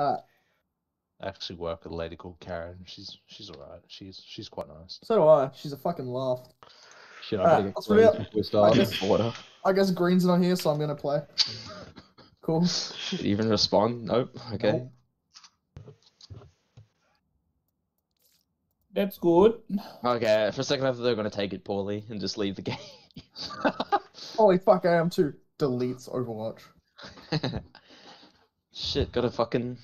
Alright, I actually work with a lady called Karen. She's she's alright. She's she's quite nice. so do I. She's a fucking laugh. Shit, I uh, Alright, better get let's read clean it. before we start. guess- Water. I guess Green's not here, so I'm gonna play. Cool. Did he even respond? Nope. Okay. Nope. That's good. Okay, for a second I thought they were gonna take it poorly and just leave the game. Holy fuck, I am too. Deletes Overwatch. Shit, gotta fucking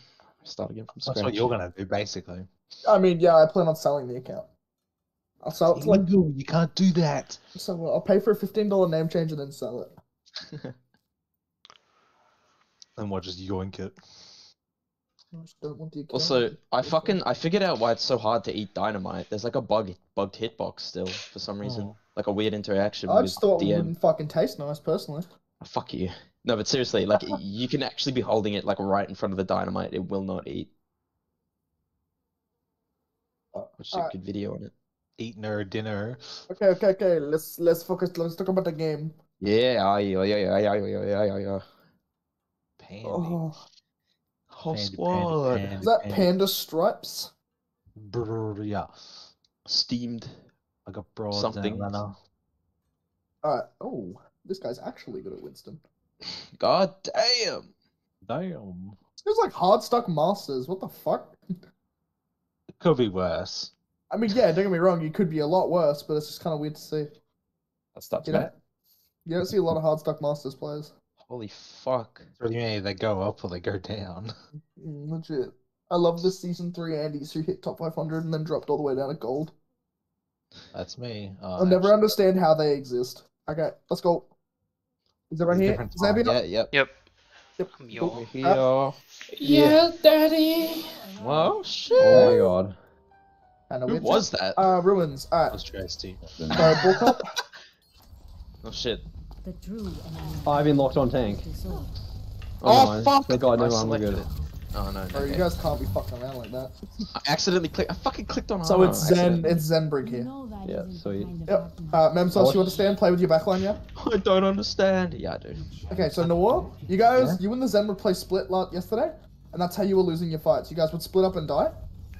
start again from scratch. That's scratch. what you're gonna do, basically. I mean, yeah, I plan on selling the account. I'll sell it to like Illegal, you can't do that. so I'll pay for a fifteen dollar name change and then sell it. And what? Just yoink it. I just don't want the account. Also, I fucking I figured out why it's so hard to eat dynamite. There's like a bug bugged hitbox still for some reason. Oh. Like a weird interaction I with just thought it DM. wouldn't fucking taste nice, personally. Oh, fuck you. No, but seriously, like you can actually be holding it like right in front of the dynamite. It will not eat. Watch a uh, good video on it. Eating her dinner. Okay, okay, okay. Let's let's focus. Let's talk about the game. Yeah, yeah, yeah, yeah, yeah, yeah, yeah, yeah. Panda. Oh, oh pandy, squad. Pandy, pandy, Is that panda, panda stripes? Brr, yeah. Steamed. I got broad something. Alright. Oh, this guy's actually good at Winston. God damn. Damn. It's like hard stuck masters. What the fuck? It could be worse. I mean, yeah, don't get me wrong. You could be a lot worse, but it's just kind of weird to see. That's that's You know, bad. you don't see a lot of hard stuck masters players. Holy fuck. What do you mean? They go up or they go down? Mm, legit. I love the season three Andes who hit top 500 and then dropped all the way down to gold. That's me. Oh, I'll never actually, understand how they exist. Okay, let's go. Is it right It's a here? that time. Yeah, yep. Yep. I'm Cool. Here. Uh, Yeah, daddy. Well, shit. Uh, Oh my god. And Who was that? Uh, ruins. Alright. That's Tracy. So, bull cup. Oh shit. The true I've been locked on tank. is the sword. Oh, Oh, no. fuck! Thank God, no, I'm selected good. it. Oh no, no. Bro, you okay. guys can't be fucking around like that. I accidentally clicked. I fucking clicked on. So armor it's Zen. It's Zenbrig You here. know that Yeah, isn't the sweet. kind of Yep. happiness Uh, Memsos, Oh, you understand? Play with your backline, yeah? I don't understand. Yeah, I do. Okay, so Noah, you guys, you and the Zen would play split lot yesterday, and that's how you were losing your fights. You guys would split up and die.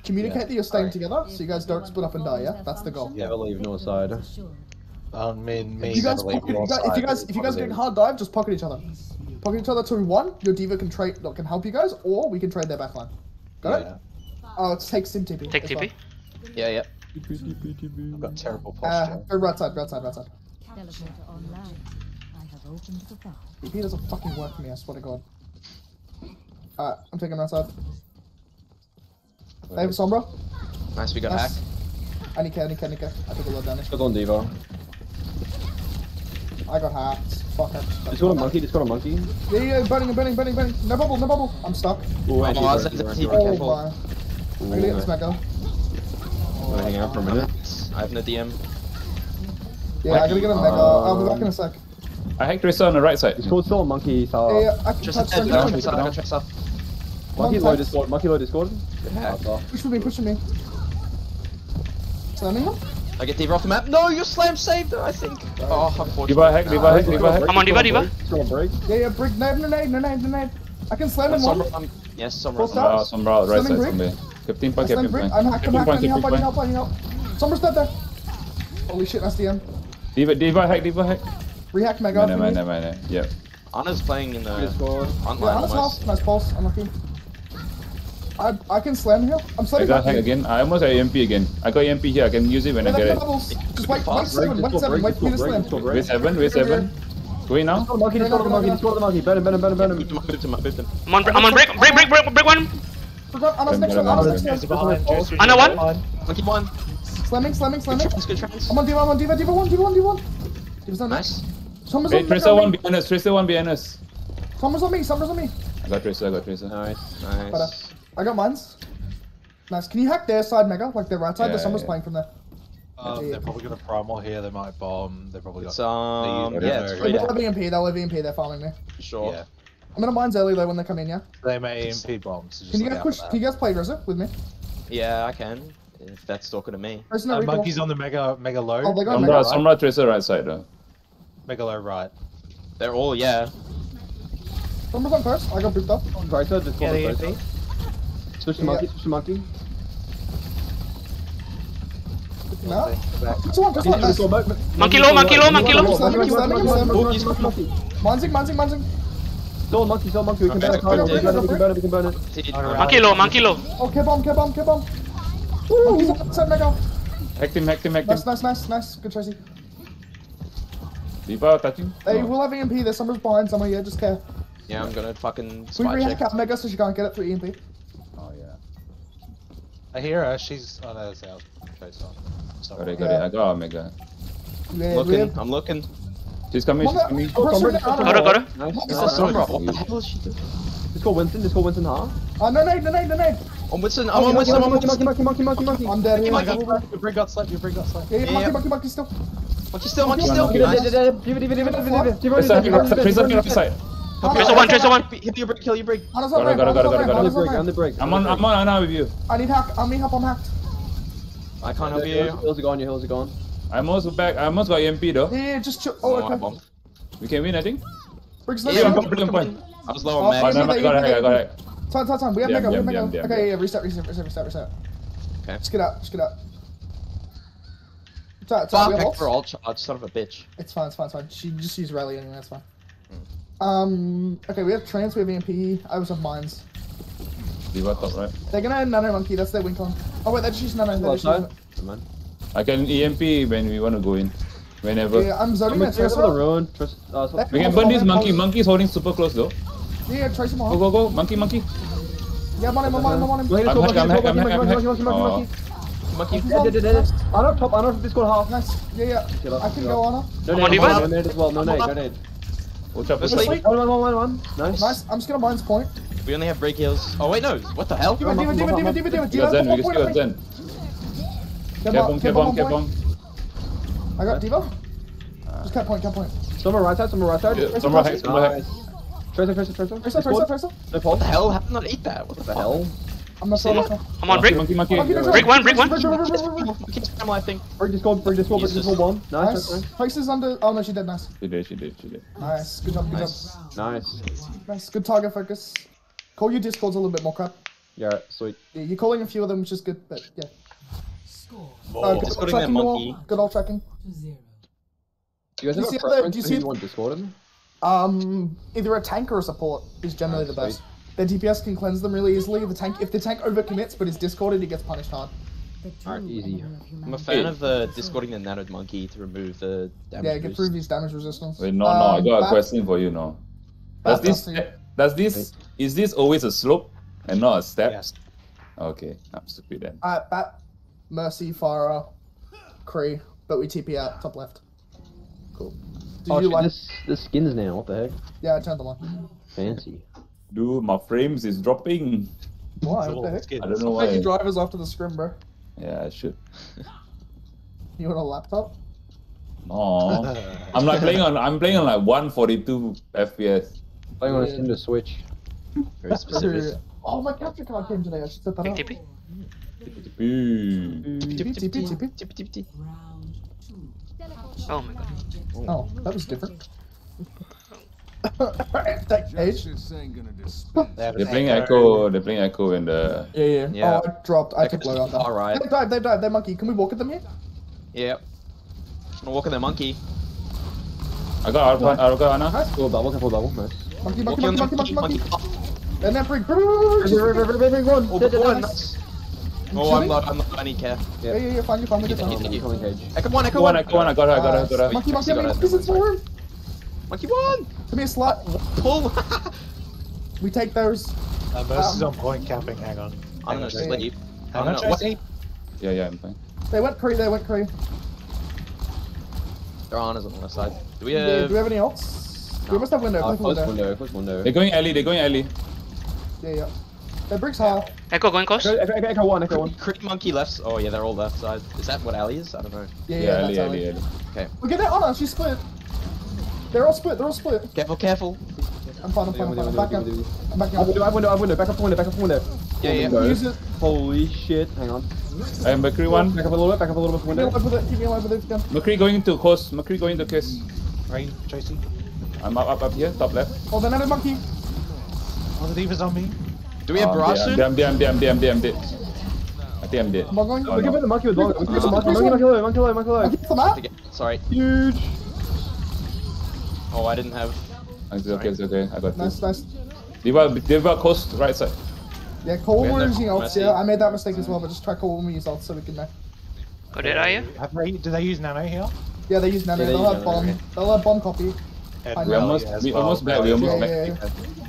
Communicate that you're staying Alright. together, so you guys don't split up and die. Yeah, that's the goal. Never leave north side. Um, me and me If you guys, never leave pocket, your if you guys, if you guys, if you guys get hard dive, just pocket each other. Pocket each other to one. Your diva can trade, can help you guys, or we can trade their backline. Got it? Yeah. Oh, let's take sim TP. Take That's TP. fine. Yeah, yeah. I've got terrible Uh, posture. go right side, right side, right side. Teleporter online. I have opened the path. TP doesn't fucking work for me. I swear to God. Alright, I'm taking right side. They have a Sombra. Nice, we got Nice. hacked. I need care, I need care, I need care. I took a lot of damage. Still on Diva. I got hacked. Fuck it. Just got a monkey. Just got a monkey. Yeah, yeah, burning, burning, burning, burning. No bubble, no bubble. I'm stuck. Ooh, Oh, anti- Oh anti- anti- my. careful. I'm gonna get this back up. Wanna hang out for a minute. I have no DM. Yeah, I gotta get a mega. I'll be back in a sec. I hacked Tracer on the right side. It's called still a monkey. So Yeah, yeah, I can Just touch a down, Push I down. got tricks off. monkey One low. Discord. Monkey low Discord. with me, push with me. Slamming him? I get Diva off the map. No, your slam saved her, I think. Oh, unfortunately. Diva hack, Diva hack, Diva hack. Come on, Diva, Diva. Yeah, yeah, brick. Nade, nade, nade, nade. I can slam uh, him one. Yes, Sombra. Ah, Sombra, Sombra, right side, Sombra. 15 point, 15 point. I'm hacking, hacking, help, help, help, help. Sombra's dead there. Holy shit, that's the end. Diva, Diva hack, Diva hack. Rehack Mega. No, no, no, no, no. yep. Anna's playing in the... Yeah, Anna's half. Nice pulse, I'm unlucky. I, I can slam here. I'm I slamming got back. again. I almost have EMP again. I got EMP here. I can use it when I No, no, get it. bubbles. Just wait, wait seven, wait seven, wait for me to slam. Wait seven, wait seven. Going now. Monkey, just got the monkey. Just got the monkey. Burn him, burn him, burn him, burn him. I'm on, I'm on break, break, break, break, break one. Forgot, Anna's next one, Anna's next one. Anna one. Monkey one. Slamming, slamming, slamming. Trans, good trans. I'm on D1, I'm on D1, D1, D1, D1. Diva's on Nice. Someone's Wait, on Tracer me. one behind us. Tracer one behind us. Someone's on me, someone's on me. I got Tracer. I got Tracer. Nice, Better. nice. I got mines. Nice. Can you hack their side, Mega? Like their right side? Yeah, There's someone's yeah. playing from there. Um, they're probably gonna primal here. They might bomb. They've probably got. It's um, They- yeah, it's they- free They'll have EMP, they'll have EMP, they're farming me. sure. Yeah. I'm gonna mines early though when they come in, yeah? They may EMP bombs. So just Can you guys push, can you guys play Rizzo with me? Yeah, I can. If that's talking to me. There's no Uh, monkeys on the mega mega low. Oh, they got Sombra, Mega. Sombra, Tracer right side. though. Mega low right. They're all yeah. Someone's on first, I got booped up. Tracer, just Yeah, got the the EMP. Switch to Yeah. monkey, switch to monkey. No? Just one, just one. Nice. Monkey low, monkey low, monkey low. Monkey, monkey, monkey, monkey, Monkey, monkey, monkey. We can burn it, we can burn it, we can burn it, we can burn it. Monkey low, monkey low. Oh, K-bomb, K-bomb, K-bomb. Monkey's on set mega. Hacked him, hacked him, hacked him. Nice, nice, nice, nice. Good Tracy. Diva touching. Hey, we'll have EMP. There's someone's behind somewhere here. Just care. Yeah, I'm gonna fucking We spot rehack check. out Mega so she can't get it through EMP. Oh yeah. I hear her. She's on her south. Tracer. So, Got it, got Yeah. it. I got Omega. Yeah, we Looking, have- I'm looking. She's coming, she's coming. Oh, press her down. Got her, got her. Nice. Monkey's nice. still Sombra, Sombra. what the hell is she doing? Just call Winston, just call Winston hard. Oh, no nade, no nade, no nade. I'm Winston, Oh, I'm on monkey, Winston, I'm on Monkey, Winston. monkey, monkey, monkey, monkey, monkey. I'm dead here. Monkey, Yeah, monkey. Your brig got slipped. Your brig got slipped. yeah, Yeah, monkey, yeah. monkey, monkey still. Monkey still, monkey One still. monkey. Nice. Give it, give it, give it, give it, give it, give it, give it. Tracer, Give it, Tracer, give it, Tracer, side. Tracer one, Tracer one. Hit your break, kill your break. Hana's Got on it, ramp, got it, Hana's got it, on got it, ramp, On the Hana's on break, on the break. I'm on, I'm on Ana with you. I need hack. I need help. I'm hacked. I can't help Your you. hills are gone, your hills are gone. I almost back. I almost got EMP though. Yeah, yeah, just chill. Oh, Oh, I okay. bumped. We can win, I think. Briggs, no Yeah, Yeah, I'm shield. I'm brilliant point. I was low on yeah, Oh, mag. I got it, I got it. Time, time, time. We have Yeah, Mega. We have yeah, Mega. yeah, Okay, yeah. yeah, reset, reset, reset, reset, reset. Okay. Just get out. Just get out. It's alright, it's alright, Fuck, we have for ults. all charge, son of a bitch. It's fine, it's fine, it's fine. She just used rally anyway, that's fine. Um, okay, we have trance, we have EMP, I was have mines. Diva top right. They're gonna nano monkey, that's their wing con. Oh wait, they're just using nano, they're Left just using side. Come on. I can EMP when we want to go in. Whenever. Yeah, I'm I'm zoning gonna that take for the Tracer. ruin. Trust, uh, so- We can burn this monkey. Monkey's holding super close though. Yeah, Trace him Go, go, go. Monkey, monkey. Yeah, I'm on him, I'm on him, I'm on him. Go ahead, I'm go, hack, monkey, I'm go, hack, monkey, I'm hack, monkey, I'm monkey, monkey, hack. monkey, Monkey. monkey. Yeah, yeah, yeah, yeah. Honor, top, honor, Discord half. Nice. Yeah, yeah. Kill up, I can kill go up. on her. No I'm nade, on no Diva. nade, no nade as well, no nade, no nade. Watch out for Just the like- One, one, one, one, one. Nice. Nice. I'm just gonna mines point. We only have break heals. Oh wait, no. What the hell? Diva, diva, diva, diva, diva, diva. We Diva, got Zen, one we point got on me. Zen. Get Care bomb, bomb, get care bomb, bomb, point. bomb. I got Diva. Just cat point, cat point. Someone right side, someone right side. Yeah, Someone hack, someone hack. Nice. Tracer, tracer, tracer. Tracer, Tracer, Tracer. What the hell? How did not eat that? What the, The hell? I'm not sure. I'm. I'm on break. Monkey, monkey, Monkey, monkey. Tracer. Break one, break one. Break, break. Monkey spam, I think. Break Discord, break Discord, break Jesus. One. Nice, Nice. nice, Tracer's under. Oh no, she did. Nice. She did, she did, she did. Nice. Good job. Good Nice. job. nice. Nice. Good target focus. Call your discords a little bit more crap. Yeah, sweet. Yeah, you're calling a few of them, which is good, but yeah. Score Uh, good Discording old tracking, Noel. monkey. Good old tracking. zero. Do you guys Do you have see a the- preference do you for see who you want Discord in? Um, either a tank or a support is generally the sweet. best. Their DPS can cleanse them really easily. The tank, if the tank overcommits but is discorded, he gets punished hard. The true Alright, easy. I'm a fan of the discording the nanoed monkey to remove the damage Yeah, get boost. through these damage resistance. Wait, no, no, I Um, got a Bat- question for you now. Does this, does this, is this always a slope and not a step? Yes. Okay, I'm stupid then. Alright, Bat, Mercy, Pharah, Kree, but we TP out top left. Cool. Do Oh, you shit, like? this, this skin's now, what the heck? Yeah, I turned them on. Fancy. Dude, my frames is dropping. Why? Cool, What the let's heck? get I don't know Take your drivers after the scrim, bro. Yeah, I should. You want a laptop? No, I'm like playing on. I'm playing on like 142 FPS. Playing on a Yeah. Nintendo Switch. Very specific. Oh, my capture card came today. I should set that up. TP. Oh my god. Oh, that was different. Take age. They have playing Echo. They're playing Echo in the. Yeah, yeah. Yeah. Oh, I dropped. I took Echo's low out there. alright. They dive, they dive, they monkey. Can we walk at them here? Yep. I'm gonna walk in the monkey. I got Alpha. I got Ana. Nice. Full double, full double, nice. Monkey, monkey, monkey, monkey, monkey, monkey. monkey. monkey. And then bring. Bring, Yeah, bring, bring, bring, bring, one. Oh, Dead, dead, one. dead. Nice. Oh, I'm not. I'm not. I need care. yeah, yeah. Fine, you fine. We get Thank you, that. thank you. Echo one. Echo Echo one. one. Echo one. I got her. I got her. I got her. Monkey, monkey, got monkey. it. This is the room. Monkey one. Come here, slut. Pull. We take those. Uh, Mercy's Um, on point camping. Hang on. I'm gonna Hang on, sleep. Hang I'm on, gonna- what- Tracy. Yeah, yeah, I'm fine. They went Kree, they went Kree. There are honors on the left side. Do we Yeah, have? do we have any else? We must have window. Uh, Click close window. window, close window. They're going alley. They're going alley. Yeah, yeah. They bricks high. Echo going close. Echo, echo, echo one, echo one. Crit monkey left. Oh yeah, they're all left side. Is that what alley is? I don't know. Yeah, Yeah, yeah. alley, that's alley, alley. alley. We get that honor. She's split. They're all split. They're all split. Careful, careful. I'm fine. I'm fine. I'm fine. I'm back up. I'm back I have window, I up. have window, I have window, back up the window, back up the window. Yeah, yeah. Window. Use it. Holy shit, hang on. I am McCree one. Back up a little bit, back up a little bit for Keep me window. alive with it. Keep me alive with it if you can. McCree going to coast. McCree going to kiss. Rain, Tracy. I'm up, up, up here, top left. Oh, then another monkey. Oh, the diva's on me. Do we have Um, barrage I'm soon? I'm dead, I'm dead, I'm dead, I'm dead, I'm dead. I think I'm dead. Am I going? Oh, We can no. put the monkey with monkey. We can put the monkey. Nice Monkey, one. monkey low, monkey low, monkey low. Monkey off the map. Okay, Sorry. Huge. Oh, I didn't have. It's okay, it's okay. I got Nice, this. nice. nice. Diva, Diva coast right side. Yeah, Cole We have using ults. Yeah, I made that mistake as well, but just try Cole when we use ults so we can. Uh, Oh, did I? Have they, do they use nano here? yeah, they use nano. Yeah, they they'll use have nano, bomb. yeah. They'll have bomb copy. And We almost, we well. almost back, we almost Yeah, back. yeah, yeah.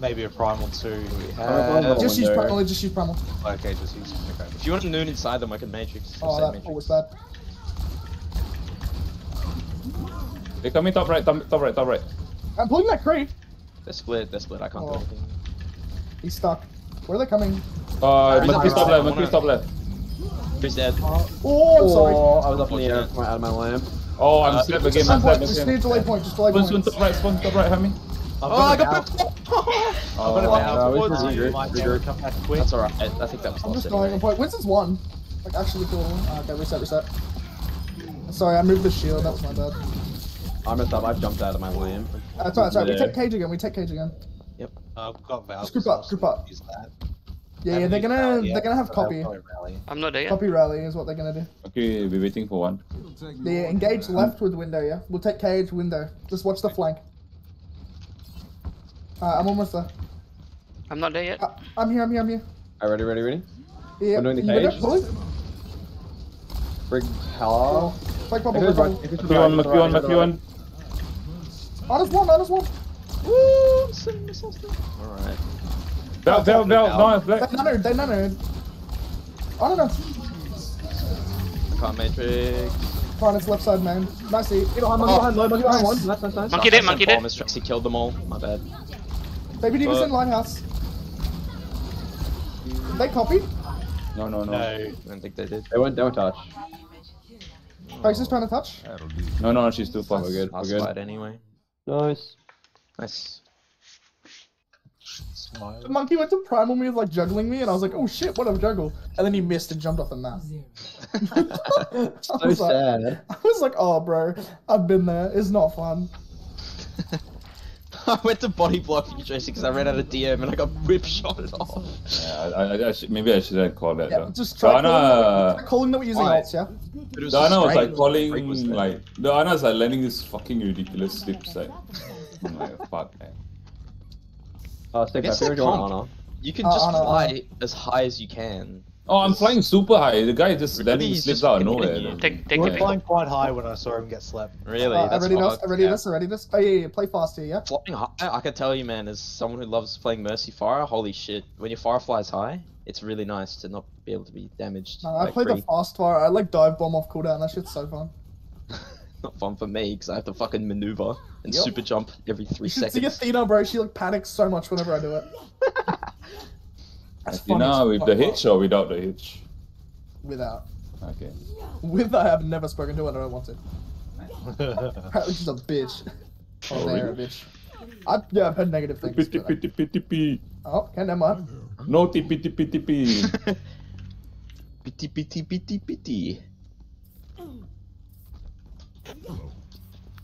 Maybe a primal too. Uh, Just use wonder. primal. Just use primal. Okay, just use. Okay. If you want to noon inside them, I can matrix. Oh, save that matrix. always bad. They coming top right, top, top right, top right. I'm pulling that crate. They're split. They're split. I can't Oh. do anything. He's stuck. Where are they coming? Uh, Right, Mercury's right, top left, Mercury's top left. He's dead. Oh, I'm sorry. Oh, I was up in the air from out of my lamp. Oh, I'm Uh, slapped again, Just I'm one point. Just again. need delay point. Just delay Spawn, spawn top right, spawn top right, Hammy. Oh, I got got it. Oh, I've got it no, out we towards can you. regroup, Might come back quick. That's alright. I, I think that was I'm just going anyway. on point. Winston's one. Like actually cool. Uh, okay, reset, reset. Sorry, I moved the shield. That was my bad. I messed up. I've jumped out of my lamp. That's right. That's right. We take cage again. We take cage again. Yep. I've got Valve. Just group up, group up. Use that. Yeah, yeah. They're gonna yet, they're gonna have but copy. rally. I'm not there yet. Copy rally is what they're gonna do. Okay, we're waiting for one. They engage left with window. Yeah, we'll take cage window. Just watch the flank. Uh, I'm almost there. I'm not there yet. Uh, I'm here. I'm here. I'm here. Alright, ready, ready, ready? Yeah. We're doing the you window, cage? pull it. Brig, hello? Flank bubble. If Flank it's right, bubble. if it's Mercury right, one, if it's Mercury one, right, if it's Mercury one. Honest one. Honest one. Woo! Send missiles there. Alright. Val, Val, Val, no, They black. nanoed. They nanoed. I don't know. I can't matrix. Fine, it's left side, man. Nice eat. Monkey behind, monkey behind, low, monkey behind one. Nice, nice, nice. Monkey dead, I monkey sent dead. bombers, Tracy killed them all. My bad. Baby Diva's Uh, in lighthouse. They copied. No, no, no. No. I don't think they did. They won't, don't touch. Tracer's trying to touch. No, no, she's too far. We're good, we're Last good. fight anyway. Nice. Nice. Smile. The monkey went to primal me, like juggling me, and I was like, oh shit, what a juggle. And then he missed and jumped off the map. I, So like, sad. I was like, oh, bro, I've been there. It's not fun. I went to body block you, Tracy, because I ran out of DM and I got whip shotted off. Yeah, I, I, I should, maybe I shouldn't call that. Yeah, though. just try calling, Dana, try calling that we're using Why? ults, yeah? But it was Dana so was like strange. calling, Break was there. like, Dana's like landing this fucking ridiculous slips. Like, I'm like, fuck, man. Uh, stick Guess back. that Here, John. comp. Honor. You can Uh, just Anna, fly Anna. as high as you can. Oh, I'm flying super high. The guy just Really? landing He's slips just out of nowhere. hitting you. Take, take was it. flying quite high when I saw him get slapped. Really? Uh, I That's ready hard. this, I ready yeah. this, I. Oh, yeah, yeah, play fast here, yeah? Flying high, I can tell you, man, as someone who loves playing Mercy Pharah, holy shit. When your Pharah flies high, it's really nice to not be able to be damaged. No, I like play the fast Pharah. I like dive bomb off cooldown. That shit's so fun. Not fun for me, because I have to fucking maneuver and Yep. super jump every three You should see seconds. Athena, bro. She like panics so much whenever I do it. That's You know, with the bro. hitch or without the hitch? Without. Okay. With I have never spoken to her and I don't want to. Apparently she's a bitch. Oh, Oh, they're a bitch. I, yeah, I've heard negative things. Pity, pity, pity, pity. Oh, okay, never mind. No tippy, tippy, tippy. Pity, pity, pity, pity.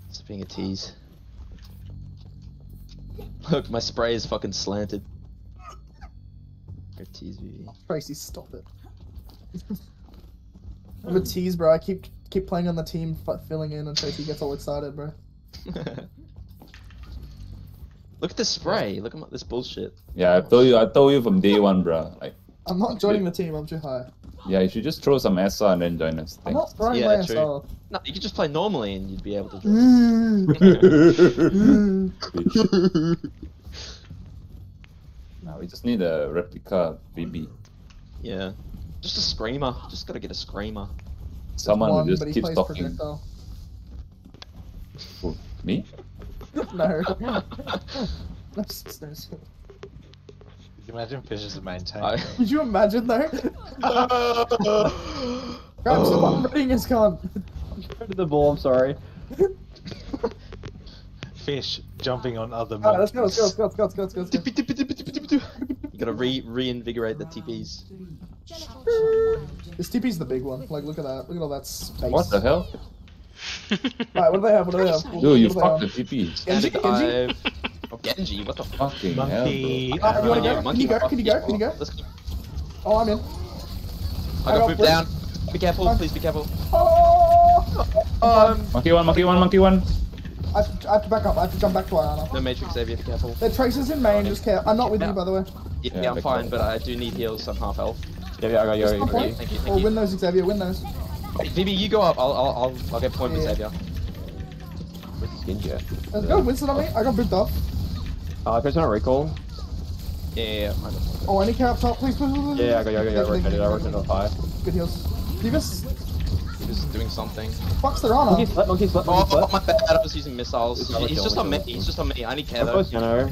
It's being a tease. Look, my spray is fucking slanted. Go tease me. Oh, Tracy, stop it. I'm a tease, bro. I keep keep playing on the team, f- filling in, and Tracy gets all excited, bro. Look at this spray. Look at this bullshit. yeah, I told you, I told you from day one, bro. Like, I'm not joining the team. I'm too high. yeah, you should just throw some SR and then join us. I'm not throwing Yeah, my true. SR. No, you could just play normally and you'd be able to. Draw. Mm. Mm. Bitch. Now we just need a replica BB. yeah. Just a screamer. Just gotta get a screamer. Someone One, who just he keeps talking. projectile. Who, me? No. That's- that's- Could you imagine Fish as a maintain? I- Could you imagine though? Grab someone oh. reading his gun. Go to the ball, I'm sorry. Fish jumping on other Alright, let's go, let's go, let's go, let's go, let's go, let's go. Let's go. You gotta re reinvigorate the TPs. This TP's the big one. Like, look at that. Look at all that space. What the hell? Alright, what do they have? What do they have? Dude, you What do they fucked the have? TP. Genji? Genji? Genji, what the fuck? Fucking hell, Monkey. bro. Uh, you wanna go? Monkey Can you go? Can you go? Can you go? Let's go. Oh, I'm in. I I got got moved down. Be careful, Fine. please be careful. Oh! Um, Monkey one, monkey one, monkey one. I have, to, I have to back up. I have to jump back to Iana. no Matrix Xavier, be careful. The traces in main, just care. I'm not with you, by the way. Yeah, Yeah, I'm fine, but I do need heals. I'm half health. Yeah, yeah, I got you. I got you. Thank you, Or thank you. win those, Xavier. Win those. Vivi, you go up. I'll, I'll, I'll, I'll get point with Yeah. Xavier. Where's the Genji at? Let's go. Winston on me. I got booped off. Uh, person on recall. Yeah, yeah, yeah. I got point. Oh, any care up top, please, please, please. Yeah, yeah, I got you. I got you. I rotated. I rotated on five. Good heals. Divas, He was doing something. fucks their honor. Monkey split. Monkey split. Oh, Monkey oh, split. my bad. I was using missiles. He's just it's on me. He's just on me. I need care I'm though.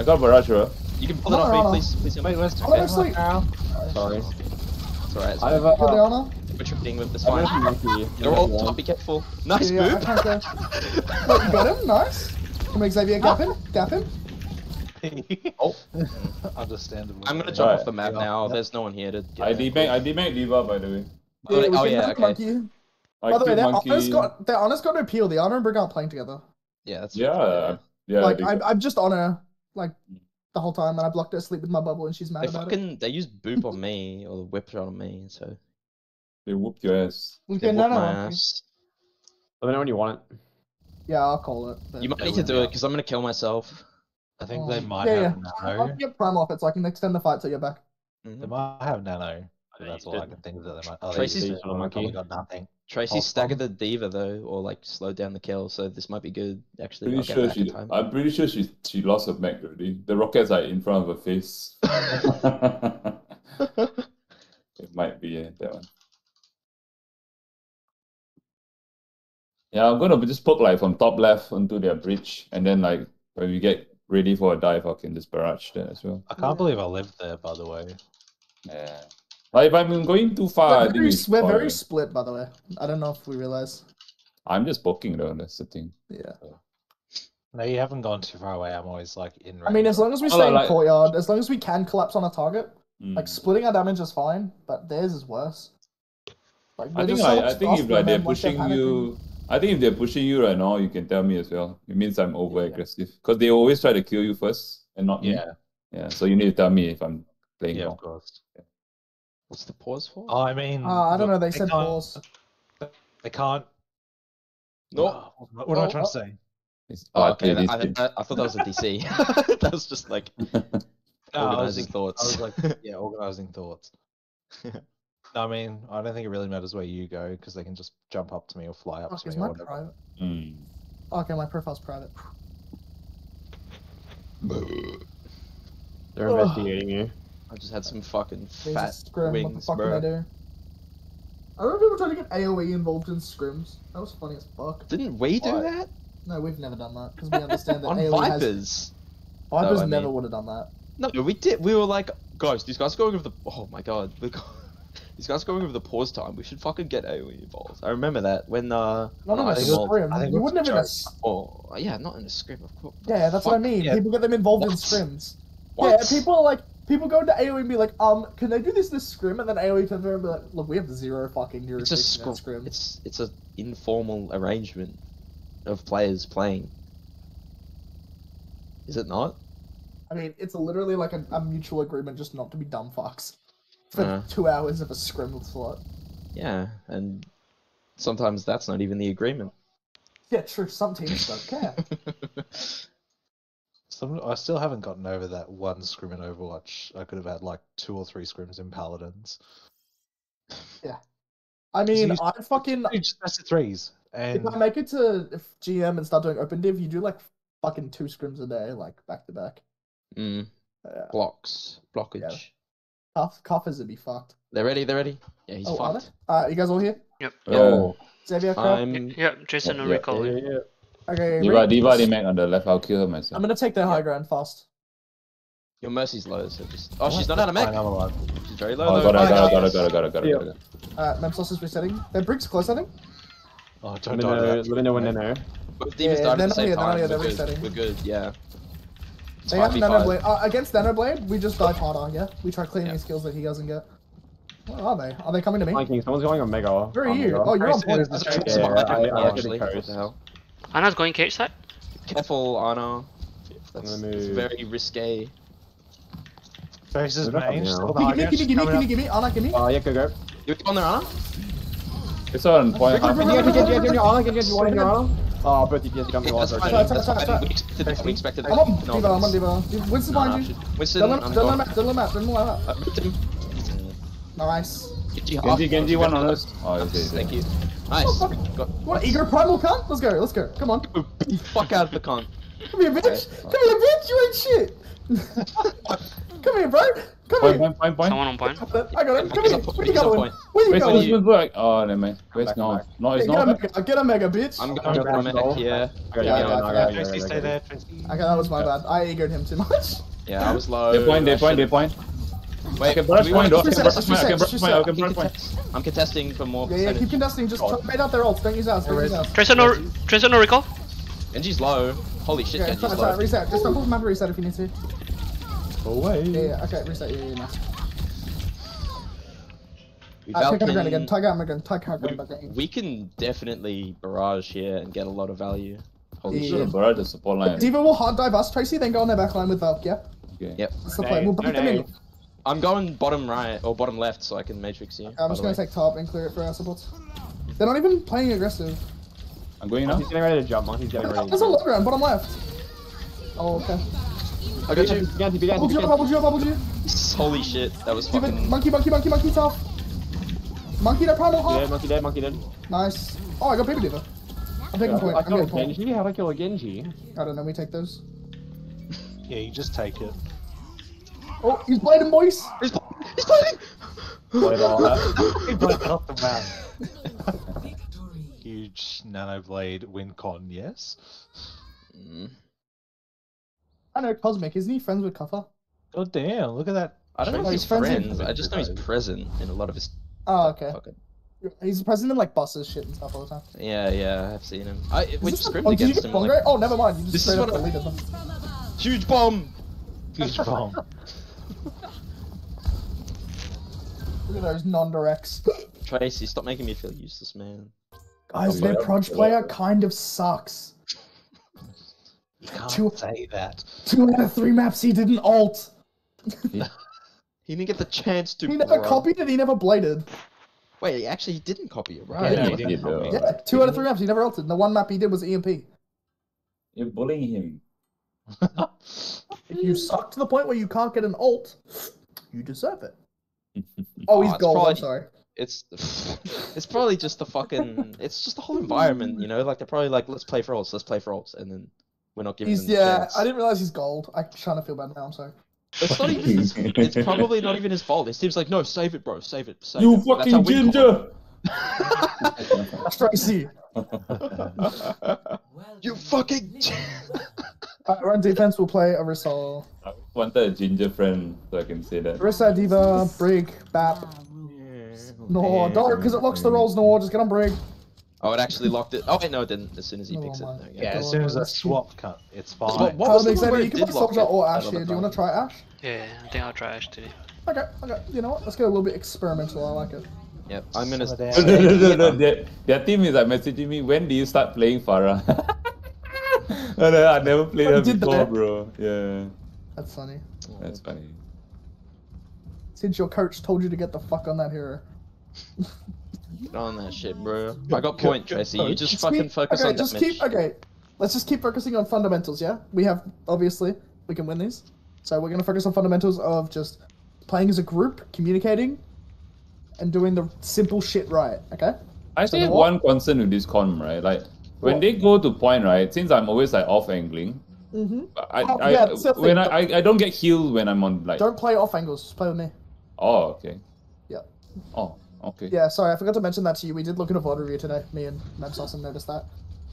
I got barrage, bro. You can pull it off me, no. please. Please, Wait, where's Oh, no, sleep. Sorry. It's alright. It's I alright. have a. Good Uh, honor. We're tripping with this I'm fine. gonna monkey. They're all top. Be careful. Nice Yeah, yeah, I move. Wait, you got him? Nice. Come on, Xavier, gap him. Gap him. Oh. Understandable. I'm gonna jump Alright. off the map Yeah. now. Yep. There's no one here to. Get I there. demag, I demag Diva, by the way. Oh, oh, yeah, okay. Monkey. I By the way, killed their monkey. honor's got their honor's got no peel. The honor and Brig aren't playing together. Yeah, that's Yeah, yeah. like I'm, I'm just on her like the whole time, and I blocked her asleep with my bubble, and she's mad They about it. fucking they use boop on me or the whip on me, so they whooped your ass. they Okay, whoop no, no, my Monkey. ass. Let me know when you want it. Yeah, I'll call it. You might need to do it because I'm gonna kill myself. I think Oh, they might yeah, have yeah. nano. I'll get prime off it so I can extend the fight till you're back. Mhm. They might have nano. Yeah, That's you all I can think of that they might. Oh, Tracy's- they, Tracy's they on probably got nothing. Tracy Oh, staggered the diva though, or like slowed down the kill, so this might be good. Actually, Pretty I'll get sure back in she. time. I'm pretty sure she she lost her mech already. The rockets are in front of her face. it might be yeah, that one. Yeah, I'm gonna just poke like from top left onto their bridge, and then like when we get ready for a dive, I can just barrage that as well. I can't believe I lived there, by the way. Yeah. Like if I'm going too far, I we're think very, it's we're fine. very split, by the way. I don't know if we realize. I'm just poking though. That's the thing. Yeah. No, you haven't gone too far away. I'm always like in range. I mean, as long as we Oh, stay in like- courtyard, as long as we can collapse on a target, Mm. like splitting our damage is fine, but theirs is worse. Like, I think just so I think if like they're than, like, pushing you, I think if they're pushing you right now, you can tell me as well. It means I'm over aggressive because they always try to kill you first and not me. yeah, Yeah. So you need to tell me if I'm playing yeah, wrong. of course. What's the pause for? Oh, I mean, Uh, I don't look, know. They said can't- pause. They can't. No. Oh, what what am I Oh, trying oh. to say? Oh, I okay. played that- this I. I, I thought that was a DC. that was just like No, I was organizing just- thoughts. I was like, yeah, organizing thoughts. no, I mean, I don't think it really matters where you go because they can just jump up to me or fly up Fuck, to is me or my whatever. private? Mm. Okay, my profile's private. They're investigating you. I just had some fucking There's fat scrim. what the wings, fuck bro. I do? I remember people trying to get AoE involved in scrims. That was funny as fuck. Didn't we do Why? that No, we've never done that because we understand that on AoE has. Vipers? Vipers No, never mean- would have done that. No, we did. We were like, guys, these guys are going over the. Oh my god, these guys are going over the pause time. We should fucking get AoE involved. I remember that when uh. Not in I a scrim. I think You wouldn't have a in a. Oh yeah, not in a scrim, of course. Yeah, that's what I mean. yeah. People get them involved in scrims. What? Yeah, people are like people go into AoE and be like, um, can they do this this scrim? And then AoE turns around and be like, look, we have zero fucking It's a jurisdiction in scr- scrim. It's it's a informal arrangement of players playing. Is it not? I mean, it's literally like a, a mutual agreement just not to be dumb fucks for Uh. two hours of a scrim slot. Yeah, and sometimes that's not even the agreement. Yeah, true. Some teams don't care. Some, I still haven't gotten over that one scrim in Overwatch. I could have had like two or three scrims in Paladins. Yeah. I mean, you- I fucking Dude, just best of threes. if I make it to GM and start doing open div, you do like fucking two scrims a day, like back to back. mm, Yeah. blocks, blockage. Yeah. Cuff, cuffers would be fucked. They're ready. They're ready. Yeah, he's Oh, are fucked. they? Uh, you guys all here? Yep. Oh, Xavier, crap? I'm. Yeah, Jason Yeah, and yeah, recall. Yeah, yeah. Okay, Diva, ready? Diva, the mech on the left. I'll kill her I'm gonna take their high ground fast. Your mercy's low, so just. Oh, she's not out of mech. I'm alive. She's very low. Oh, though. got it, got it, got nice. it, got it, got it, got it, got it. Uh, Memsos is resetting. Their bricks close, I think. Oh, don't me die know, let me know when they know. Both demons Yeah, died they're at the same here, they're not time. here, We're they're good. resetting. We're good. Yeah. It's They have 5v5. Blade. Uh, against Nano Blade, we just dive harder, yeah? We try cleaning Yeah. skills that he doesn't get. Where are they? Are they coming to me? Flanking, someone's going on Mega. Where are you? Oh, you're on point. is the Okay. Tracy. Yeah, I, I, Yeah, was actually. getting What coast. the hell? Anna's going cage side. Careful, Anna. That's, gonna that's move. very risque. Faces They're main, coming still out. the Gimme, gimme, gimme, gimme, gimme, Anna, gimme. Uh, yeah, go, go. You on there, Anna? It's on point. Oh, both DPS got me That's lost. fine. Sorry, That's sorry, We expected that. We expected I'm up, that. Diva, I'm on Diva. Winston No, no, behind you. Winston, Don't let I'm don't let gone. map, don't let map, don't let map. I moved him. Nice. Genji, Genji, Genji, one on us. Oh, okay. Thank you. Nice. Got, What, Ego Primal cunt? Let's go, let's go. Come on. fuck out of the con. Come here, bitch. Come here, bitch. You ain't shit. Come here, bro. Come Point, here. point, point, point. Someone on point. I got him. Come here. up point, Where you going? point. Where you Where's going? the husband like? Oh, never mind. Where's back, no? back. No, it's get a not. mega, get a mega, bitch. I'm Okay, going Okay, for a medic go. here. Yeah, yeah, yeah. you, Tracy, stay there, Tracy. that was my bad. I egoed him too much. Yeah, I was low. They point, they I point, they should- point. Wait, I can do brush we point, wanna I can Just brush reset, point, I can just brush point, I reset. can brush point. I'm contesting for more Yeah, yeah, keep contesting. Just try, bait out their ults. Don't use ours. Don't use ours. Tracer no, Tracer no recall. Genji's low. Holy shit, Okay, Genji's try, try, low. reset. Just don't map reset if you need to. Go away. Yeah, yeah, okay, reset. Yeah, yeah, nice. We Uh, take out Falcon- again. Tag out again. Tag out again. we can definitely barrage here and get a lot of value. Holy Yeah. shit. Sure, bro, the support line. Diva will hard dive us, Tracy, then go on their back line with Valk, yeah? Okay. Yep. That's the play. We'll break No, them in. No. I'm going bottom right or bottom left so I can matrix you. I'm just gonna way. take top and clear it for our supports. They're not even playing aggressive. I'm going now. Monkey's getting ready to jump. Monkey's getting ready. There's a low ground, bottom left. Oh, okay. I got you. Began, began, Bubble G, began. bubble G, bubble G. Holy shit, that was fucking. monkey, monkey, monkey, monkey, tough. Monkey, that primal Monkey dead, monkey dead, monkey dead. Nice. Oh, I got Baby Diva. I'm taking point. I I'm killed getting a point. Genji. How'd I kill a Genji? I don't know, we take those. Yeah, you just take it. Oh, he's blading, boys. He's bleeding! Played all that. He played off the map. Huge nanoblade win con, yes. Mm. I know Cosmic, isn't he friends with Cuffer? God damn, look at that. I don't know if he's he's friends friends. I just know he's present in a lot of his. Oh, okay. Fucking... He's president like bosses shit and stuff all the time. Yeah, yeah, I've seen him. I Is we this scrimmaged oh, against him. Like, Oh, never mind. You just This straight is up what I- huge bomb. Huge bomb. Look at those non-directs. Tracy, stop making me feel useless, man. Guys, their yeah. proj player kind of sucks. You can't Two- say that. Two out of three maps he didn't alt. He didn't get the chance to. He never bro. copied it, he never bladed. Wait, he actually didn't copy it, right? Yeah, he he didn't did, help though. Yeah, two out of three maps he never alted. And the one map he did was EMP. You're bullying him. If you suck to the point where you can't get an alt, you deserve it. Oh, he's Oh, it's gold. I'm sorry. It's it's probably just the fucking. It's just the whole environment, you know. Like they're probably like, let's play for alts, let's play for alts, and then we're not giving He's them yeah. chance. I didn't realize he's gold. I'm trying to feel bad now. I'm sorry. It's not even. His, it's probably not even his fault. It seems like no, save it, bro, save it, save You it. That's how fucking we ginger! That's Tracy. you fucking. Alright, we're on defense. We'll play Arisol. I wanted a ginger friend so I can say that. Arisa, Diva, Brig, Bap. No, don't, because it locks the rolls. No, just get on Brig. Oh, it actually locked it. Oh wait, no, it didn't. As soon as he No, picks it. man. No, Yeah, as soon as that swap cut, it's fine. What, what How was the big one where You it can did play lock it? or Ashe here. Do you want to try Ashe? Yeah, I think I'll try Ashe today. Okay, okay. You know what? Let's get a little bit experimental. I like it. Yep, I'm gonna. Some of No, no, no, no, no. Their, their team is like messaging me, when do you start playing Pharah? no, no, I never played Oh, her before, bro. Yeah, That's funny. that's oh. funny. Since your coach told you to get the fuck on that hero. Get on that shit, bro. I got point, Tracy. You just Just fucking keep- focus okay, on just damage. keep okay. Let's just keep focusing on fundamentals, yeah? We have obviously we can win these. So we're gonna focus on fundamentals of just playing as a group, communicating, and doing the simple shit right, okay? I So think one concern with this con, right? Like when What? they go to point, right? Since I'm always like off angling, Mm-hmm. I, Oh, I, yeah, that's when. I, I, I don't get healed when I'm on like. Don't play off angles, just play with me. Oh, okay. Yeah. Oh, okay. Yeah, sorry, I forgot to mention that to you. We did look at a VOD review today, me and Mebsos, and noticed that.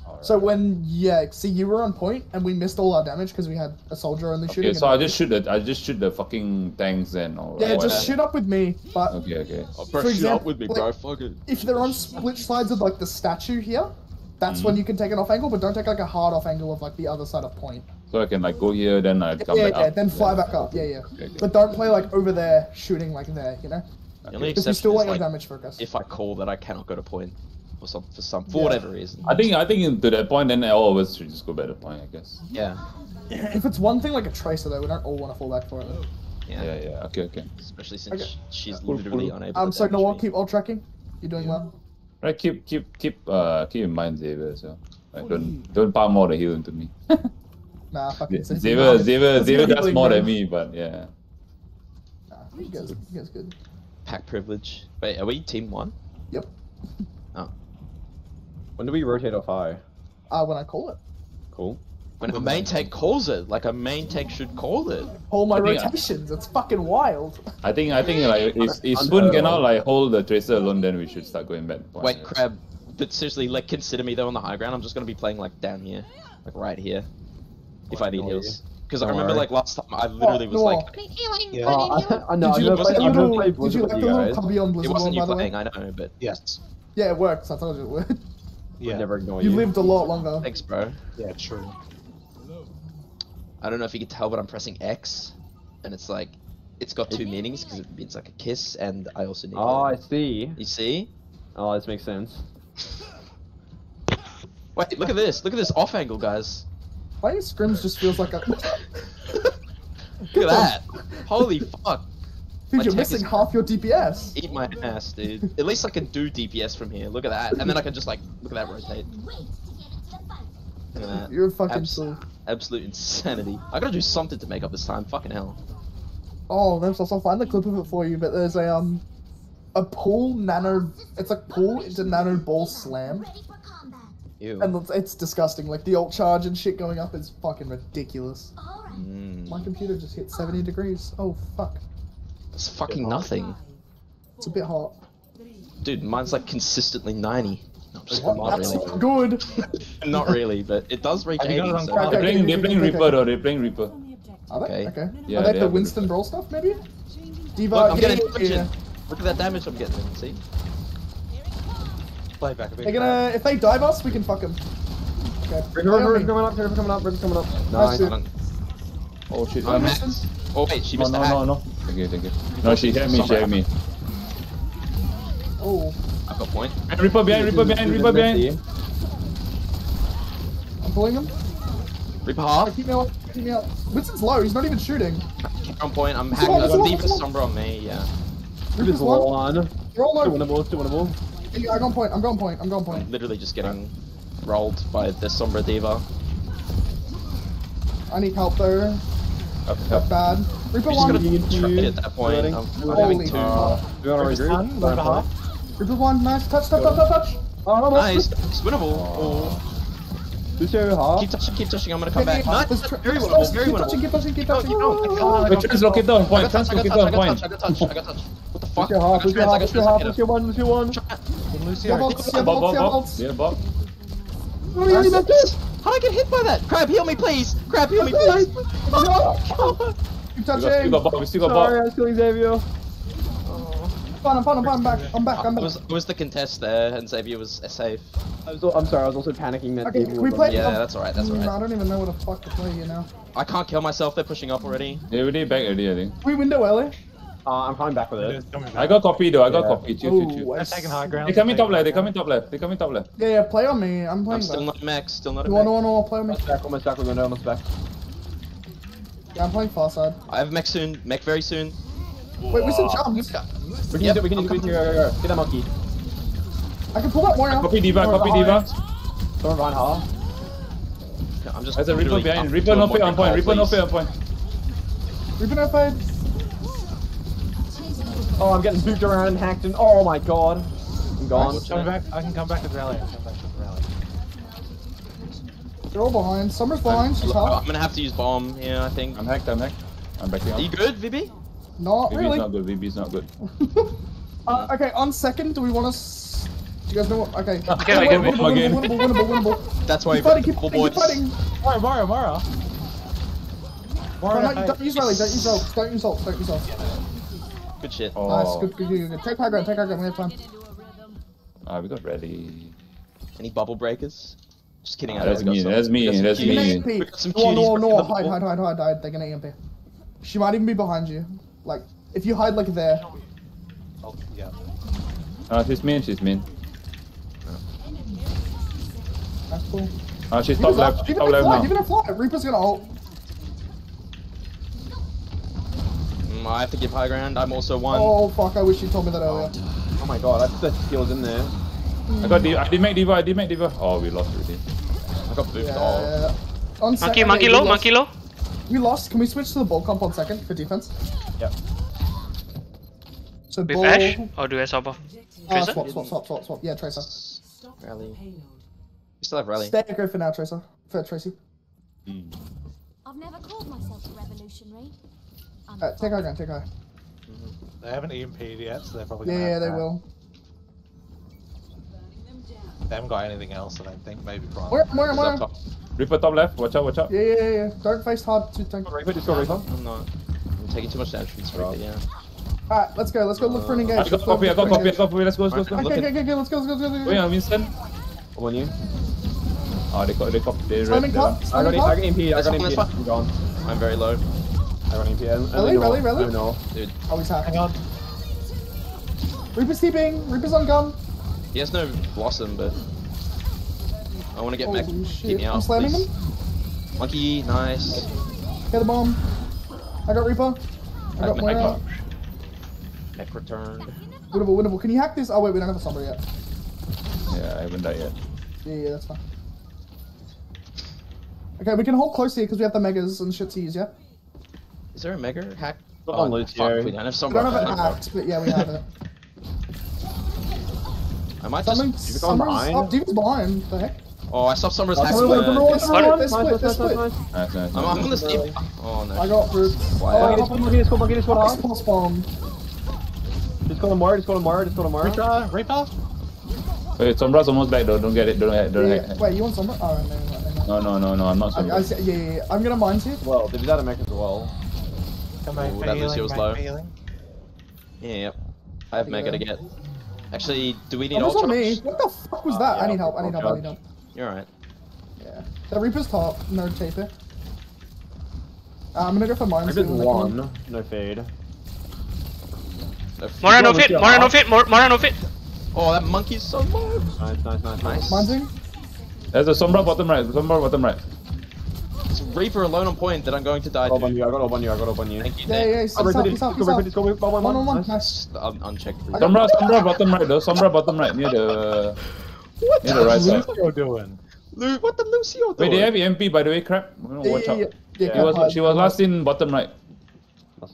Alright. So when yeah, see you were on point and we missed all our damage because we had a soldier only shooting. Okay, and so I just shoot the I just shoot the fucking tanks then or Yeah, whatever. just shoot up with me, but Okay, okay. Oh, For bro, shoot example, up with me, like- bro. Fuck it. if they're on split sides of like the statue here, that's when you can take an off angle, but don't take like a hard off angle of like the other side of point. So I can like go here, then I come yeah, back yeah, up. then fly back up. Yeah, yeah. Okay, okay. But don't play like over there shooting like there, you know? The only Because we exception still is want your like damage focus. if I call that I cannot go to point. for some for some for whatever reason. I think I think to that point, then all of us should just go back to point. I guess. Yeah. If it's one thing like a tracer though, we don't all want to fall back for it. Yeah. Yeah, yeah. Okay, okay. Especially since Okay. she's literally unable. Um, to so damage Noah, me. keep all tracking. You're doing well. Right. Keep keep keep uh keep in mind Xavier as well. Like, don't don't pump more the heal into me. Nah, fucking Xavier. Xavier Xavier Xavier does more than me, but yeah. Nah, you guys, you guys good. pack privilege. Wait, are we team one? Yep. Oh. When do we rotate off high? Uh, when I call it. Cool. When a main tank calls it, like a main tank should call it. All my I think I- rotations. It's fucking wild. I think I think like if, if Spoon cannot like hold the tracer alone, then we should start going back. to point. Wait, crab. But seriously, like consider me though on the high ground. I'm just gonna be playing like down here, like right here, if I need Don't heals. Because I remember worry. like last time I literally was Noah. like, Yeah. Uh, I, I know. did you I've like the played, I've little, played did Blizzard you like the little guys. cubby on it wasn't World, you by playing. I know, but Yes. Yeah, it works. I told you it would. Yeah. Never ignore You you. lived a lot longer. thanks, bro. Yeah, true. I don't know if you can tell, but I'm pressing X, and it's like, it's got two meanings because it means like a kiss, and I also need. Oh, I see. You see? Oh, this makes sense. Wait, look at this. Look at this off angle, guys. Why Playing scrims just feels like a. Look at that. Holy fuck. Dude, My you're missing is- half your DPS. Eat my ass, dude. At least I can do DPS from here. Look at that. And then I can just like, look at that rotate. Look at that. You're a fucking Abs- fool. Absolute insanity. I gotta do something to make up this time. Fucking hell. Oh, also I'll find the clip of it for you, but there's a um a pool nano it's like pool into nano ball slam. Ew. And it's, it's disgusting. Like the ult charge and shit going up is fucking ridiculous. Mm, My computer just hit 70 degrees. Oh fuck. it's fucking nothing. It's a bit hot. Dude, mine's like consistently 90. No, just What? not That's really. good. Not really, but it does reach Have you got 80. it on so- crack? They're playing, they're playing Okay. Reaper though. They're playing Reaper. Are they? Okay. Okay. Yeah, Are they they the have Winston Brawl stuff, maybe? Diva, Look, I'm yeah, getting yeah, Look at that damage I'm getting. See? Play back a bit. They're gonna, if they dive us, we can fuck them. Okay. River, play River, coming up, River coming up, River coming up. Nice, Nice. dude. I don't- Oh shit. Oh, no, Max. Oh wait, she no, missed no, the hack. no, no. Thank you, thank you. No, she hit me, she hit me. Oh, I've got point. And Reaper behind, Reaper behind, Reaper behind. I'm pulling him. Reaper half. keep me out. Keep me out. Winston's low. He's not even shooting. On point. I'm This hacking. one, this I'm deep. Sombra on me. Yeah. Reaper's River's one. one. You're all Still low. winnable, still winnable. Yeah, I'm going point. I'm going point. I'm going point. I'm literally just getting rolled by the Sombra Diva. I need help though. Up, Not up. bad. Reaper We just one. gotta Need to- at that point. I'm, I'm having two. fuck. We want to River's regroup? done, River half. Reaper one. Nice. Touch, touch, touch, touch, touch. Oh, no, no. Nice. It's winnable. Oh. Lucio, half. Keep touching, keep touching. I'm gonna come back. Nice. this tra- Very this winnable. tra- Very Keep touching, winnable. keep touching, keep No, touching. you don't. Oh, Wait, translocator oh, on I point, got touch, I got translocator I got point. touch, I got touch, I got touch. What the fuck? Lucio, I half. got Lucio, trans, I half. got Lucio, trans, I half. got Lucio, one. Lucio, one. In Yeah, Lucio. Bob, yeah, Bob, Bob, Bob, yeah, Bob. Bob. Yeah, Bob. Oh, yeah, yeah, yeah. How'd I get hit by that? Crab, heal me, please. Crab, heal me, please. Keep We got, we touching. got Bob, we still got Sorry, I was killing Xavier. Fine, I'm fine, I'm fine. I'm back. I'm back. I'm I was. I was the contest there, and Xavier was safe. I was, I'm sorry, I was also panicking that Okay, we was play? Yeah, that's alright, that's Mm, I don't even know what the fuck to play here now. I can't kill myself, they're pushing up already. They already back already, I think. We window early. Uh, I'm coming back with It it. is I got copy though, I got Yeah. copy. Chill, chill, Oh, chill. They're taking high ground. They coming top left, they high coming top left, they coming top left. Yeah, yeah, play on me. I'm playing I'm still though. not max, still not a You want to, max. want to play on me? Almost back, almost back, we're going down, almost back. Yeah, I'm playing far side. I have mech soon, mech very soon. Wait, we still jumped. We can Yep, do it, we can I'm do it, coming. go, go, go. Get that monkey. I can pull that Moira. Copy Diva, copy behind. Diva. Someone behind half. No, I'm just There's a Reaper behind, Reaper no a fit on point, Reaper no please. fit on point. Reaper no fade. Oh, I'm getting booped around and hacked and oh my god. I'm gone. Coming back. I can come back with rally. I can come back with rally. They're all behind. Summer's behind. She's I'm gonna have to use bomb here, I think. I'm hacked, I'm hacked. I'm backing Are you good, Vibi? Not VB's really. not good, VB's not good. Uh, okay, on second, do we want to? Do you guys know what? Okay. Okay, Wait, again, winnable, again. winnable, winnable, winnable, winnable. That's why Keep you fighting, got keep double fighting, keep boys. fighting. Mara, Mara, Mara. Mara, Don't, don't use rally, don't use ults, don't use ults, don't use ults. Good shit. Oh, Nice, good, good, good, good. Take high ground, take high ground, we have time. Ah, we got ready. Any bubble breakers? Just kidding. I know that's we got me, some- that's me, we got some that's You're gonna me. cuties. EMP. We got some No, no, cuties no, breaking the hide, bubble. hide, hide, hide, hide. They're gonna EMP. She might even be behind you. Like, if you hide like there. Oh, yeah. Ah, she's main, she's main. That's cool. Ah, she's top left. She's top left fly, now. even a fly. Reaper's gonna ult. Mm, I have to give high ground. I'm also one. Oh fuck! I wish you told me that earlier. Oh my god, I put the skills in there. I got the. I did make diva. I did make diva. Oh, we lost already. I got booped off. Yeah. On sec- Monkey, monkey low, monkey low. We lost. Can we switch to the ball comp on second for defense? Yep. So With ball. Ashe? Or do I Sabah? Uh, Tracer? swap, swap, swap, swap, swap. Yeah, Tracer. Rally. You still have rally. Stay aggro for now, Tracer. For Tracy. I've never called myself a revolutionary. I'm Uh, take high ground. Take high. They haven't EMP'd yet, so they're probably Yeah, gonna yeah, they that. will. They haven't got anything else, I don't think. Maybe Prime. Where, where, Who's up where? top? Reaper top left. Watch out. Watch out. Yeah, yeah, yeah, yeah. Don't face hard to tank. Reaper, just go Reaper. I'm not. I'm taking too much damage from this Reaper, yeah. Alright, let's go. Let's go look for an uh, I engage. got copy. I got copy. I got copy. Let's go. Let's go. Let's go. I'm Okay, looking. okay, okay, let's go, let's go, let's go. Let's Wait, go. Oh, on Winston. I'm on you. Oh, they got. They copy. They Slamming red. Uh, cut, I got, slamming I got cut. MP. I That's got fine, MP. that's fine. I'm gone. I'm very low. I got MP. Rally, Rally, rally, rally. No, Dude, Oh, he's hacked. Hang on. Reaper's TPing. Reaper's on gun. He has no blossom, but I want to get back. Holy Keep shit. me out, I'm slamming please. him. Monkey, nice. Get the bomb. I got Reaper. I got I Moira. got Neck returned. Winnable, winnable. Can you hack this? Oh, wait, we don't have a Sombra yet. Yeah, I haven't died yet. Yeah, yeah, that's fine. Okay, we can hold close here because we have the megas and shit to use, yeah? Is there a mega hack? Got on oh, fuck, we don't have We don't have it hacked, but yeah, we have it. I might Something. just. You've gone Sombra's behind? up. Diva's behind. The heck? Oh, I stopped Summer's Oh, hack. Summer, split. Summer, I'm, Summer, Summer, They nice, split, they nice, split. nice. Nice, nice. I'm nice. gonna. Oh no. I got Brutes. Wow. Oh, Monkey, this one, monkey, this one, monkey, this one, Nice pulse bomb. Just go to Moira, just go to Moira, just go to Moira. Reaper, Reaper. Wait, Sombra's almost back though. Don't get it. Don't hack. Don't Yeah, hack. wait, you want Sombra? Oh, no, no, no, no. No, no, no, no. I'm not I, I, see- yeah, yeah, yeah. I'm gonna mines here. Well, they've got a mech as well. Come on, Ooh, that healing, Lucio's mate, low. Yeah, yep. I have mega to get. Actually, do we need Oh, that's ultra? on me. What the fuck was that? yeah, I need help. I need I'll help. I need help. You're alright. Yeah. The Reaper's top. No tape it. Uh, I'm gonna go for mines. Reaper's here, like, one, no fade. Moira no Go, fit, Lucio, Moira no half. fit, Mor- Moira no fit. Oh, that monkey's so low. Nice, nice, nice, nice. Nice. There's a Sombra bottom right. Sombra bottom right. It's Reaper alone on point that I'm going to die Got up on you, I got up on you, I got up on you. Thank you, Yeah, Nick. yeah, he's, he's up, just he's up, go, he's up. just go, Reaper, one, One on one, Nice. nice. Just un- unchecked. Sombra, Sombra bottom right though. Sombra bottom right near the What near the right side. Lucio doing? Lu- what the Lucio doing? Wait, they have EMP by the way. Crap. Yeah, Watch yeah, out. yeah. She Yeah, was she was last in bottom right.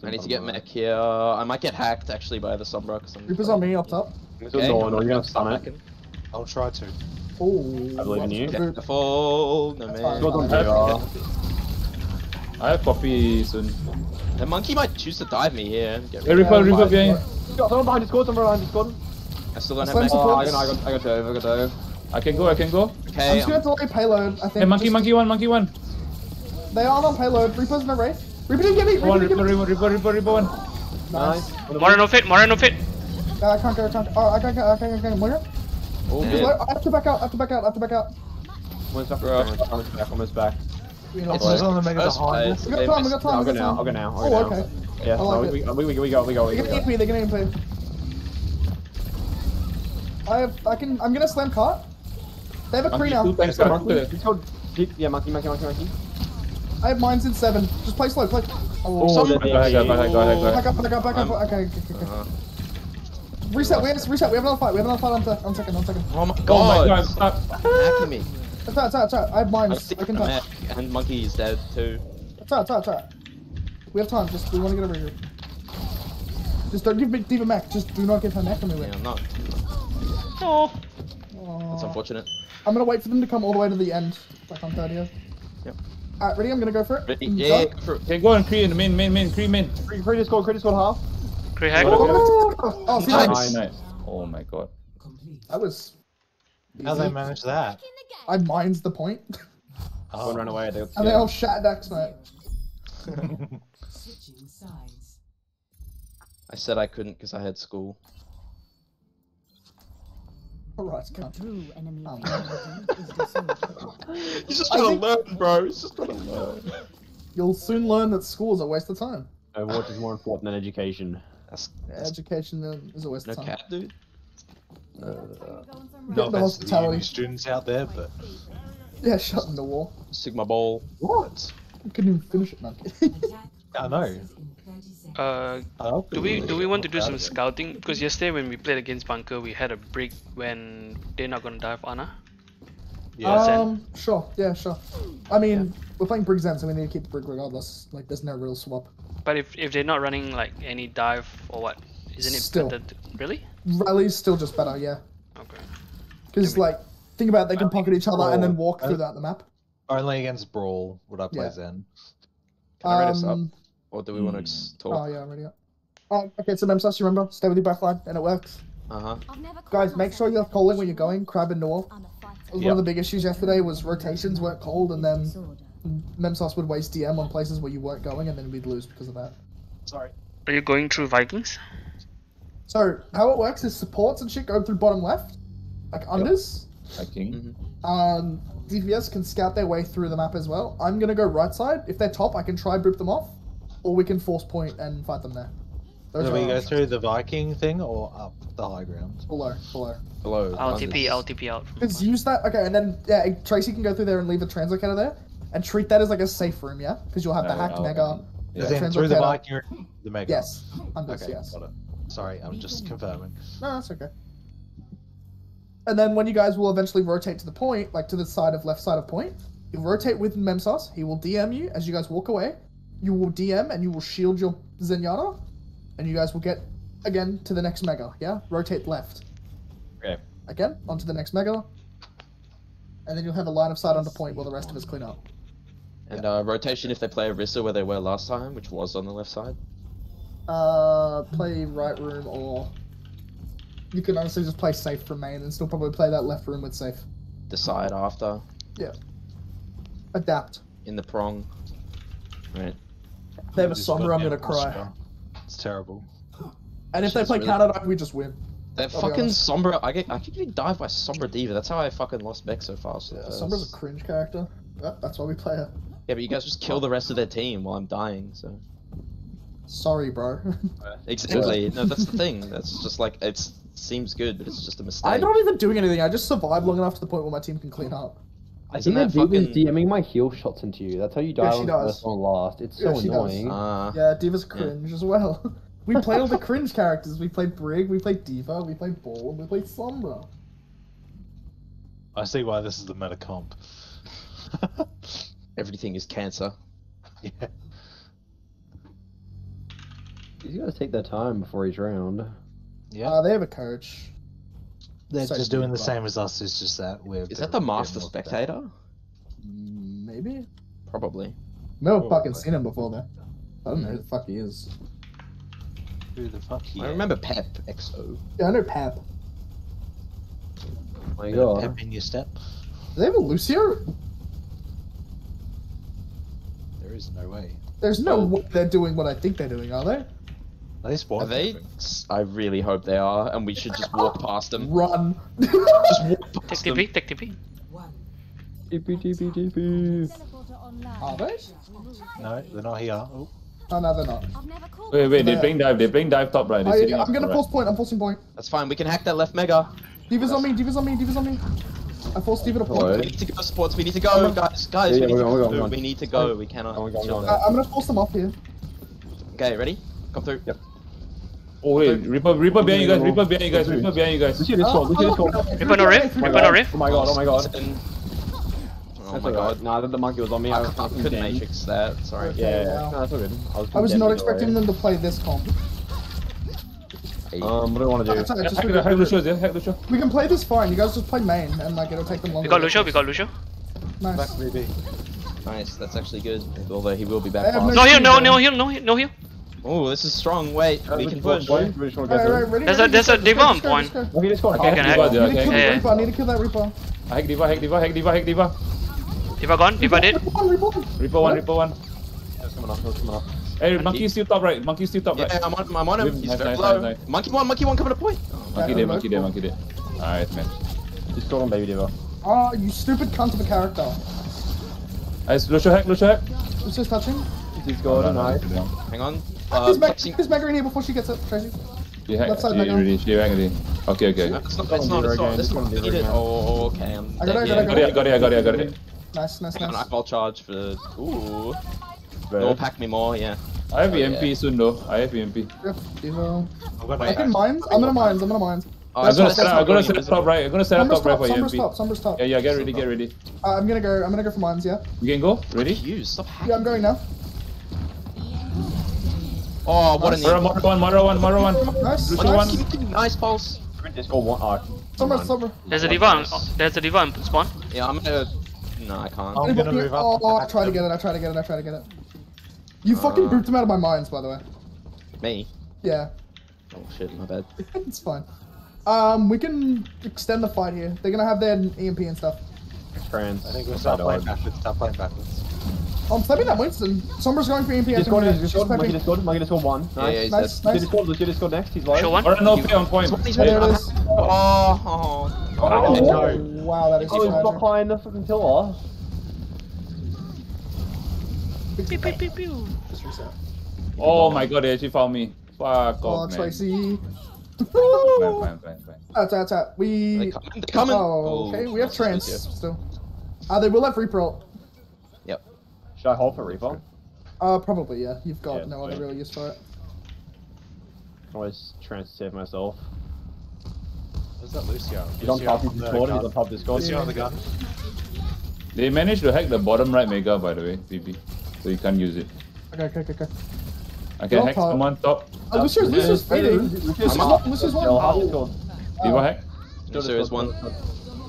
I need to get mech here. I might get hacked actually by the Sombra. Reaper's on me up top. This is no, no, you're gonna stun it. Hacking. I'll try to. Oh. I believe in you. Get the fall. No man. fine. Go on Yeah. JR. I have copy soon. The monkey might choose to dive me here. Get Hey, rid of Reaper, Yeah, Reaper fine. behind. Got someone behind Discord, someone behind Discord. I still don't have Slam mech. Oh, I got, I got, I got Dove, I got Dove. I can go. I can go. I'm Okay. just gonna delay payload. I think. Hey, monkey, just- monkey one, monkey one. They aren't on payload. Reaper's no raid. Reaper didn't get me. Reaper One, didn't Reaper, get me. Reaper, Reaper, Reaper, Reaper one. Nice. Moira no fit, Moira no fit. Uh, I can't go. I can't. Oh, I can't go. I can't go. I can't go. Moira? Oh, Just man. low- I have to back out. I have to back out. I have to back out. Almost back, Bro. almost back, almost back. We know. It's just on the mega behind place. We got time. We got time. I'll go now. I'll go now, I'll Oh, go now. okay. Yeah, I no, like we, it. we, we, we, we go, we go, They're gonna EP. They're gonna EP. I have. I can. I'm gonna slam cart. They have a Monkey Kree now. two times Monkey, monkey. let's go. Yeah, monkey, monkey, monkey, monkey. I have mines in seven. Just play slow. Play. Oh. Oh, Some- the- Go ahead, go ahead, go ahead, go Back ahead. up. Back up. Back up. Um, Okay. Okay. okay, okay. Uh, Reset. We have reset. We have another fight. We have another fight on, se- on second. On second. oh my Oh my god. god, stop. Hacking me. It's out. It's out. It's out. I have I mines. think I can the touch. and monkey is dead too. It's out. It's out. It's out. We have time. Just we want to get over here. Just don't give me Diva Mac. Just do not give her Mac on me. Yeah, I'm not. Oh. That's unfortunate. I'm gonna wait for them to come all the way to the end. Like on third here. Yep. Alright, ready? I'm gonna go for it. Ready? Yeah, go. go for it. Okay, go on, Kree, in the main, main, main, Kree, main. Crit crit Discord, crit Discord half. Kree hack. Oh, oh see Nice. that? Nice, nice. Oh my god. That was. How they easy. manage that? I mines the point, Oh. One ran away. They got and they all scared. shat decks, mate. I said I couldn't because I had school. Alright, The cunt. enemy Um. of humanity is disorder. He's just I trying think- to learn, bro. He's just trying to learn. You'll soon learn that school is a waste of time. Overwatch is more important than education. That's, that's education uh, is a waste no of time. cap, dude. Uh, No the offense the hospitality. students out there, but Yeah, shut in the wall. Sigma ball. What? I couldn't even finish it, man. I know. Uh, do we do we want to do some scouting? Because yesterday when we played against Bunker, we had a break when they're not gonna dive Ana. Yeah. Um, sure. Yeah, sure. I mean, we're playing Brig Zen, so we need to keep the Brig regardless. Like, there's no real swap. But if if they're not running like any dive or what, isn't it Still. better? To, really? Rally's still just better, yeah. Okay. Because, like, think about it, they can pocket each other and then walk Uh, throughout the map. Only against Brawl would I play Yeah. Zen. Can I read us up? Um, Or do we want to talk? Oh, yeah, I'm ready. up. Oh, okay, so Memsas, you remember? Stay with your backline, and it works. Uh huh. I've never called Guys, make sure you're a calling when you're going. Crab and Nor. I'm a fighter. Was One of the big issues yesterday was rotations weren't called, and then Memsas would waste DM on places where you weren't going, and then we'd lose because of that. Sorry. Are you going through Vikings? So how it works is supports and shit go through bottom left, like unders. I king. Um, DPS can scout their way through the map as well. I'm gonna go right side. If they're top, I can try boop them off, or we can force point and fight them there. Those Do are we our go through the Viking thing or up the high ground? below, below. Hello. I'll TP, Anders. I'll TP out. Because use that. Okay, and then yeah, Tracy can go through there and leave the translocator there, and treat that as like a safe room. Yeah, because you'll have the Uh, hacked oh, mega. okay. As Yeah. through the Translocator. Viking, the Mega. Yes, unders. Okay, yes. got it. Sorry, I'm just confirming. No, that's okay. And then when you guys will eventually rotate to the point, like to the side of left side of point, you rotate with Memsas. He will DM you as you guys walk away. You will DM and you will shield your Zenyatta, and you guys will get again to the next mega. Yeah, rotate left. Okay. Again onto the next mega, and then you'll have a line of sight onto point while the rest of us clean up. And uh, rotation if they play Orisa where they were last time, which was on the left side. Uh, play right room or you can honestly just play safe from main and still probably play that left room with safe. Decide after Yeah. Adapt. in the prong. Right. They have a Just Sombra, I'm gonna cry. Imposter. It's terrible. And if they play really- counter dive, we just win. That I'll fucking. Sombra, I get, I keep getting dived by Sombra Diva. That's how I fucking lost Beck so fast. Yeah, Sombra's a cringe character. That- That's why we play her. yeah, but you guys just kill the rest of their team while I'm dying. So Sorry, bro. exactly. no, that's the thing. That's just like it seems good, but it's just a mistake. I'm not even doing anything. I just survived long enough to the point where my team can clean up. I Isn't think that that Diva's fucking- DMing my heel shots into you. That's how you die Yeah, she on does. first one last. It's Yeah, so she annoying. Uh, Yeah, Diva's cringe as well. We played all the cringe characters. We played Brig, we played Diva, we played Ball, and we played Sombra. I see why this is the meta comp. everything is cancer. yeah. He's got to take their time before he's round. Yeah. Uh, they have a coach. They're so just doing the same as us. It's just that we're. Is that the master spectator? Mm, Maybe. Probably. Never Oh, fucking seen him before though. I don't know who the fuck he is. Who the fuck? He I remember Pep XO. Yeah, I know Pap. Oh my Bit of god. pep in your step. Do they have a Lucio? There is no way. There's no Oh. way they're doing what I think they're doing, are they? Are they spawn Are they? camping? I really hope they are, and we should just walk past them. Run. Just walk Take past them. TP, take TP. TP, TP, TP. Teleporter online. Are they? No, they're not here. Oh, Oh no, they're not. I've never called Wait, wait, they're Yeah. playing dive. They're playing dive top right. They're I, sitting I'm gonna right. force point. I'm forcing point. That's fine. We can hack that left mega. Diva's on me. Diva's on me. Diva's on me. I forced Diva to point. Hello. We need to go, sports. We need to go, guys. Guys, Yeah, we, need we're to going, we're go. going, we're we going. need to go. We cannot. Going, going, chill going. there. Uh, I'm gonna force them off here. Okay, ready? Come through. Yep. Oh wait, Reaper, Reaper behind you guys. Reaper behind you guys. Reaper behind you guys. Lucio, this one. Lucio, this one. Ripper no riff, Ripper no riff. Oh my god, oh my god. Oh my god. Nah, the, the monkey was on me. I I was c- I fucking couldn't dead. matrix that. Sorry. Okay, Yeah, yeah, no, that's all good. I was, I was not expecting them to play this comp. Um, what do I want to do? It's alright, just Hack we, hack the shows, yeah. Hack the we can play this fine. You guys just play main, and like it'll take them longer. We got Lucio, we got Lucio. Nice. back BB. Nice. That's actually good. Although he will be back I have fast. No heal, no, no heal, no heal, no heal. Oh, this is strong. Wait, uh, we can push. Boy, we just want to Alright, go alright, through. ready? There's ready, a- there's a go, Diva on just go, point. go. Okay, let's go. Okay, Hack can I Diva, hack? yeah, I need to kill okay. Yeah, yeah. Reaper. I need to kill that Reaper. Hack Diva, hack Diva, hack Diva, hack Diva. Diva gone, Diva dead. Reaper one, Reaper one. Reaper one, Reaper one. That's coming up, that's coming up. Hey, monkey still top right. Monkey still top Yeah, right. I'm on, I'm on him. He's Nice, nice, nice, nice. Monkey one, monkey one coming to point. Oh, Monkey Yeah, there, monkey there, monkey there. Alright, man. Just got on Baby Diva. Oh, you stupid cunt of a character. Nice, Lucio hack, Lucio hack. Who's just touching? He's Oh, got no, a no, nice. no, no. hang on. Uh, There's, Meg- Pepsi- there's here before she gets it, Tracy. She hacked. Left side, She back on. already. She hacked. Okay, okay. No, It's not, it's not, it's not, again, it's go on, not Devo Oh, okay, I'm I got it, I yeah. got Got it, I got it, I got it, I got it. Nice, nice, I got an nice. eyeball charge for, ooh. Bird. No, pack me more, yeah. I have Oh, EMP soon though. I have EMP. Yep, Devo. I've I no can mines. I'm gonna mines. I'm gonna mines. Oh, I'm gonna set up, I'm gonna set up top right. I'm gonna set up top right for Sombra's EMP. top. Sombra's top. Yeah, yeah, get ready, get ready. Uh, I'm gonna go. I'm gonna go for mines. Yeah. You can go? Ready? You stop hacking. Yeah, I'm going now. Oh, what an Nice. Mara, Mara one, Mara one, Mara one. Nice. Lucio Nice. one. Nice pulse. Discord one. Oh, Sombra. Sombra. There's a diva. on- There's a diva on spawn. Yeah, I'm gonna. No, I can't. I'm gonna move up. Oh, I try to get it. I try to get it. I try to get it. You fucking Uh. booped him out of my mines, by the way. Me. Yeah, Oh shit, my bad. it's fine. Um, we can extend the fight here. They're gonna have their EMP and stuff. trans. I think we'll Side start playing backwards. Start playing backwards. I'm slapping that Winston. Sombra's going for EMP. I Discord think. is She's Discord. Monkey prepping. Discord. Monkey Discord one. Yeah, yeah, Nice. he's Nice, Lucio nice. Discord. Lucio Discord next. He's live. Show one. Mara no play on point. He's There it one. is. Oh, oh. Oh, oh. no. Wow, that is Oh, he's tragic. behind the fucking pillar. Pew, pew, pew, pew. Just reset. Oh my god, they actually found me. Fuck Oh, off, man. Tracy. Fine, fine, fine, fine. That's that's that. They're We. coming. They're coming. Oh, okay. We have nice, trance Lucio. still. Uh, they will have Reaper ult. Yep. Should I hold for Reaper? Uh, probably yeah. You've got Yeah, no other yeah. real use for it. Always trans to save myself. Where's that Lucio? He's on Lucio top of the Discord. He's on top of Discord. Lucio on the gun. They managed to hack the bottom right mega, by the way, BB. So you can't use it. Okay, okay, okay, okay. I can Go hack top. someone top. Oh, Lucio's, Lucio's fading. Lucio's one. Lucio's one. Still, half Oh. Discord. Diva hack? Lucio is one.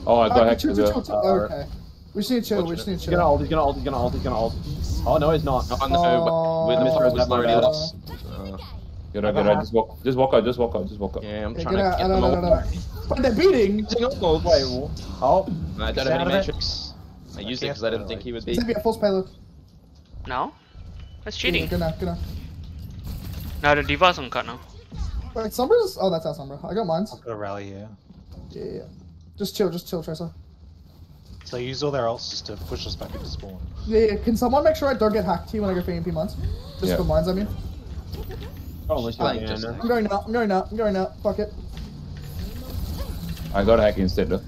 Oh, I got Alright, hacked chill, as well. chill, uh, chill. Okay. We just need to chill. We just need to chill. He's gonna ult. He's gonna ult. He's gonna ult. He's gonna ult. Oh no, he's not. Oh no, Oh, with the Mr. was already lost. Get out, get. Just walk, just walk out, just walk out, just walk out. yeah, I'm Okay, trying get to out. get No, them no, no, no, no. But they're beating. Using ults. Wait, wha- oh. I don't have any of matrix. I used it because I didn't think he would be. Xavier, false payload. Now? That's Yeah, cheating. good enough, good enough. Now the diva's on cut now. Wait, Sombra's. Oh, that's our Sombra. I got mines. I've got a rally here. Yeah, yeah. Just chill, just chill, Tracer. So use all their ults just to push us back into spawn. Yeah, yeah. Can someone make sure I don't get hacked here when I go for EMP mines? Just Yeah. for mines, I mean. Oh, Lucio. Fine, Yeah, just- I'm going now. I'm going now. I'm going now. Fuck it. I got hacked instead though.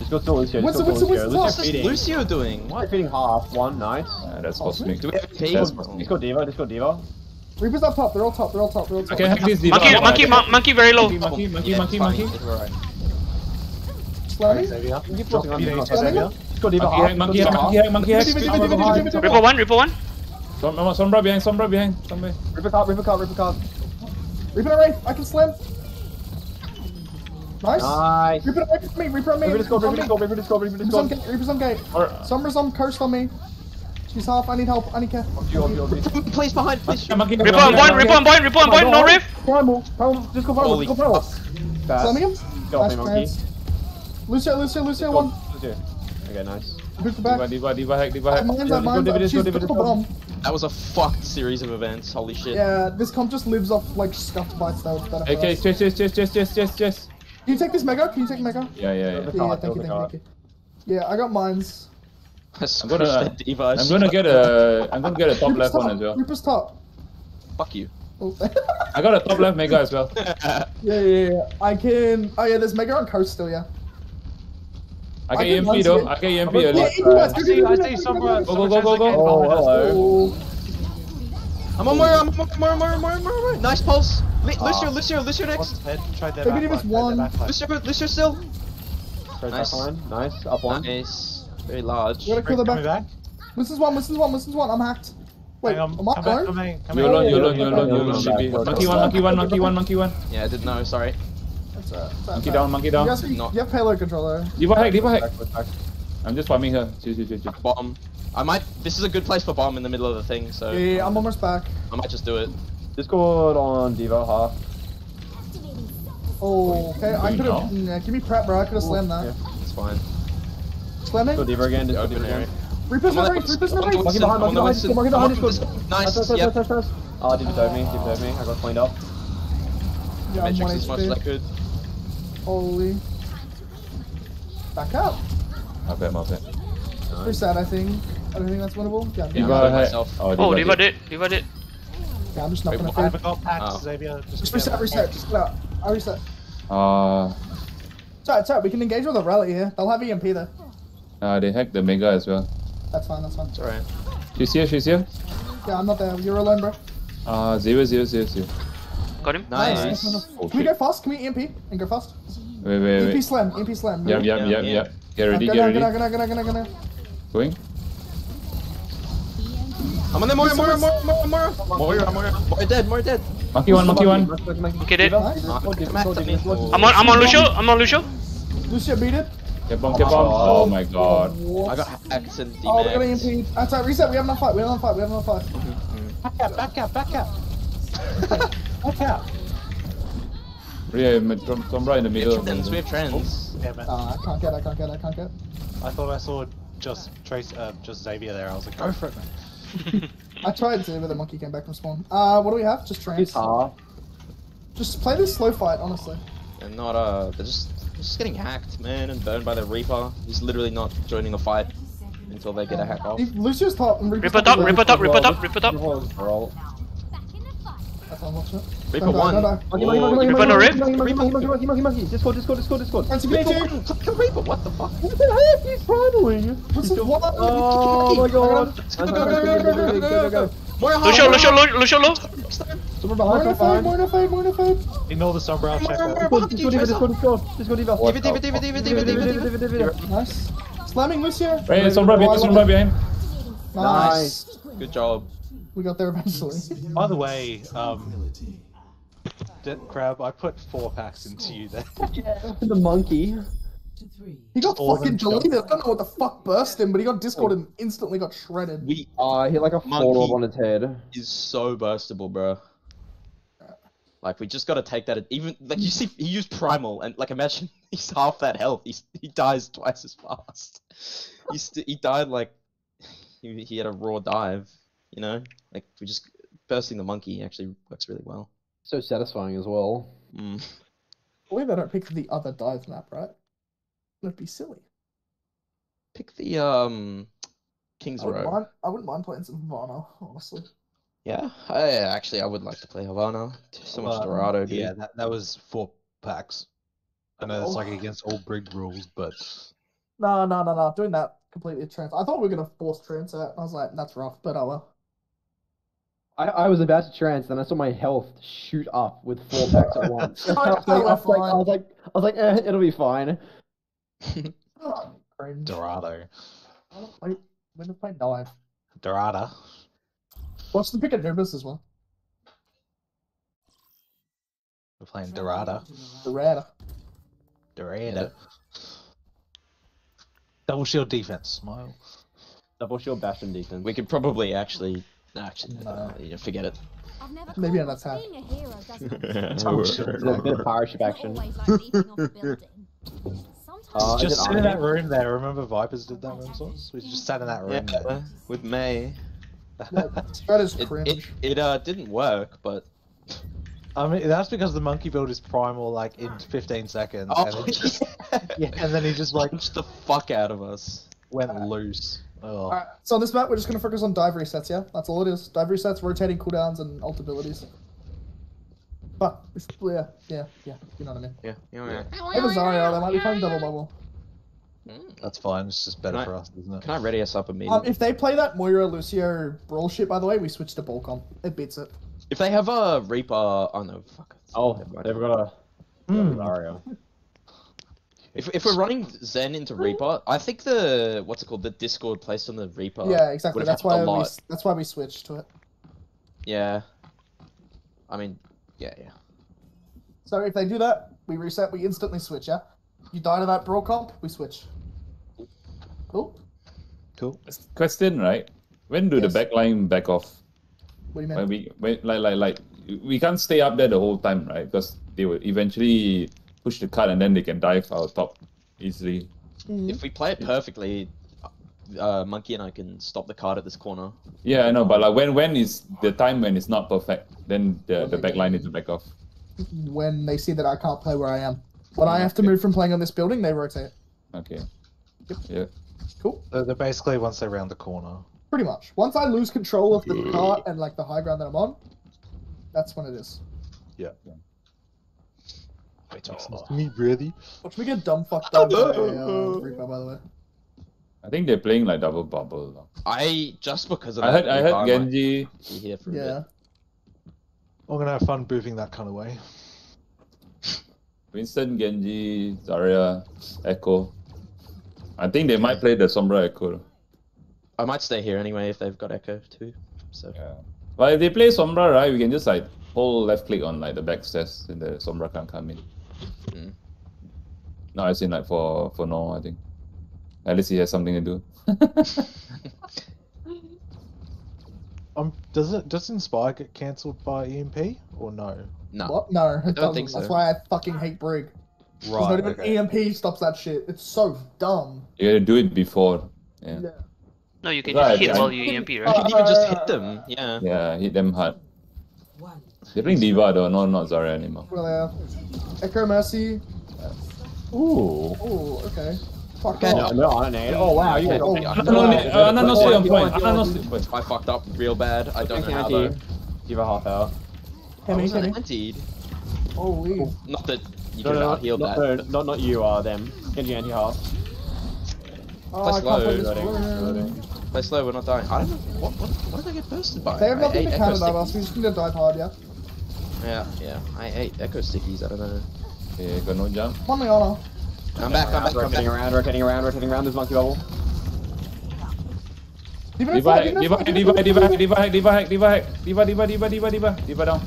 Discord still Lucio. What's Discord the- still what's Lucio. the- what's the- Lucio What's this feeding. Lucio doing? They're What? feeding half. One, nice. Uh, that's Oh, cosmic. Do we have P? That's Oh. cosmic. Discord Diva. Discord Diva. Reaper's up top. They're all top. They're all top. They're all top. Okay, can hack this Diva. Monkey, monkey, I mon- can- monkey, very low. Monkey, monkey, monkey, monkey, monkey. It's alright. Slamming. Xavier. Keep Drop forcing on. Peter Discord into Xavier. Discord Diva. Monkey half. monkey Discord hack, Diva monkey Diva. Ripple one, Ripple one. Som- Sombra behind, Sombra behind, somewhere. half. Ripper card. Ripper card. Ripper card. Reaper and Wraith. I can slam. Nice. Nice. Reaper and Wraith for me. Reaper on me. Ripper Discord. On Ripper me. Discord. Ripper Discord. Ripper Reaper's on Discord. gate. Reaper's on gate. Or, Sombra's on coast on me. She's half. I need help. I need care. Please behind, please. monkey, Ripple on point, Ripple on point, Ripple on point, no oh riff. Primal. Primal. Discord Primal. Holy Discord Primal. Bad. Slamming him. Nice monkey. Chance. Lucio, Lucio, Lucio, one. Lucio. Okay, nice. Boot the back. diva, diva hack, diva I hack. mines, I Diva, mines. Diva, She's Diva, Diva, triple Diva. bomb. That was a fucked series of events. Holy shit. Yeah, this comp just lives off like scuffed bites though. It's better for Okay, us. chase, chase, chase, chase, chase, chase, chase. Can you take this mega? Can you take mega? Yeah, yeah, yeah. Yeah, yeah, card, thank you, the thank you, card. thank you. Yeah, I got mines. I I'm gonna, squished the diva. I'm gonna get a, I'm gonna get a top Reaper's left one top. as well. Reaper's top. Fuck you. Oh. I got a top left mega as well. yeah, yeah, yeah. I can. Oh yeah, there's mega on coast still. Yeah. I I get can EMP run though. I get EMP Yeah, early. yeah, I go, see, go, I go, see go, somewhere. Go, go, go, go, go. Oh, hello. I'm on Moira, I'm on Moira, Moira, Moira, Moira, Moira. Nice pulse. Li- ah. Lucio, Lucio, Lucio What's next. head? Tried their Maybe back give us line, tried their one. back line. Lucio, Lucio still. Nice. back line. Nice. Up one. Nice. Very large. You gotta kill the back. back. This is one. This is one. This is one. I'm hacked. Wait, Hang on, am I come back, going? come in, You're in. alone, you're yeah, alone, you're yeah, alone, you're yeah, alone. yeah, Should be. yeah, Monkey one, monkey one, monkey one, monkey one. Yeah, I didn't know. Sorry. That's alright. Monkey alright. down, monkey You down. guys, you have payload controller. Diva hack, diva hack. Back, back, back. I'm just farming her. Chill, chill, chill, chill. Bomb. I might. This is a good place for bomb in the middle of the thing, so Yeah, yeah, I'm almost back. I might just do it. Discord on Diva half. Oh, okay. I could have. Yeah, give me prep, bro. I could have slammed that. Yeah. It's fine. Slamming. Discord Diva again. Discord Open Diva area. again. Reaper's I'm on no the race. Reaper's Winston, no I'm on the race. Monkey Winston, behind, I'm on the monkey Winston. behind, I'm on monkey the behind, Winston. Nice, Nice. nice, Yep. nice, nice. Ah, Diva dove me. Diva dove me. I got cleaned up. Yeah, I'm Matrix one as much as I HP. could. Holy. Back up. My bad, my bad. Pretty sad, I think. I don't think that's winnable. Yeah, Yeah, yeah. I'm Diva doing hack. myself. Oh, Oh, diva Diva did. did, Diva. Yeah, I'm just not Wait, gonna what? I haven't got packs, Oh. Xavier. Just, Just reset, reset. Just get out. I reset. Uh, It's alright, it's alright. We can engage with a rally here. They'll have EMP there. uh, they hacked the Mega as well. That's fine, that's fine. It's alright. She's here, she's here. Yeah, I'm not there. You're alone, bro. Uh, zero, zero, zero, zero. Got him. Nice. Nice, nice, nice. Oh, Can we go fast? Can we EMP and go fast? Wait, wait, EMP slam, EMP slam. Yep, yep, Yeah, yep, yeah. yep. Get ready, get ready. go now, go now, go now, go now, go now. Going. I'm on there, Moira, Moira, Moira, Moira, Moira. Moira, Moira. Moira dead, Moira dead. Monkey one, monkey one. Okay, dead. Nice. Come after me. I'm on. I'm on Lucio. I'm on Lucio. Lucia beat it. Get bomb, get bomb. Oh my oh god. I got hacked and Oh, we got demaxed. EMP. That's right, reset. We have enough fight. We have enough fight. We have enough fight. Back out, back out, back out. back out. Yeah, Tom- Sombra in the We middle. have trends, we have trends. Damn it. Uh, I can't get, I can't get, I can't get. I thought I saw just Trace, uh, just Xavier there. I was like, go for it, man. I tried to, but the monkey came back from spawn. Uh, what do we have? Just trans. Guitar. Just play this slow fight, honestly. And not, uh, they're just, they're just getting hacked, man, and burned by the Reaper. He's literally not joining the fight until they get a hack off. If Lucio's top and Reaper's Ripper top. top. Ripper top. Ripper top. Ripper top. Roll. Back in the fight. That's unfortunate. Reaper Don't die, one. Ripper no monkey, rip? monkey, monkey, monkey. Discord, Discord, Discord, Discord. Fancy me too. Fucking Reaper, what the fuck? What the heck? He's finally. What's this? What? Oh my god. Go, go, go, go, go, go. Moira, Lucio. Lucio. Lu- Lucio. Low. Someone More behind, no someone fade, behind. more no fade, more no fade. Ignore the Sombra, I'll check out. Discord, Discord, Diva, Discord, Discord, the diva, diva, Diva, diva, Diva, diva. Diva, Diva, Diva. Nice. Slamming Lucio. Wait, Sombra behind, Sombra behind. Nice. Good job. We got there eventually. By the way, um, D- Crab, I put four packs into you there. The monkey. He got All fucking them deleted. I don't know what the fuck burst him, but he got Discord and instantly got shredded. We Oh, he hit like a Monkey. four on its head. is so burstable, bro. Like we just gotta take that. Even like you see, he used primal, and like imagine he's half that health. He's he dies twice as fast. He st- he died like he, he had a raw dive. You know, like we just bursting the monkey actually works really well. So satisfying as well. Mm. Believe I don't pick the other dive map, right? That'd be silly. Pick the um King's I wouldn't Row. mind. I wouldn't mind playing some Havana, honestly. Yeah, I actually I would like to play Havana. So much Uh, Dorado, dude. Yeah, that, that was four packs. I know that's like against all brig rules, but No, no, no, no. Doing that completely trans. I thought we were gonna force trans out. I was like, that's rough, but oh well. I, I was about to trance, then I saw my health shoot up with four packs at once. I was like, I was like, I was like, I was like eh, it'll be fine. Oh. Dorado. I don't play- When to play dive? Dorado. Watch the pick at Nubis as well. We're playing Dorado. The red. Dorado. Double shield defense. Smile. Double shield bastion defense. We could probably actually. No, Actually, No. uh, yeah, forget it. Maybe called on that tab. being a hero doesn't Double shield. There's a bit of parachute action. always like leaping off a building. Sometimes Uh, just it sit in that room there. Remember Vipers did that room source? We just sat in that room there. With May. That is It, it, it uh didn't work, but I mean, that's because the monkey build is primal like in 15 seconds. oh, and, it, yeah, and then he just like punched the fuck out of us. went loose. Oh. Alright, so on this map, we're just gonna focus on dive resets, yeah? That's all it is. Dive resets, rotating cooldowns, and ult abilities. But, it's, yeah, yeah, yeah, you know what I mean. Yeah, yeah. yeah. Maybe Zarya, they might be playing double bubble. Mm. That's fine. It's just better Can I- for us, isn't it? Can I ready us up immediately? Um, if they play that Moira Lucio brawl shit, by the way, we switch to ball comp. It beats it. If they have a Reaper, oh no, fuck. it. Oh, Never mind. they've got a. Hmm. Mario. If if we're running Zen into Reaper, I think the what's it called, the Discord placed on the Reaper. yeah, exactly. That's helped a why we that's why we switched to it. Yeah. I mean, yeah, yeah. So if they do that, we reset. We instantly switch. Yeah. You die to that brawl comp, we switch. Cool. Cool. Question, right? When do Yes. the backline back off? What do you mean? When we when, like like like we can't stay up there the whole time, right? Because they will eventually push the cut and then they can dive our top easily. Mhm. If we play it perfectly, uh, Monkey and I can stop the card at this corner. Yeah, I know, but like when when is the time when it's not perfect? Then the the they back line needs to back off. When they see that I can't play where I am, when I have to move from playing on this building, they rotate. Okay. Yep. Yeah. Cool. They're, they're basically once they round the corner. Pretty much. Once I lose control of the cart and like the high ground that I'm on, That's when it is. Wait, me ready? Watch me get dumb fucked up by uh, Reaper, by the way. I think they're playing like double bubble. now. I just because of I that. heard I heard Genji. be here for a Yeah. bit. I'm gonna have fun boofing that kind of way. Winston, Genji, Zarya, Echo. I think they might play the Sombra Echo. I might stay here anyway if they've got Echo too. So Yeah. But if they play Sombra, right, we can just like hold left click on like the back stairs and the Sombra can't come in. No, I seen like for for no, I think. At least he has something to do. Um, does it does Inspire get cancelled by EMP or no? no. What? No, it don't doesn't. think That's why I fucking hate Brig. There's not even Okay. EMP stops that shit. It's so dumb. You gotta do it before. Yeah. Yeah. No, you can Right, just hit I- while you EMP, Right. You can even just hit them. Yeah. Yeah, hit them hard. What? They bring Diva though, no not Zarya anymore. Well, yeah. Echo Mercy. Ooh. Oh, okay. Fuck Okay, off. No, I don't need. it. Oh wow, you Okay, got. okay, Oh, I- No, no, no, uh, no, no, stay on point. Go on, Uh, no, go on. stay on point. I fucked up real bad. I don't Thank know how you, though. Give a half hour. I Kenny, wasn't Kenny. antied. Holy. Not that you No, could no, have not, healed that. no, not, not you, are them. Genji anti half. Oh, I can't slow, play this Reloading, one. reloading. Play slow, we're not dying. I don't know what what, what did I get bursted by? They have I nothing ate to Echo counter that stick- us. We just need to dive hard, yeah? Yeah, yeah. I ate echo stickies. I don't know. Eh, okay, got no jump. Come on, Leona. I'm back. I'm back. I'm Rotating back. around, rotating around, rotating around. There's monkey bubble. Even if Diva I hack, didn't Diva hack, Diva hack, Diva hack, Diva hack, Diva hack, Diva hack, Diva, Diva, Diva, Diva, Diva, Diva down.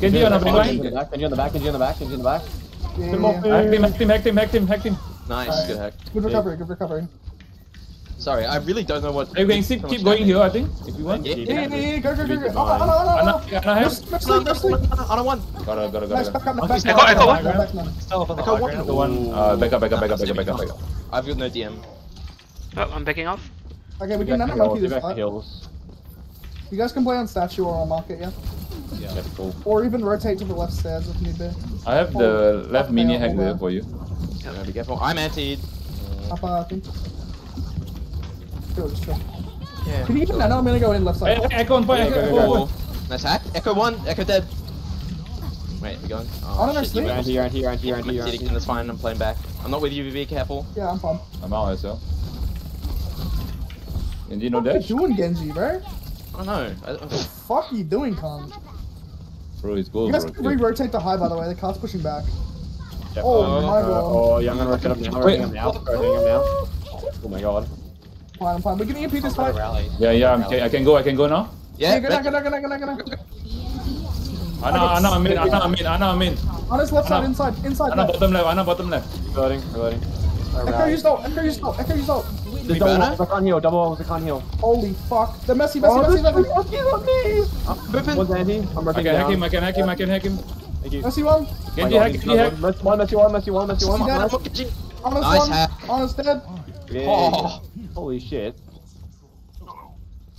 Genji on the back Genji line. in the back, Genji on the back, Genji on the back, Genji in the back. Yeah, Come yeah, on, yeah. Hack him, hack him, hack him, hack him, hack him. Nice. Good hack. Good recovery, good recovery. Sorry, I really don't know what. You can keep, keep going here, I think, if you want. Yeah, Yeah, yeah, yeah. yeah, yeah, go, go, go, go. Keep Oh, no, no, no, Ana, no. Ana hack. Let's let's sleep, let's sleep. On a one. Gotta, gotta, Nice, gotta. back up, back Monkey's up. Echo, echo, back what? up, back up. Still up on the Echo high one. ground. The one, uh, back up, back up, back up, back up, back up, back up. I've got no DM. Oh, I'm backing off. Okay, we Back can to nano monkey hills, this back to fight. hills. You guys can play on statue or on market, yeah? Yeah, cool. Or even rotate to the left stairs if need be. I have the left Okay, mini I'll hack hold there on. for you. Yeah, be careful. I'm antied. Up, uh, I think. Chill, just chill. Yeah. Can you get nano? I'm gonna go in left side. hey, Echo on point, Yeah, Echo, Echo on point. Nice hack. Echo one. Echo dead. Wait, we going? Oh, Oh, no, shit, sleep. you You're anti, you're anti, you're anti, you're I'm anti, you're antied. anti. That's fine. I'm playing back. I'm not with you. Be careful. Yeah, I'm fine. I'm out as well. Genji no What are you doing, Genji, bro? I don't know. I, I, Fuck you doing, cunt? Bro, it's You guys can re-rotate the high, by the way. The cart's pushing back. Yep. Oh Uh, my Uh, god. oh, yeah, I'm gonna rotate up now. Wait. rotating up now. Rotating up now. Oh my god. Fine, I'm fine. We're gonna EMP this fight. Yeah, yeah, I'm, I can go, I can go now. yeah. Yeah, back- good, good, good, good, good, good. Ana, Ana, I'm in, Ana, I'm in, Ana, I'm in. On his left side, inside, inside. Ana, left. bottom left, Ana, bottom left. Reloading, reloading. Echo use ult, Echo use ult, Echo use ult. we There's double walls, I can't heal, double walls, I can't heal. Holy fuck. The messy, messy, Oh, messy, this messy. Booping. One's anti, I'm I can hack him, I can hack him, I can hack him. Thank you. Messy one. Genji hack, Genji hack. Messy one, messy one, messy one, messy one. Yeah. Nice. On his Nice one. hack. On dead. Yeah. Oh. Holy shit. Alright,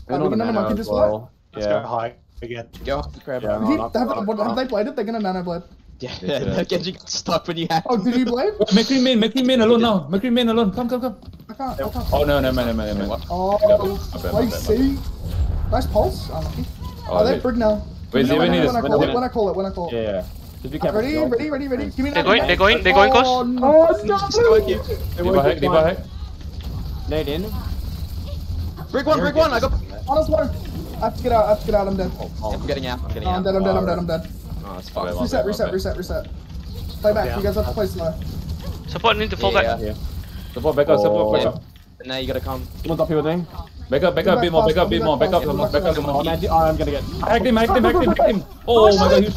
we And on can the nano nano monkey as this well. Let's go Yeah. high again. Go off the crab. Yeah. He, no, have, no, what, no. have they played it? They're gonna nano blade. Yeah, Yeah. yeah. Genji got stuck when you hacked. Oh, did you blade? McCree main, McCree main alone now. McCree main alone. Come, come, come. I can't, I can't. Oh no, never mind, never mind, never mind. Oh, My bad, my wait, bad, my see? Nice pulse. Oh, Unlucky. Oh, Oh, they're brig now. Wait, When Zeven I- when I call it, when I call it, when I call it. Yeah, yeah. Just. Ready, ready, ready, ready. Give me They're that. going, they're going, they're going, Oh, Coach. no. no! Thank you. Diva hack, Diva hack. Nade in. Brig one, brig one. I got. Honest one. I have to get out, I have to get out, I'm dead. Oh, I'm getting out. I'm getting Oh, I'm dead, I'm dead, I'm dead, I'm dead. Oh, it's Okay, fine. Reset, reset, reset, reset. Play back, you guys have to play slow. Support need to fall Yeah. back. Yeah. Support, back up, support, back Yeah. up. Oh, now you gotta come. Someone's up here with me. Back up, back up, a bit more, back up, a bit more, back up some more, back up some Oh, more. man, oh, I'm gonna get. Hack him, hack him, hack him, hack him. Oh my god, he's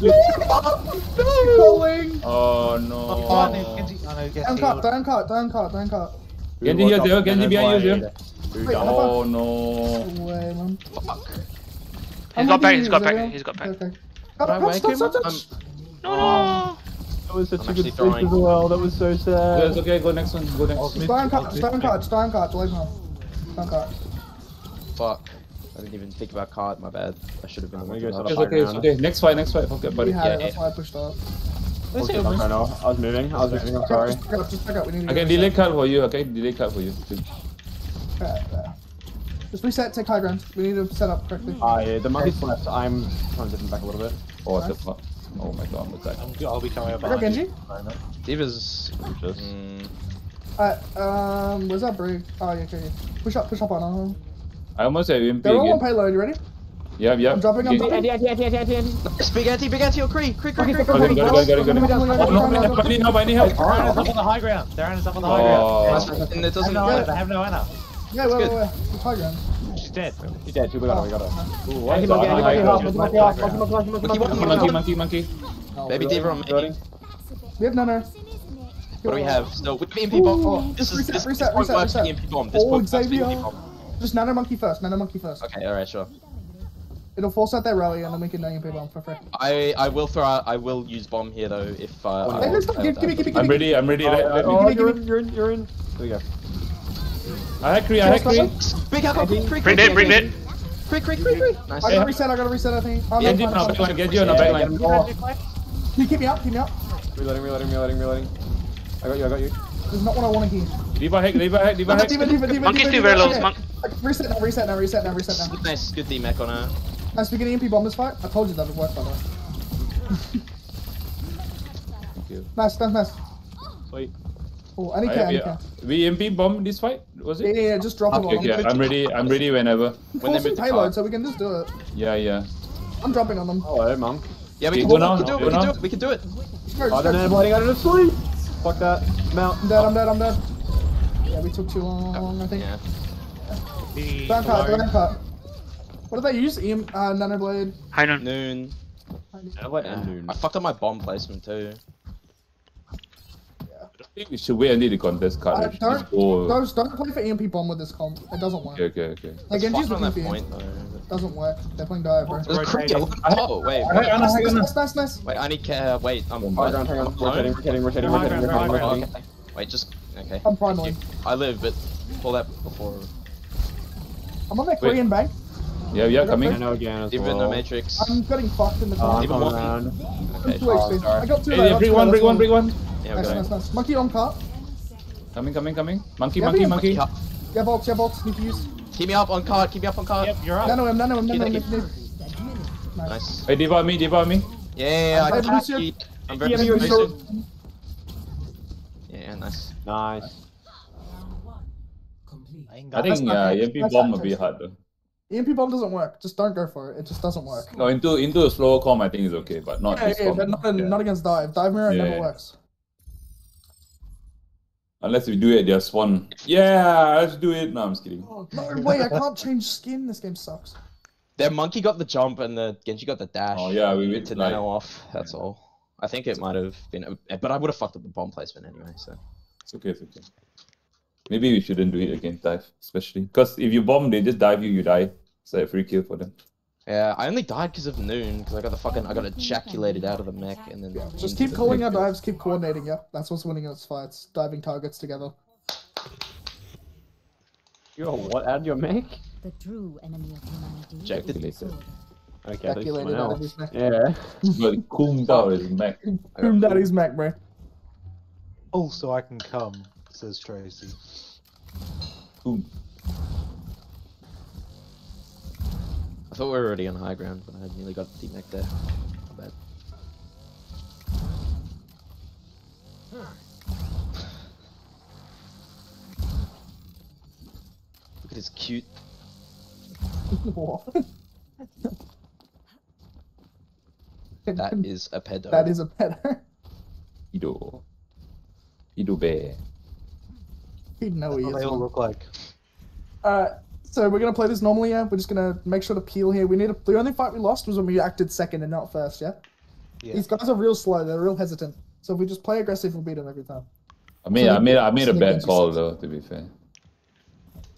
Calling. Oh Oh, no. no, Genji. Oh, no, get Down cut, healed. down cut, down cut, down cut. Genji here, Zero, Genji behind you, Zero. Wait, Oh no. away, man? He's got back, he's got back, he's got back. Okay. Can Cut, cut, him? stop, stop, I'm- stop. No, um, no. That was such I'm a good throwing. as well. That was so Yeah, It's sad. okay, go next one, go next one. Just down cut, just down cut, just down cut, delay now. Down cut. Fuck. I didn't even think about card. My bad. I should have been. The gonna one go to to the It's okay, it's okay. Next fight, next fight, fuck it, We buddy. had Yeah, it, that's yeah. why I pushed up. Okay, I know. I was moving. I was moving. I'm sorry. Just back up, just back up, we need to I can get delay card for you, okay? Delay card for you. Okay, there. Just reset, take high ground. We need to set up correctly. Ah, yeah, the monkey's left. I'm trying to dip back a little bit. Oh, what the fuck? Oh my god, I'm attacked. I'm, I'll be coming up I got behind Genji. you. at. Diva's. Just- Mm, Alright, um, where's that brig? Oh, yeah, okay, yeah. Push up, push up on him. I almost have MP They're all on payload, you ready? Yep, yep. I'm dropping, I'm Okay. dropping. Anti, anti, anti, anti, anti, anti. Nice, big anti, big anti, or Cree, Cree, Cree, Okay, Cree, got Cree. it, Got it, got it, got it, got it, got it. Oh, no, no, no, I need help, I need help. Darren is up on the high ground. Darren is up on the high ground. Oh, Nice, And it They have doesn't. no Yeah. Ana. They have no Ana. Yeah, wait, good. wait, wait. It's high ground. She's dead. He's dead, too. We got him, we got him. Ooh, Monkey, so monkey, high monkey, ground. off, monkey, monkey, off, monkey, monkey, Baby we- Diva on me. Reloading. That's a We have nano. embarrassing. What do we have? Still, with the EMP bomb. Oh, this is reset, this, reset, point reset, works for reset. EMP bomb. This Oh, point works for. EMP bomb. Just nano monkey first, nano monkey first. Okay, alright, sure. It'll force out their rally and then we can nano MP bomb for free. I I will throw out. I will use bomb here though if uh. Hey, I- let's go. Give, give me, give me, give I'm me. ready, I'm ready. Let, let me. Oh, you're in, you're in, you're in. There we go. I had Cree, I had Cree. Big alcohol. Cree, Cree, Bring it, bring it. Cree, Cree, Cree, Cree. Nice. I gotta reset, I gotta reset, I think. Oh, no, Get you fine, on fine, a fine. backline, get you on a backline. Oh, Can you keep me up, keep me up? reloading, reloading, reloading, reloading. I got you, I got you. This is not what I want to hear. Diva hack, Diva hack, Diva hack. Diva, Diva, Diva, Monkey's too very low. Monk. Reset now, reset now, reset now, reset now. Nice, good D Mac on her. Nice, we get EMP bomb this fight. I told you that would work by the way. Thank you. Nice, nice, nice. Wait. Oh, any I can, have, any yeah. can. We MP bomb this fight? Was it? yeah, yeah, just drop it Okay, on them. okay, I'm ready, I'm ready whenever. When they Force some move payload, car. so we can just do it. Yeah, yeah. I'm dropping on them. Oh, Hello, monk. Yeah, we Okay, can do it. We can do it. We can do it. We can do it. Just go, I just don't go. know, bloody got it asleep. Fuck that. Mount. I'm dead, I'm dead, I'm dead. Yeah, we took too long, I think. Yeah. The Don't cut, don't cut. What did they use? EM, uh, Nanoblade. High noon. Noon. What? Yeah. And noon. I fucked up my bomb placement too. I think we should wait until the contest card. Uh, don't, just go- don't, don't play for EMP bomb with this comp. It doesn't work. Okay, okay, okay. Like, It's Genji's on that looking for point though. It doesn't work. They're playing dive, bro. There's Cree. Oh wait, wait, I- Nice, nice, nice, nice, nice. wait. I need care. Wait, I'm. High ground, high I'm ground. alone? Rotating, rotating, rotating, High rotating, ground, high rotating, ground. rotating. Okay. Wait, just okay. I'm primaling. I live, but pull that before. I'm on that Korean bank. Yeah, yeah, I coming. know again as Even well. the Matrix. I'm getting fucked in the corner. I'm Even coming one. around. Okay. Two HP. I got two. Hey, I yeah, got bring one, bring one, bring one. Yeah, Nice, we're nice, going. nice. Monkey on cart. Coming, coming, coming. Monkey, Yeah, monkey, yeah, monkey. Yeah. Yeah, bolts, yeah, bolts. Need to use. Keep me up on card. Keep me up on card. Yep, you're up. Nano him, nano him, nano him. Thank if Nice. Nice. Hey, Diva on me, Diva on me. Yeah, yeah, yeah. I Hey, can Lucio. actually- I'm very Yeah, you're persuasive. so- Yeah, nice. Nice. I ain't I think uh, not yeah. EMP bomb not a bit nice. hard though. EMP bomb doesn't work. Just don't go for it. It just doesn't work. No, into into a slower comp, I think is okay, but not Yeah, yeah, but not, Yeah. not against dive. Dive mirror Yeah. never works. Unless we do it, their one. Yeah, let's do it. No, I'm just kidding. Oh, no way, I can't change skin. This game sucks. Their monkey got the jump and the Genji got the dash. Oh yeah, we to went like, nano off. That's all. I think it might have been, but I would have fucked up the bomb placement anyway. So It's okay, it's okay. Maybe we shouldn't do it against dive, especially because if you bomb, they just dive you, you die. It's like a free kill for them. yeah, I only died because of noon because I got the fucking I got ejaculated out of the mech and then Yeah, just keep calling our dives, keep coordinating. Yeah, that's what's winning us fights. Diving targets together. Yo, what? Add your make? The true enemy of humanity. Ejected. is the sword. Okay, at Speculated out of his neck. Yeah. But Kung Dao is mech. Boom daddy's Mac, bro. Also, I can come, says Tracy. Kung. I thought we were already on high ground, but I nearly got the neck there. My bad. Look at his cute. What? That is a pedo. that is a pedo. Ido. Ido bear. He'd know he What is. they all look like. Alright, so we're gonna play this normally, yeah? We're just gonna make sure to peel here. We need to, the only fight we lost was when we acted second and not first, yeah? Yeah. These guys are real slow, they're real hesitant. So if we just play aggressive, we'll beat them every time. I made So I made I made a bad call though, to be fair.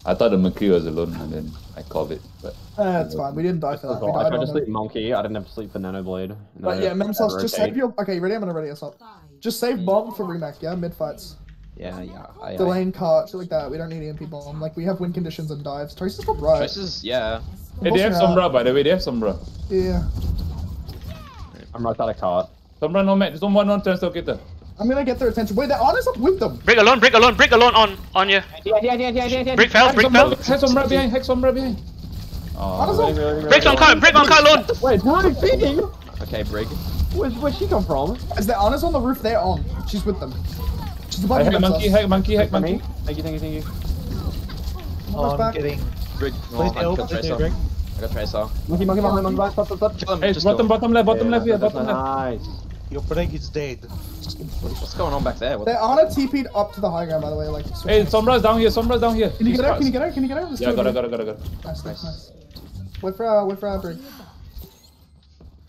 I thought the McCree was alone and then I called it, but Uh, it's fine, we didn't die for that. We I tried to sleep them. monkey. I didn't have to sleep for nanoblade. But yeah, Memsos, just save your. Okay, you ready? I'm gonna ready us up. Just save bomb for remake, yeah? Mid fights. Yeah, yeah. I, I, Delaying cart, shit like that. We don't need EMP bomb. Like, we have win conditions and dives. Traces for right. choices, yeah. hey, they have some Sombra by the way, they have some Sombra. Yeah. I'm right out of cart. Sombra no match, someone non translocator. I'm gonna get their attention. Wait, they're honest up with them. Break alone, break alone, break alone on on you. Break fell, break fell. Hex on right behind, hex on right behind. Honest Oh. Break on car, break on car alone. Wait, Brig feeding? Okay, Brig. Where's, where'd she come from? As they're honest on the roof, they're on. She's with them. She's above heck you, monkey, Mentos. monkey, heck monkey. Thank you, thank you, thank you. Oh, I'm back. getting. Brig. Oh, Please I help. Please Tracer. Greg. I got Tracer. Monkey, monkey, monkey, monkey, monkey, stop, stop, stop. Kill him. Hey, bottom, bottom left, bottom Yeah, left, yeah, bottom left. Nice. Your Brig is dead. What's going on back there? What They're on a TP'd up to the high ground, by the way. Like, Hey, Sombra's down here, Sombra's down here. Can you get out? Can you get out? Can you get out? Yeah, do got it. it, got it, got it, got it. Nice, nice, nice. Wait for uh, wait for uh, Brig.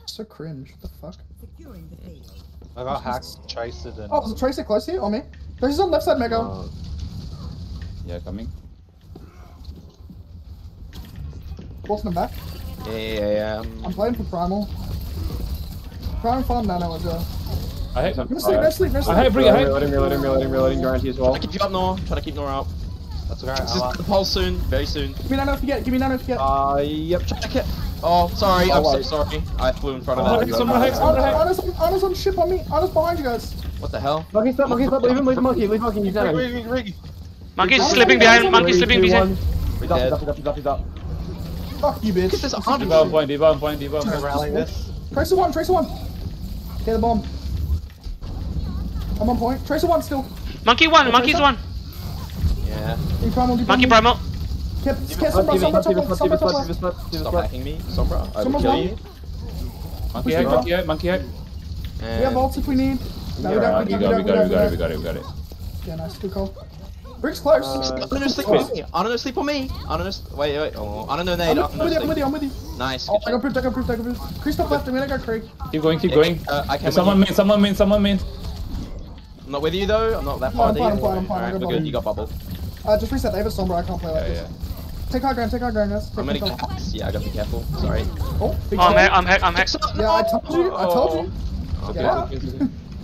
So cringe. What the fuck? I got hacked, traced it, and. Oh, is Tracer close here? On me? Tracer's on left side, Mega. Uh, Yeah, coming. Forcing him back. Yeah, yeah, yeah. Um, I'm playing for Primal. Primal farm Nano as well. I heck. No sleep, no sleep, no I sleep. heck, bring it, Reloading, heck. reloading, reloading, reloading, guarantee as well. try to keep you up, Nora. Try to keep Nora up. That's okay. This I'll, uh, the pulse soon, very soon. Give me Nano if you get. Give me Nano if you get. Uh, yep. Check it. Oh, sorry. Oh, I'm Oh, so sorry. I flew in front Oh, of that. Sombra, heck, Sombra, heck. Honest, honest, honest on ship on me. Honest behind you guys. What the hell? Monkey, stop, monkey, stop. Leave him, leave him, monkey, leave monkey. He's down. Rig, rig, rig. Monkey's slipping behind, honest. monkey's slipping behind. one. He's up, he's up, he's up, he's up. Fuck you, Look at bitch. this Let's arm. do on this. point, diva on point, diva on point. rally this? Tracer one, Tracer one. Okay, the bomb. I'm on point. Tracer one still. Monkey one, oh, monkey's one. Yeah. Primal, Monkey primal. Primal. Kept, kept Stop, sombra, Diva, sombra, stop, Diva, sombra, stop, Diva, sombra, stop, sombra. Diva, stop, Diva, Stop stop. hacking me, Sombra. I will Someone's kill on. you. Monkey heck, monkey heck, monkey heck. We have And ults if we need. No, we don't, we we don't, got it, we we don't, got it, we got it, we we got it, we got it. Yeah, nice, good call. Brick's close. Uh, I don't know, sleep on me. I don't know, sleep on me. I don't know. Wait, wait. Oh, I don't know, Nate. I'm, I I'm don't with you, I'm with you, I'm with you. Nice. Oh, I got proof, I got proof, I got proof. Christoph left, I'm gonna go Craig. Keep going, keep going. Uh, I can Hey, someone main, someone main, someone main. I'm not with you though. I'm not that No, far. I'm fine, I'm fine, I'm fine, I Alright, got we're good. You got bubble. Uh, just reset, they have a Sombra, I can't play like Yeah, this. yeah. Take high ground, take high ground, guys. Take I'm gonna control. get Yeah, I gotta be careful. Sorry. Oh, Oh, I'm shot. I'm hack, I'm hack. Yeah, I told you, I told you. Oh. Okay. Get out.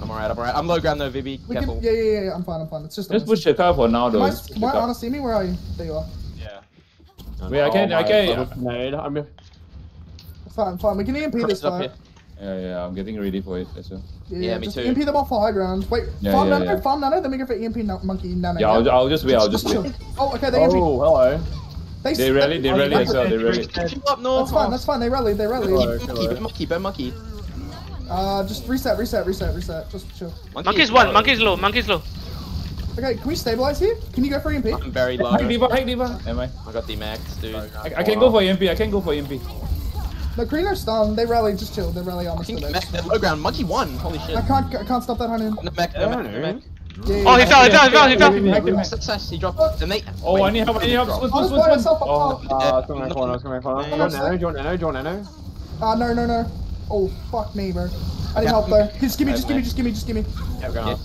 I'm alright. I'm alright. I'm low ground though, Vivi. Careful. can, yeah, yeah, yeah, yeah, I'm fine, I'm fine. It's just. Just push the car for now, Can though. I, Just can the I car. honest see me? Where are you? There you are. Yeah. Wait, I can't, I can. Oh, Nade. I'm Fine, fine. We can EMP this Cross up fight. here. Yeah, yeah, I'm getting ready for it as well. Yeah, Yeah, me just too. EMP them off for high ground. Wait, Yeah, farm yeah, nano, yeah. farm nano, then we go for EMP na- monkey nano. Yeah, I'll, I'll just wait, I'll just Just wait. Oh, okay, they EMP. Oh, hello. They, They rally, they rally as well, they rally. Up, no. That's fine, that's fine. They rallied, they rallied. Hello, Monkey, hello. Ben monkey, Ben monkey. Uh, just reset, reset, reset, reset. Just chill. Monkey's one, monkey's low, monkey's low. Okay, can we stabilize here? Can you go for EMP? I'm very low. Hack diva, hack diva. Am I? I got D-Max, dude. I, I can go for EMP, I can't go for EMP. No, Carino's stun. They rallied. Just chill. They rally on us. King today. Mac, low ground. Monkey won. Holy shit. I can't. I can't stop that hunting. No Mac, no Mac, no Mac. Yeah, yeah, Oh, he fell, he fell, he fell, he fell. Success, he dropped. And they. Oh, I need help, I need help. drop. Switch, I'll switch, just buy switch, myself switch. a Oh, oh. Uh, it's coming corner, it's coming corner. Do you want nano? Do you want nano? Do you want nano? Uh, no, no, no. Oh, fuck me, bro. I need help though. Just give me, just give me, just give me, just give me. Yeah, we're going up.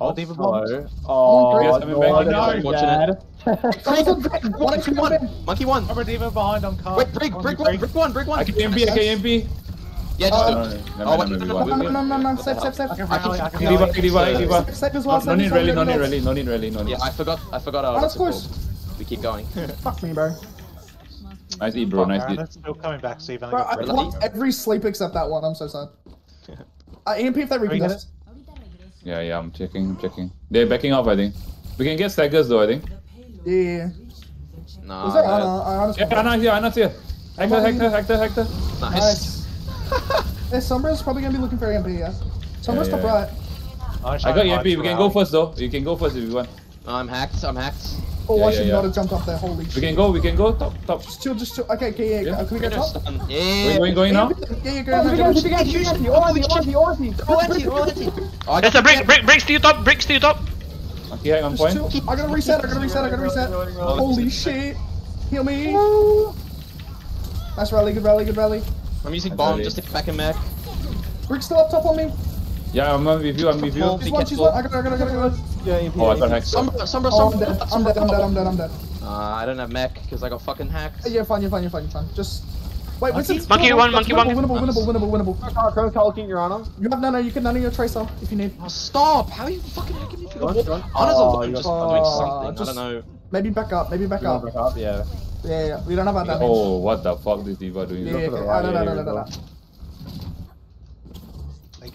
Oh, Diva Hello. on, Oh, Chris. Coming back. no, Unfortunate. Someone's on Drake. One HP one. on Ben. Monkey one. Remember Diva behind on car. Wait, brick, brick one, brick one, brick one. I can EMP, I can EMP. Yeah, just. Uh, No, no, no, Oh, no, wait, no, no, maybe no, No, one. no, no, no, no. Safe, safe, safe. I can I can- rally. I can Hack diva, rally. hack diva, hack diva. Safe as No, well. no safe need as well, rally, no get need the rally, no need rally, no need. Yeah, I forgot. I forgot. Our Oh, that's what's it close. called. We keep going. Fuck me, bro. Nice eat, bro, nice eat. It's still coming back, Steve. Bro, I Really? blocked every sleep except that one. I'm so sad. Uh, EMP if they we get recontest. Yeah, yeah, I'm checking, I'm checking. They're backing off, I think. We can get staggers though, I think. Yeah, yeah, yeah. Nah. Was that uh, Ana? I honestly. Yeah, Ana's here, Ana's here. Hector, Hector, Hector, Hector. Nice. Nice. yeah, Sombra's probably gonna be looking for EMP, yeah. Sombra's Yeah, top yeah. right. I got EMP, we can go first though. You can go first if you want. I'm hacked. I'm hacked. Oh, Yeah, I should yeah. not have jumped up there. Holy We shit. can go, we can go, top, top. Just chill, just chill. Okay, okay, yeah. Yeah. Can we go top? Stun. Going, Yeah. going, going now? Yeah, yeah, go. Oh, we we we anti. Oh, I got There's a the- brick, brick, bricks to you top, bricks to you top. Monkey hang on Just point. I gotta reset, I gotta reset, I gotta reset. Holy shit. Heal me. Nice rally, good rally, good rally. I'm using bomb just to back and back. Rick's still up top on me. Yeah, I'm with you, I'm with you. She's one, she's one. I gotta, I gotta, I gotta, I gotta. Yeah, EMP, Oh, I got hacked. Sombra, Sombra, Oh, I'm dead, I'm dead, I'm dead, I'm dead, I'm dead. Uh, I don't have mech because I got fucking hacked. You're fine, you're fine, you're fine, you're fine. Just. Wait, what's it? Monkey one, monkey one. Winnable, winnable, winnable, winnable, winnable. Cross, cross, cross, King, Your Honor. You have nano, you can nano your tracer if you need. Oh, stop! How are you fucking hacking me through the wall? go on. Honors Oh, alone you just doing something. I don't know. Maybe back up, maybe back up. back up, yeah. Yeah, yeah, yeah. We don't have our damage. Oh, what the fuck is Diva doing? Yeah, yeah, for okay. right, Ah, no, no, yeah, no, yeah, no, no, no.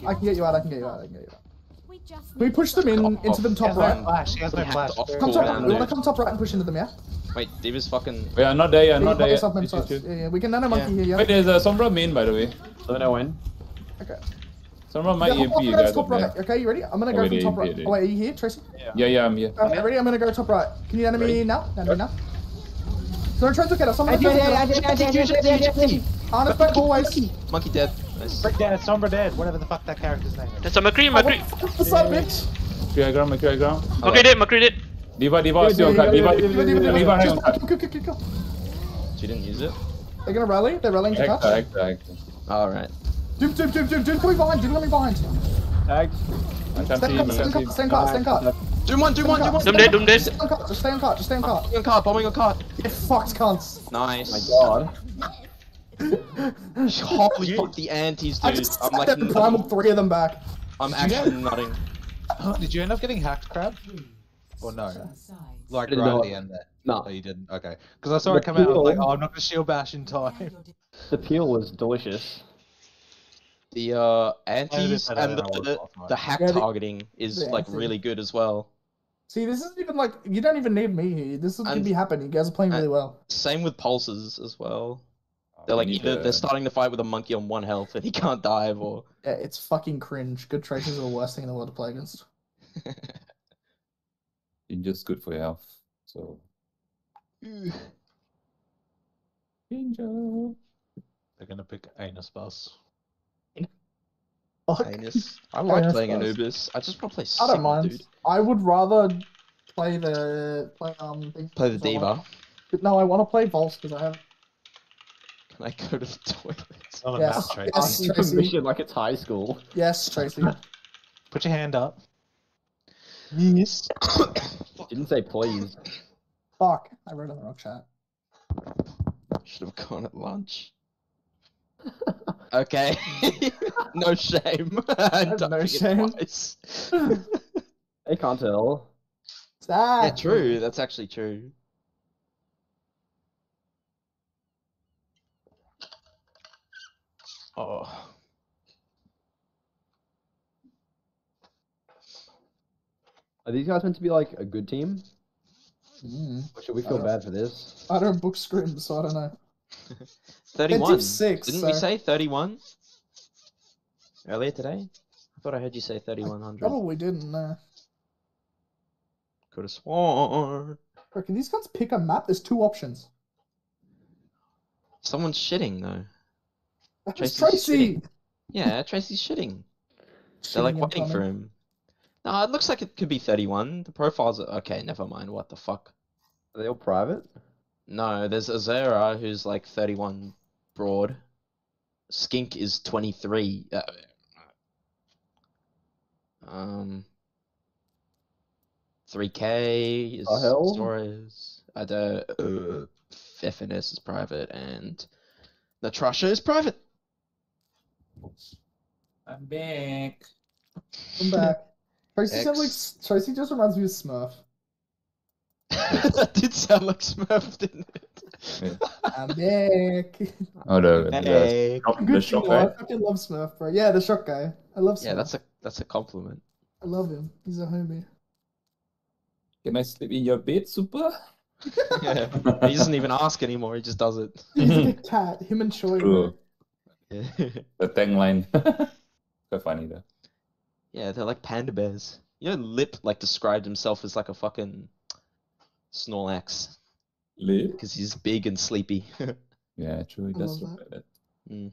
I can get you out. I can get you out. I can get you out. We Can we push them in Off- into them top no right? flash. He has no We flash. to Come cool top right. We want to come top right and push into them, yeah? Wait, Diva's fucking. Wait, I'm not there yet. Yeah, not there yourself, yet. man, Chill, sorry. chill. Yeah, yeah, we can nano monkey here, yeah? Wait, there's a Sombra main by the way. Let me know when. Okay. Sombra might Yeah, EMP you guys top up there. right. Okay, you ready? I'm gonna Oh, go wait, from top right. did, Oh, wait, are you here, Tracy? Yeah, yeah, I'm here. Okay, ready? I'm gonna go top right. Can you nano me Ready? now? Nano me now? So try to get us. Someone try to get us. Harness. Monkey dead. Nice. Brick dead. Sombra dead. Whatever the fuck that character's name is. That's a McCree, Oh, McCree. what the fuck, bitch? Clear ground, clear ground. McCree dead, McCree dead. Diva, Diva, still cut. Diva, Diva, Diva, Diva, Diva, hang just- on. kill, kill, kill, kill. She didn't use it. They're gonna rally. They're rallying to Hector, touch. Hector, Hector. Alright. Doom, doom, doom, doom, doom. Coming behind. Doom coming behind. Tagged. I can't see Stand him, cut, I stand can't see cut, him. stand cut, stand cut. Doom one, doom one, doom one. Doom dead, doom dead. Stay on cart, just stay on cart, just stay on cart. Bombing on card, bombing on card. You fucked cunts. Nice. My God. Holy fuck, the antis, I dude. just I'm sat like, there and primal three of them back. I'm actually nutting. Did you end up getting hacked, Crab? Or no? Like right not. at the end there. No. Oh, you didn't. Okay. Because I saw The it come out. I was like, oh, I'm not gonna shield bash in time. The peel was delicious. The uh, antis and than I was the, the hack Yeah, the- targeting is the like anti- really good as well. See, this isn't even like you don't even need me here. This is gonna be happening. You guys are playing really well. Same with pulses as well. Oh, they're like either to- they're starting the fight with a monkey on one health and he can't dive, or Yeah, it's fucking cringe. Good traces are the worst thing in the world to play against. It's just good for your health. So. Danger. They're gonna pick Anus Bus. Fuck. Anus. I like Anus playing does. Anubis. I just want to play I don't mind. dude. I would rather play the play um Play the diva. want- But no, I want to play Volts because I have Can I go to the toilet? It's not Yes, map trade. yes. Asking Tracy. permission like it's high school. yes, Tracy. Put your hand up. Yes. Didn't say please. Fuck, I wrote in the wrong chat. Should have gone at lunch. Okay. no shame. No shame. twice. They can't tell. Sad. yeah, true. That's actually true. Oh. Are these guys meant to be like a good team? Mm. Or should we feel bad for this? I don't book scrims, so I don't know. 31. six, Didn't we say 31? Earlier today? I thought I heard you say 3100. Probably didn't. Uh, Could have sworn. bro, can these guys pick a map? There's two options. Someone's shitting though. That's Tracy's Tracy. shitting. Yeah, Tracy's shitting. They're like Shitting waiting for him. No, it looks like it could be 31. The profiles are okay. Never mind. What the fuck? Are they all private? No, there's Azera who's like 31 broad. Skink is 23. Uh, um, 3K is The hell? Suarez. I do, uh, FNS is private and Natrasha is private. I'm back. I'm back. Tracy sounds like Tracy just reminds me of Smurf. That did sound like Smurf, didn't it? I'm back. Oh, no! the, Hey. shock, the Good shock show. I fucking love Smurf, bro. Yeah, the shock guy. I love Smurf. Yeah, that's a that's a compliment. I love him. He's a homie. Can I sleep in your bed, super? Yeah. He doesn't even ask anymore. He just does it. He's like a cat. Him and Choi. True. Yeah. The tag line. Quite funny though. yeah, they're like panda bears. You know, Lip like described himself as like a fucking Snorlax Lip. because he's big and sleepy. Yeah, true. He does look like that. Mm.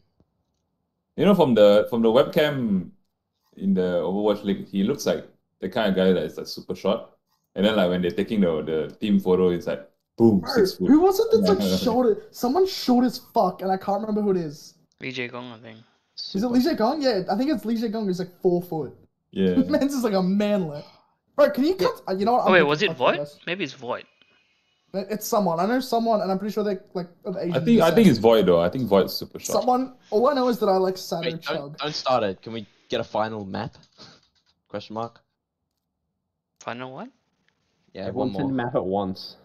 You know, from the from the webcam in the Overwatch League, he looks like the kind of guy that is like super short. And then like when they're taking the the team photo, it's like boom, Bro, six foot. who was it that's Yeah. like short? Someone short as fuck, and I can't remember who it is. Lee Jae Gong, I think. Is it Lee Jae Gong? Yeah, I think it's Lee Jae Gong who's like four foot. Yeah. Man's is like a manlet. Bro, can you cut? uh, You know what? Oh I'm wait, was it Void? Maybe it's Void. It's someone. I know someone, and I'm pretty sure they're like of Asian I think I think it's Void though. I think Void's super short. someone. All I know is that I like Sato Wait, Chug. don't, don't start it. Can we get a final map? Question mark. Final one? Yeah, Everyone one send more. map at once.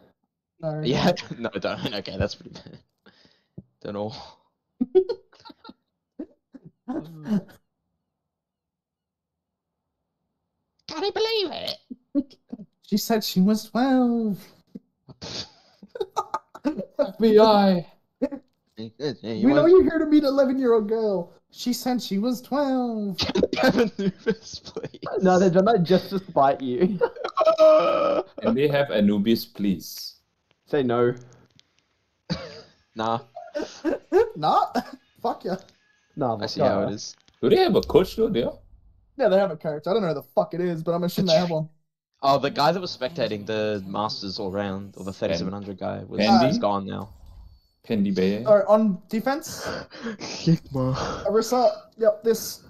No. Yeah, no, don't. Okay, that's pretty bad. Don't know. Really believe it. She said she was 12. FBI. You we know you're here to meet an 11 year old girl. She said she was 12. Kevin Anubis, please. No, they've done that just to spite you. And they have Anubis, please. Say no. nah, nah? Fuck yeah. No, I see how it is. Do they have a coach though? There. Yeah, they have a character. I don't know who the fuck it is, but I'm assuming they have one. Oh, the guy that was spectating the Masters all round, or the 3700 guy, was Andy? he's gone now. Candy Bay. Alright, on defense, Arissa, yep, this.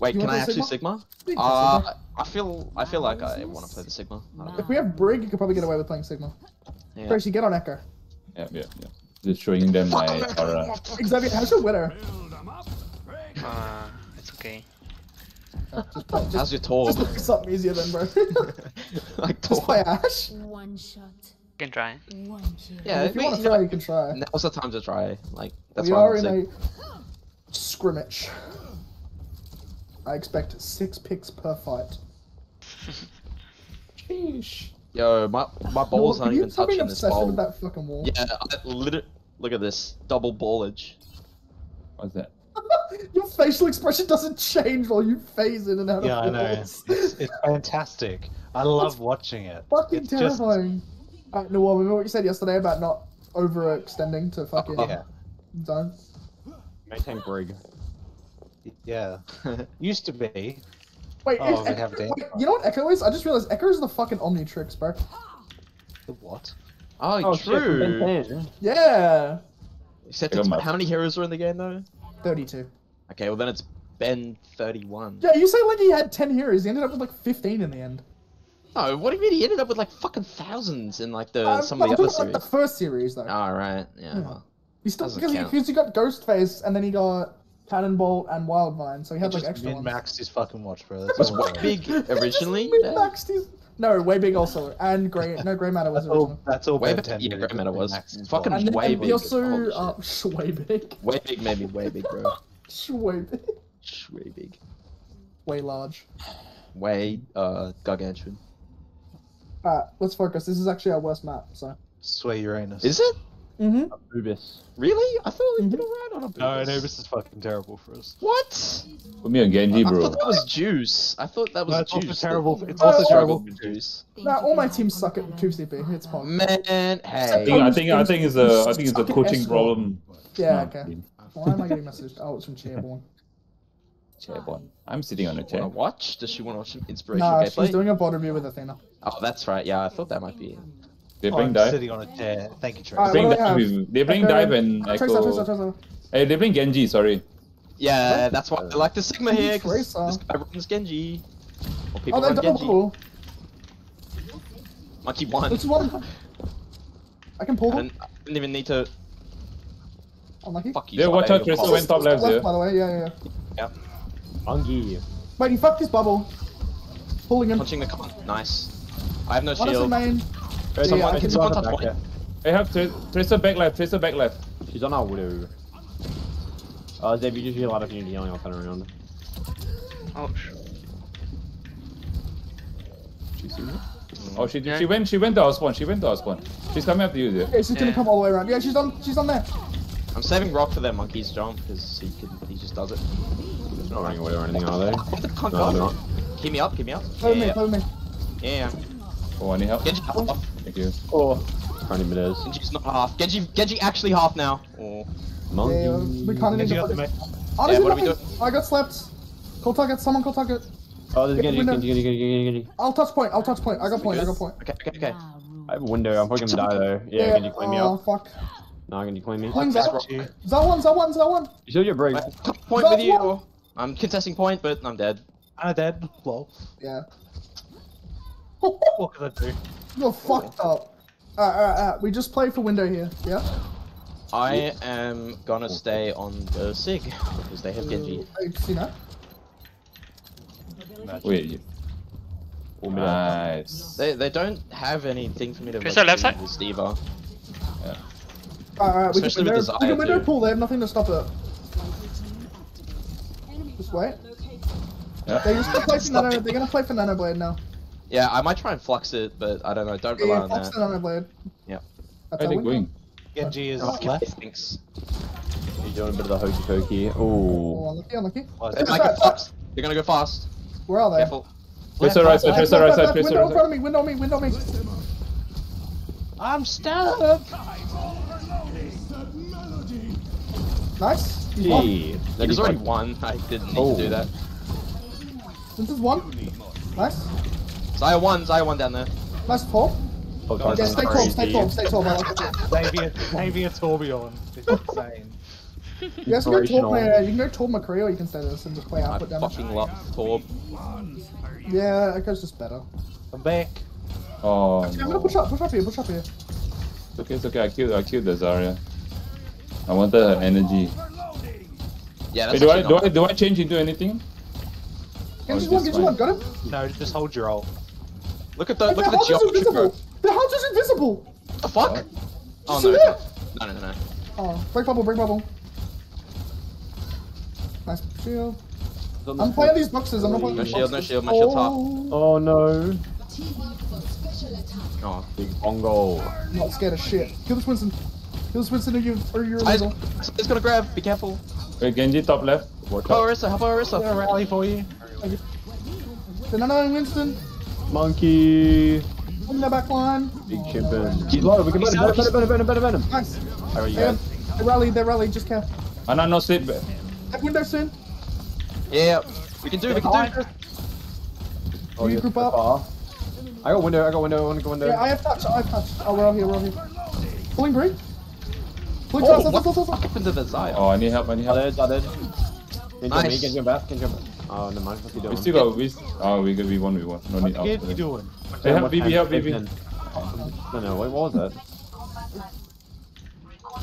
Wait, You can want I the actually Sigma? Sigma? you can play Uh, I feel I feel like I want to play the Sigma. I don't know. If we have Brig, you could probably get away with playing Sigma. Yeah. Tracy, get on Echo. Yeah, yeah, yeah. Just showing them my aura. Xavier, how's your winner? Uh, it's okay. Just play, How's just, your tour? just play something easier then, bro. like just play Ashe. One shot, You can try. one kill. Yeah, if you want to try, know, you can try. now's the time to try. Like that's we why are I'm in saying. a scrimmage. I expect six picks per fight. Sheesh. Yo, my my balls No, aren't you even stop being touching this obsessed ball. with that fucking wall. Yeah, I literally look at this double ballage. What's that? Your facial expression doesn't change while you phase in and out of the Yeah, I know. It's, it's fantastic. I love watching it. Fucking It's just- terrifying. Uh, Alright, no, well, remember what you said yesterday about not overextending to fucking Yeah, zone? Maintain Brig. yeah. Used to be. Wait, Oh, is we Echo- have wait, you know what Echo is? I just realized Echo is the fucking Omnitrix, bro. The what? Oh, Oh, shit, true. from Ben 10. Yeah! Except I got it's, my- how many heroes are in the game though? 32. Okay, well then it's Ben thirty one. Yeah, you say like he had 10 heroes, he ended up with like 15 in the end. No, what do you mean? He ended up with like fucking thousands in like the Um, some no, of I'm the other talking about, series. like the first series though. All right, yeah. Yeah. Well, he still because he, because he got Ghostfreak and then he got Cannonbolt and Wildvine, so he had He like extra min maxed his fucking watch, bro. That's was big originally. min-maxed his- No, way big also, and Grey. No, Grey Matter was That's all. That's all. Way big- 10 yeah, did, Grey Matter was. min-maxed Fucking. And way he big. also Holy uh, shit. way big, Way big, maybe way big, bro. Sh- way big, Sh- Way big. way large. Way uh gargantuan. Alright, let's focus. This is actually our worst map, so. Sway Uranus. Is it? Mm-hmm. Ubis. Really? I thought we did alright on a No, Beavis. Anubis is fucking terrible for us. What? Put me on Genji, I thought that was Juice. I thought that was No, it's also terrible. It's also oh, terrible for Juice. Now all my teams suck at 2CP. It's fine. Man, I hey. think I think I think it's a I think it's a Fucking coaching problem. Yeah, okay. Why am I getting messaged? Oh, it's from Chairborn. Chairborne. I'm sitting on a chair. Watch? Does she want to watch some inspirational Nah, gameplay? she's doing a bot review with Athena. Oh, that's right. Yeah, I thought that might be. it. They Oh, bring I'm dive. sitting on a chair. Thank you, Trace. Alright, Bring what dive. they with- They bring Echo- dive and Tracer, Tracer, echo. Tracer. Hey, they bring Genji. Sorry. Yeah, that's why I like the Sigma here. Because this guy runs Genji. Or people Oh, they run double Genji. pull. Monkey one. Which one? I can pull I them. didn't, I didn't even need to. Oh, Unlucky. Fuck you. Yeah, watch Spy. out, Tracer went top left Left, there. by the way. Yeah, yeah, yeah. Monkey. Wait, he fucked his bubble. Pulling him. Punching the con. Nice. I have no One is in shield. Main. Someone, Yeah, I can can- someone Back touch there. point? I have tra- Tracer back left. Tracer back left. She's on our widow. Uh, Zeb, you just heal out if you need healing, I'll turn around. Oh, She see me? Oh, she she went she went to our spawn. She went to our spawn. She's coming after you, there. Yeah, she's gonna come all the way around. Yeah, she's on. She's on there. I'm saving rock for that monkey's jump because he can. He just does it. They're not running away or anything, are they? What the No, they're not. Keep me up. Keep me up. Follow Yeah, me. yeah, Follow me. yeah. Yeah. Oh, any help? Genji half. Thank you. Oh. Tiny minutes. Genji's not half. Genji, Genji actually half now. Oh. Monkey. Yeah, um, we kind of need Genji to got mate. Honestly, Yeah, what are we nothing. I got slapped. Call target. Someone call target. Oh, there's Genji. Genji, Genji, Genji, Genji, Genji. I'll touch point. I'll touch point. I got point. I got point. Okay, okay, okay. I have a window, I'm probably gonna die though. Yeah, Genji, clean me oh, up. fuck. No, Genji, clean me. Playing That's Zal. rock. Zal1, Zal1, Zal1. You still get break. Wait, Point with you. I'm contesting point, but I'm dead. I'm dead. Lol. Yeah. What can I do? You're fucked up. Alright, alright, alright. We just play for window here. Yeah? I am gonna stay on the Sig because they have Genji. Oh, I see that. Wait. Four minutes. Nice. They they don't have anything for me to. Tracer, left side? with Steve. Alright, alright. We can Especially with window, Desire, we can window too. pull. They have nothing to stop it. Just wait. Yeah. They're just gonna play for Nano. They're gonna play for Nano Blade now. Yeah, I might try and flux it, but I don't know. Don't rely yeah, on Fox that. and Nano Blade. Yep. That's Where our they win. Genji is Oh, left. Thanks. You're doing a bit of the hokey pokey. Oh, Oh. unlucky, unlucky. Oh, They might get sir. flux. They're gonna go fast. Where are they? Careful. Tracer right side, Left, Tracer left, right left, side, left, window in right front side. of me, window on me, window on me. I'm stuck. Nice. He's. Gee. It already one. I didn't need Oh. to do that. This is one. Nice. Zarya one, Zarya one down there. Nice tall. Oh, Yeah, Yeah, stay tall, stay tall, stay tall. I like it. Xavier, Xavier Torbjorn. It's insane. You guys can go tall, Inspirational. you can go tall McCree or you can stay this and just play I output damage. fucking love Torb. Yeah, it goes just better. I'm back. Oh, I'm gonna no. push up, push up here, push up here. It's okay, it's okay. I killed, I killed the Zarya. I wanted her energy. Yeah, Wait, that's do I, do I, do I change into anything? Get just one, this get just one, fine. got him? No, just hold your ult. Look at the Like, look the at the Hunter's geometry. invisible! bro. The Hunter's invisible! What the fuck? Oh See no, that? no, no, no, no. Oh, break bubble, break bubble. Nice shield. I'm playing these boxes, I'm not playing No these shield, no boxes. shield, my shield's half. Oh, Oh no. Oh, Big bongo. I'm not scared of shit. Kill this Winston. Kill this Winston or you or you're Zay's, illegal. Zay's gonna grab. Be careful. Wait, Genji top left. Watch Help out. Orisa, help Orisa. Gonna rally for you. Then I know Winston. Monkey. In the back line. Big chimpin. He's low. We can better, better, better, better, better, better. Nice. How are you They, guys? they rallied, they rallied, just care. Ana no sleep. That window soon. Yeah, we can do. We can do. You yes, group up. I got window. I got window. I got window. Yeah, I have touch, I have touch. Oh, we're all here, we're all here. Pulling Bree. Pulling Oh, what touch, touch, the fuck happened to the Zarya? Oh, I need help, I need help. Other, other. Can you jump me? Can you jump back? Can you jump back? Oh, never mind. What's he doing? We still got, ah, we, oh, we, we won, we won. No What need the kid help. you doing? Hey, help What BB, help BB. No, no. Wait, what was that?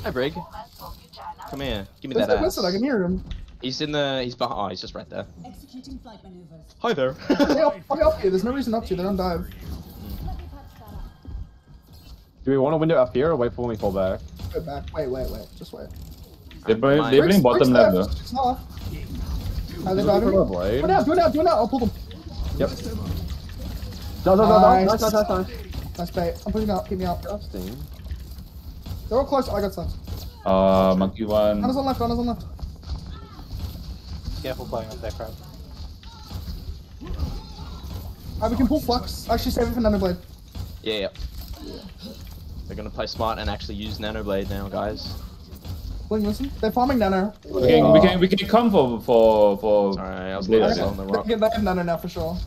Hi, Brig. Come here. Give me Winston, that ass. Winston, I can hear him. He's in the. He's behind. Oh, he's just right there. Hi there. Stay up, stay up here, there's no reason not to, they're on dive. Do we want a window up here or wait for when we fall back? Go back, wait, wait, wait, just wait. They're playing, they're playing bottom left though. It's not. Are they Looking diving? for a Do it now, do it now, do it now, I'll pull them. Yep. No, no, no, no. Nice. Nice, nice, nice, nice. Nice bait. I'm pushing up, keep me up. Interesting. They're all close, I got sucks. Uh, monkey Hunters one. on left, hunters on left. Careful playing with that crap. Alright, we can pull flux. Actually, save it for Nano Blade. Yeah, yeah. They're gonna play smart and actually use Nano Blade now, guys. Pulling Winston. They're farming Nano. We can, we can, we can come for, for, for. All right, I was Blade, losing on the They, rock. they have Nano now for sure.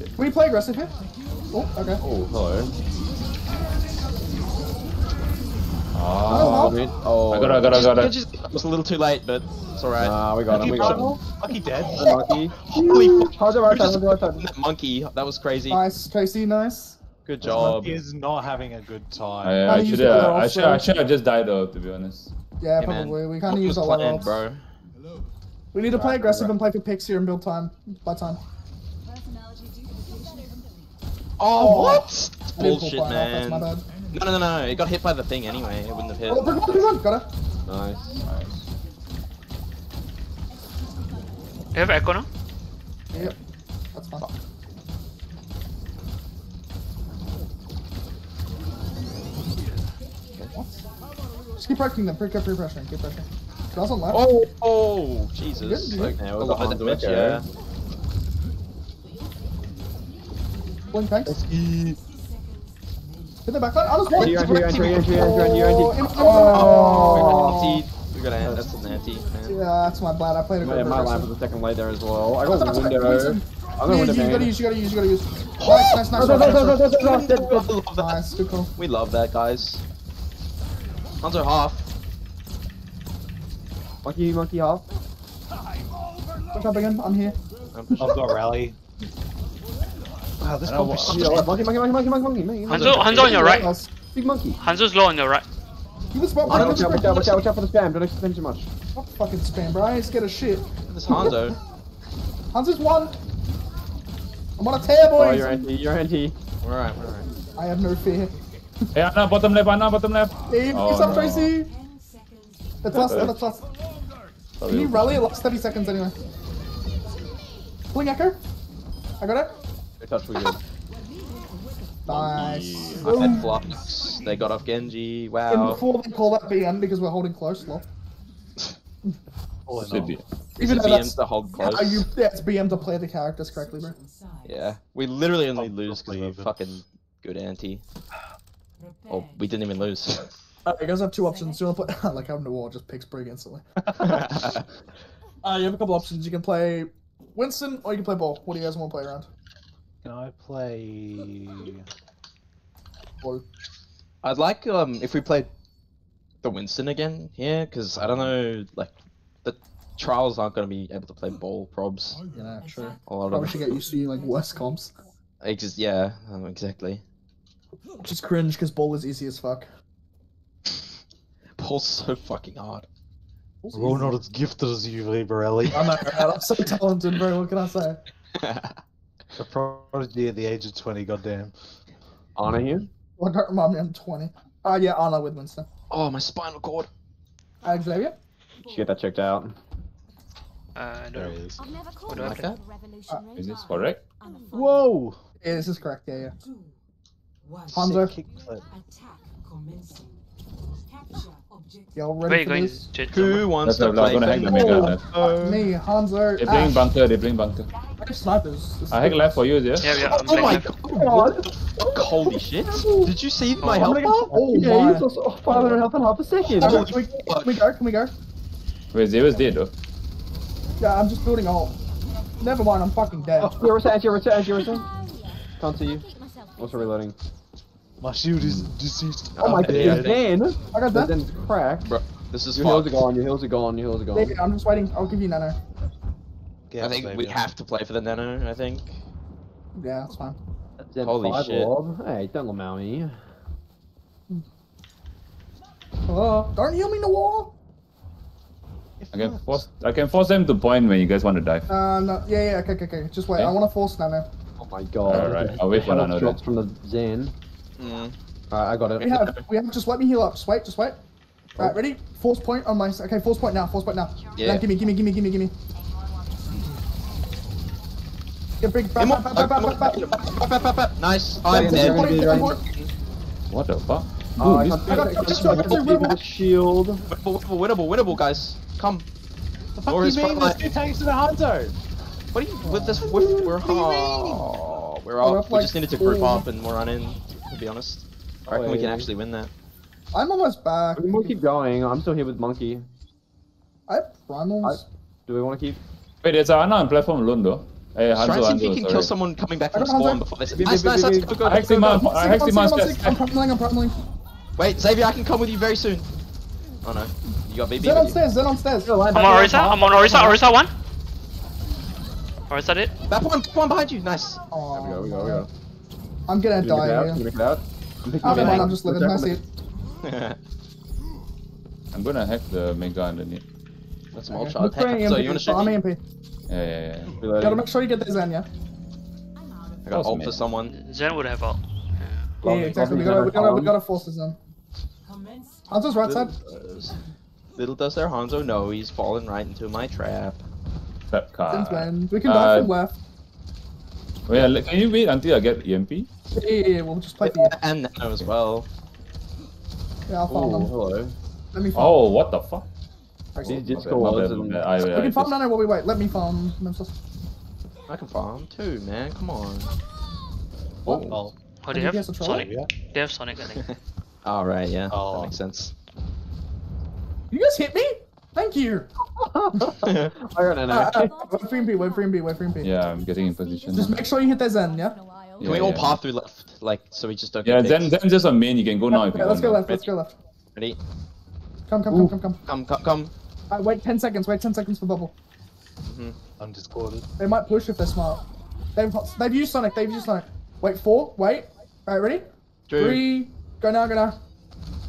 Can we play aggressive here? Oh, okay. Oh, hello. Ah, Oh, Mid. Oh. I got it, I got it, I got it. Just, it was a little too late, but it's alright. Nah, we got him. Lucky We got him. Primal? Lucky dead. Monkey. Holy fuck. How's it right Who just side? How's it right that monkey? That was crazy. Nice, Tracy, nice. Good job. He is not having a good time. I, How I should feel have, I should, I should have just died though, to be honest. Yeah, Hey, man. probably. We kind What of use was our planned, low bro? We need to play aggressive and play for picks here and build time. By time. Oh, Oh. what? I didn't pull Bullshit, fire off, that's man. No, no, no, no. It got hit by the thing anyway. It wouldn't have hit. Oh, bring one, bring one. Got it. Nice. You have echo now? Yep. That's fine. Just keep pressing them. Keep, keep pressuring. Keep pressuring. Girls on left. Oh, oh, Jesus. Good, Like, good. yeah, Oh, we got the Hanzo, damage, okay. yeah. Blink, thanks. Hit the back line. I was one. Entry, entry, entry, entry, entry, entry, Oh, entry. im- Oh, oh. anti. We got an, that's an anti, man. Yeah, that's my bad. I played a Yeah, good my line aggressive. for the second light there as well. I got That's window. I'm gonna you, window you gotta use, you gotta use, you gotta use. Nice, nice, nice. Nice, good call. We love that, guys. Hanzo half. Monkey, monkey half. Push up again. I'm here. I'm I've got rally. Wow, this I know comp is what- Yeah, Monkey, monkey, monkey, monkey, monkey, monkey. Hanzo, Hanzo on your right. Else. Big monkey. Hanzo's low on your right. Give the spot. Watch out, watch out, watch out, watch out for the spam. Don't extend too much. What fucking spam, bro? I ain't scared of shit. This Hanzo. Hans is one. I'm on a tear, Oh, you're anti, you're anti. We're alright, we're alright. I have no fear. Eh, hey, Ana, bottom left, Ana, bottom left. Eh, Dave, Oh, up, no. Tracy? That's us, Okay. that's us. Sorry. Can you rally? It lasts 30 seconds anyway. Pulling Echo. I got it. We touch we you. Nice. I had Flux. They got off Genji. And Wow. before they call that BM because we're holding close, lol. Or Should not. Is Even it though BM that's to hold yeah, close? you, yeah, it's BM to play the characters correctly, bro. Yeah. We literally only Probably lose because we're fucking good anti. Oh, we didn't even lose. Alright, you guys have two options. You want to play like having the war just picks Brig instantly. Uh, you have a couple options. You can play Winston or you can play Ball. What do you guys want to play around? Can I play? Or I'd like um if we played the Winston again here, because I don't know, like the trials aren't gonna be able to play ball probs. you know, sure. A lot Probably of should get used to like worse comps. Ex- yeah, um, exactly. Which is cringe because Ball is easy as fuck. Ball's so fucking hard. Ball's We're easy. not as gifted as you, Librelli. I know, right? I'm so talented, bro. What can I say? A prodigy at the age of 20, goddamn. Ana here. Well, don't remind me, I'm 20. Uh, yeah, Ana with Winston. oh, my spinal cord. Uh, Xavier? Should get that checked out. Uh, I There don't he is. I've never called do I myself think? a revolutionary. Is this correct? I'm a fan. Whoa! Yeah, this is correct. Yeah, yeah. Sick Hanzo, kickflip. y'all Where are ready you for going? this? Jet Who wants That's to why I'm play gonna hack the Fenrir? mega me, Hanzo. They playing Ashe. bunker, They're playing bunker. I have snipers. This is I hack good. left for you, yeah? Yeah, yeah. I'm Oh my left. god! Holy shit! Did you see my oh. health bar? Oh yeah, my. he's also 500 health in half a second. Can we, can we go? Can we go? Wait, Xavier's dead though. Yeah, I'm just building ult. Never mind, I'm fucking dead. Oh, you're return, you're return, you're return. Can't see you. Keep myself Also reloading. My shield is deceased. Oh my god, I again! I got that. then it's cracked. Bro, this is Your heals are fucked. gone, your heals are gone, your heals are Yeah, gone. yeah, I'm just waiting. I'll give you nano. Yeah, I think we have to play for the nano. I think. Yeah, that's fine. Zen Holy five shit. orb. Hey, don't allow me. Hello? Don't heal me in the wall. I can force I can force them to point when you guys want to dive. Uh, no. Yeah, yeah. Okay, okay, okay. Just wait. I want to force nano. Oh my god. Alright, I'll wait for Health Nano drops then. from the Zen. Mm. Alright, I got it. We have. We have. Just let me heal up. Just wait. Just wait. Alright, ready? Force point on my. Okay, force point now. Force point now. Yeah. Now, gimme, gimme, gimme, gimme, gimme. Get big. Back, Emo- back, back, back, back, back. Bap, bap, bap, bap. Nice. I'm dead. What the fuck? Oh, I Dude, can't this I got- I I just got- got I a shield. Winnable, winnable, winnable, winnable, guys. Come. The fuck Or you mean? There's two tanks in a Hanzo. What are you with this? With, we're oh, we're up. that's We just needed to group up and we're run in. To be honest, I reckon we can actually win that. I'm almost back. We will keep going. I'm still here with Monkey. I have primals. Do we want to keep? Wait, there's Ana on platform alone though. Hey, Try Hanzo, and see if you Hanzo, can sorry. kill someone coming back from I don't know, spawn before they. Beep, Nice, nice, nice. Go, go, I him. I him. I'm fast. sick, I'm primaling, I'm primaling. Wait, Xavier, I can come with you very soon. Oh no, you got BB Zen on with you. stairs, Zen on stairs. I'm on Orisa. I'm on Orisa. Orisa one. Orisa did. That one, one behind you. Nice. There we go, we go, we go. I'm gonna you die out? here. Can you make it out? I'm picking Oh, it never I'm just living. Nice hit. I'm gonna hack the mega underneath. That's some old Okay. shot. Look for Hey, EMP. so you wanna shoot I'm? EMP. Yeah, yeah, yeah. Reloading. Gotta make sure you get the Zen, yeah? I got ult for someone. Zen would have ult. Yeah, yeah, exactly. We gotta, we gotta, we gotta force the Zen. Hanzo's right side. Little does, little does their Hanzo know he's fallen right into my trap. Trap Zen's card. man. We can die Uh, from left. Wait, like, can you wait until I get EMP? Yeah, yeah, yeah, we'll just play for you. And Nano as well. Yeah, I'll farm Oh, them. hello. Let me farm. Oh, what the fuck? Actually, These My bad, Discords my bad, and- my bad. I, we I can farm just- Nano while we wait. Let me farm Memphis. I can farm too, man. Come on. What? Oh, Oh, they Maybe have has? Sonic. yeah. They have Sonic, I think. Alright, yeah. Oh. That makes sense. You guys hit me? Thank you. I got an Uh, axe. uh, wait for EMP, wait for EMP, wait for EMP. Yeah, I'm getting in position. Just make sure you hit that Zen, yeah? In a while. Can we all yeah. path through left? Like, so we just don't Yeah, get Zen, picked? Zen just on main. You can go now if Okay, you let's want. go now. left, let's go left. Ready? Come, come, come, come, come. Come, come, come. Uh, wait 10 seconds, wait 10 seconds for bubble. I'm just discorded. They might push if they're smart. They've, they've used Sonic, they've used Sonic. Wait, four, wait. Alright, ready? Two. Three, go now, go now.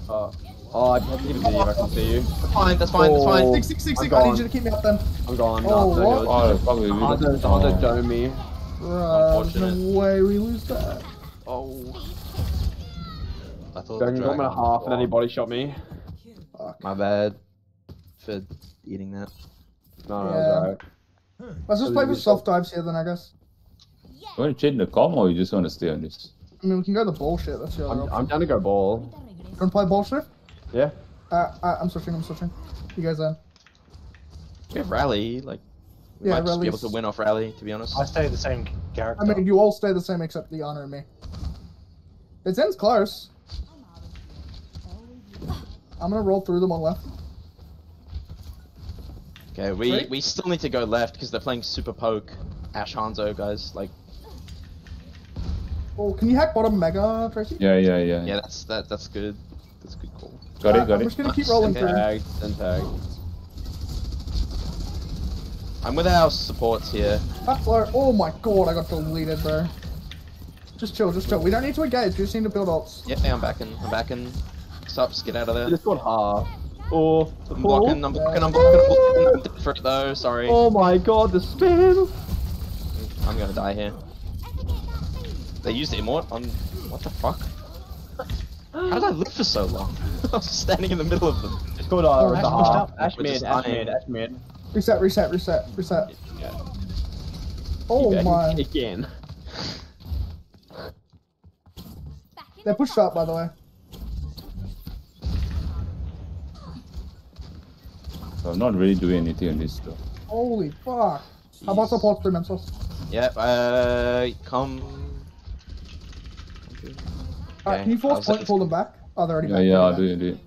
Oh, oh I have to give it to you. I can see you. That's fine, that's fine, that's fine. Oh. Six, six, six, I'm six. I need you to keep me up then. I'm gone. Oh, no, what? Oh, fuck, we Hanzo, Hanzo dome me. Bruh, there's no way we lose that. Oh. I thought Going the got me a dragon half and then he body shot me. Fuck. My bad for eating that. No, no, Yeah. it's alright. Let's just play with soft dives here then, I guess. Yes. You want to change the com or you just want to stay on this? I mean, we can go the bullshit. That's the other I'm, option. I'm down to go ball. You want to play bullshit? Yeah. Uh, uh, I'm switching. I'm switching. You guys in? We have rally, like we Yeah, might just be able to win off rally. To be honest. I stay the same character. I mean, you all stay the same except the honor and me. It ends close. I'm gonna roll through them on left. Okay, we Sorry? we still need to go left because they're playing super poke. Ashe Hanzo guys, like Oh, can you hack bottom mega, Tracy? Yeah, yeah, yeah. yeah, that's that that's good. That's a good call. Got it, got I'm it. just gonna keep rolling Okay. through. Tag, then tag. I'm with our supports here. That's low. Oh my god, I got deleted, bro. Just chill, just chill. We don't need to engage. We just need to build ults. Yeah, I'm backing. I'm backing. Stops, get out of I there. just got half. Oh, I'm blocking, I'm blocking, I'm blocking, I'm blocking. I'm dead for it though, sorry. oh my god, the spin! I'm gonna die here. They used Immort on. What the fuck? How did I live for so long? I was standing in the middle of them. Just got uh, the Ashe half. pushed up. Ashe mid, Ashe mid, Ashe mid. Reset, reset, reset, reset. Yeah. Oh Keep my. it Again. They're pushed box. up, by the way. So I'm not really doing anything on this though. Holy fuck. How about support three mentors? Yep, uh, come. Uh, okay. Uh, can you force point pull them back? Are there any? Yeah, yeah, I do indeed.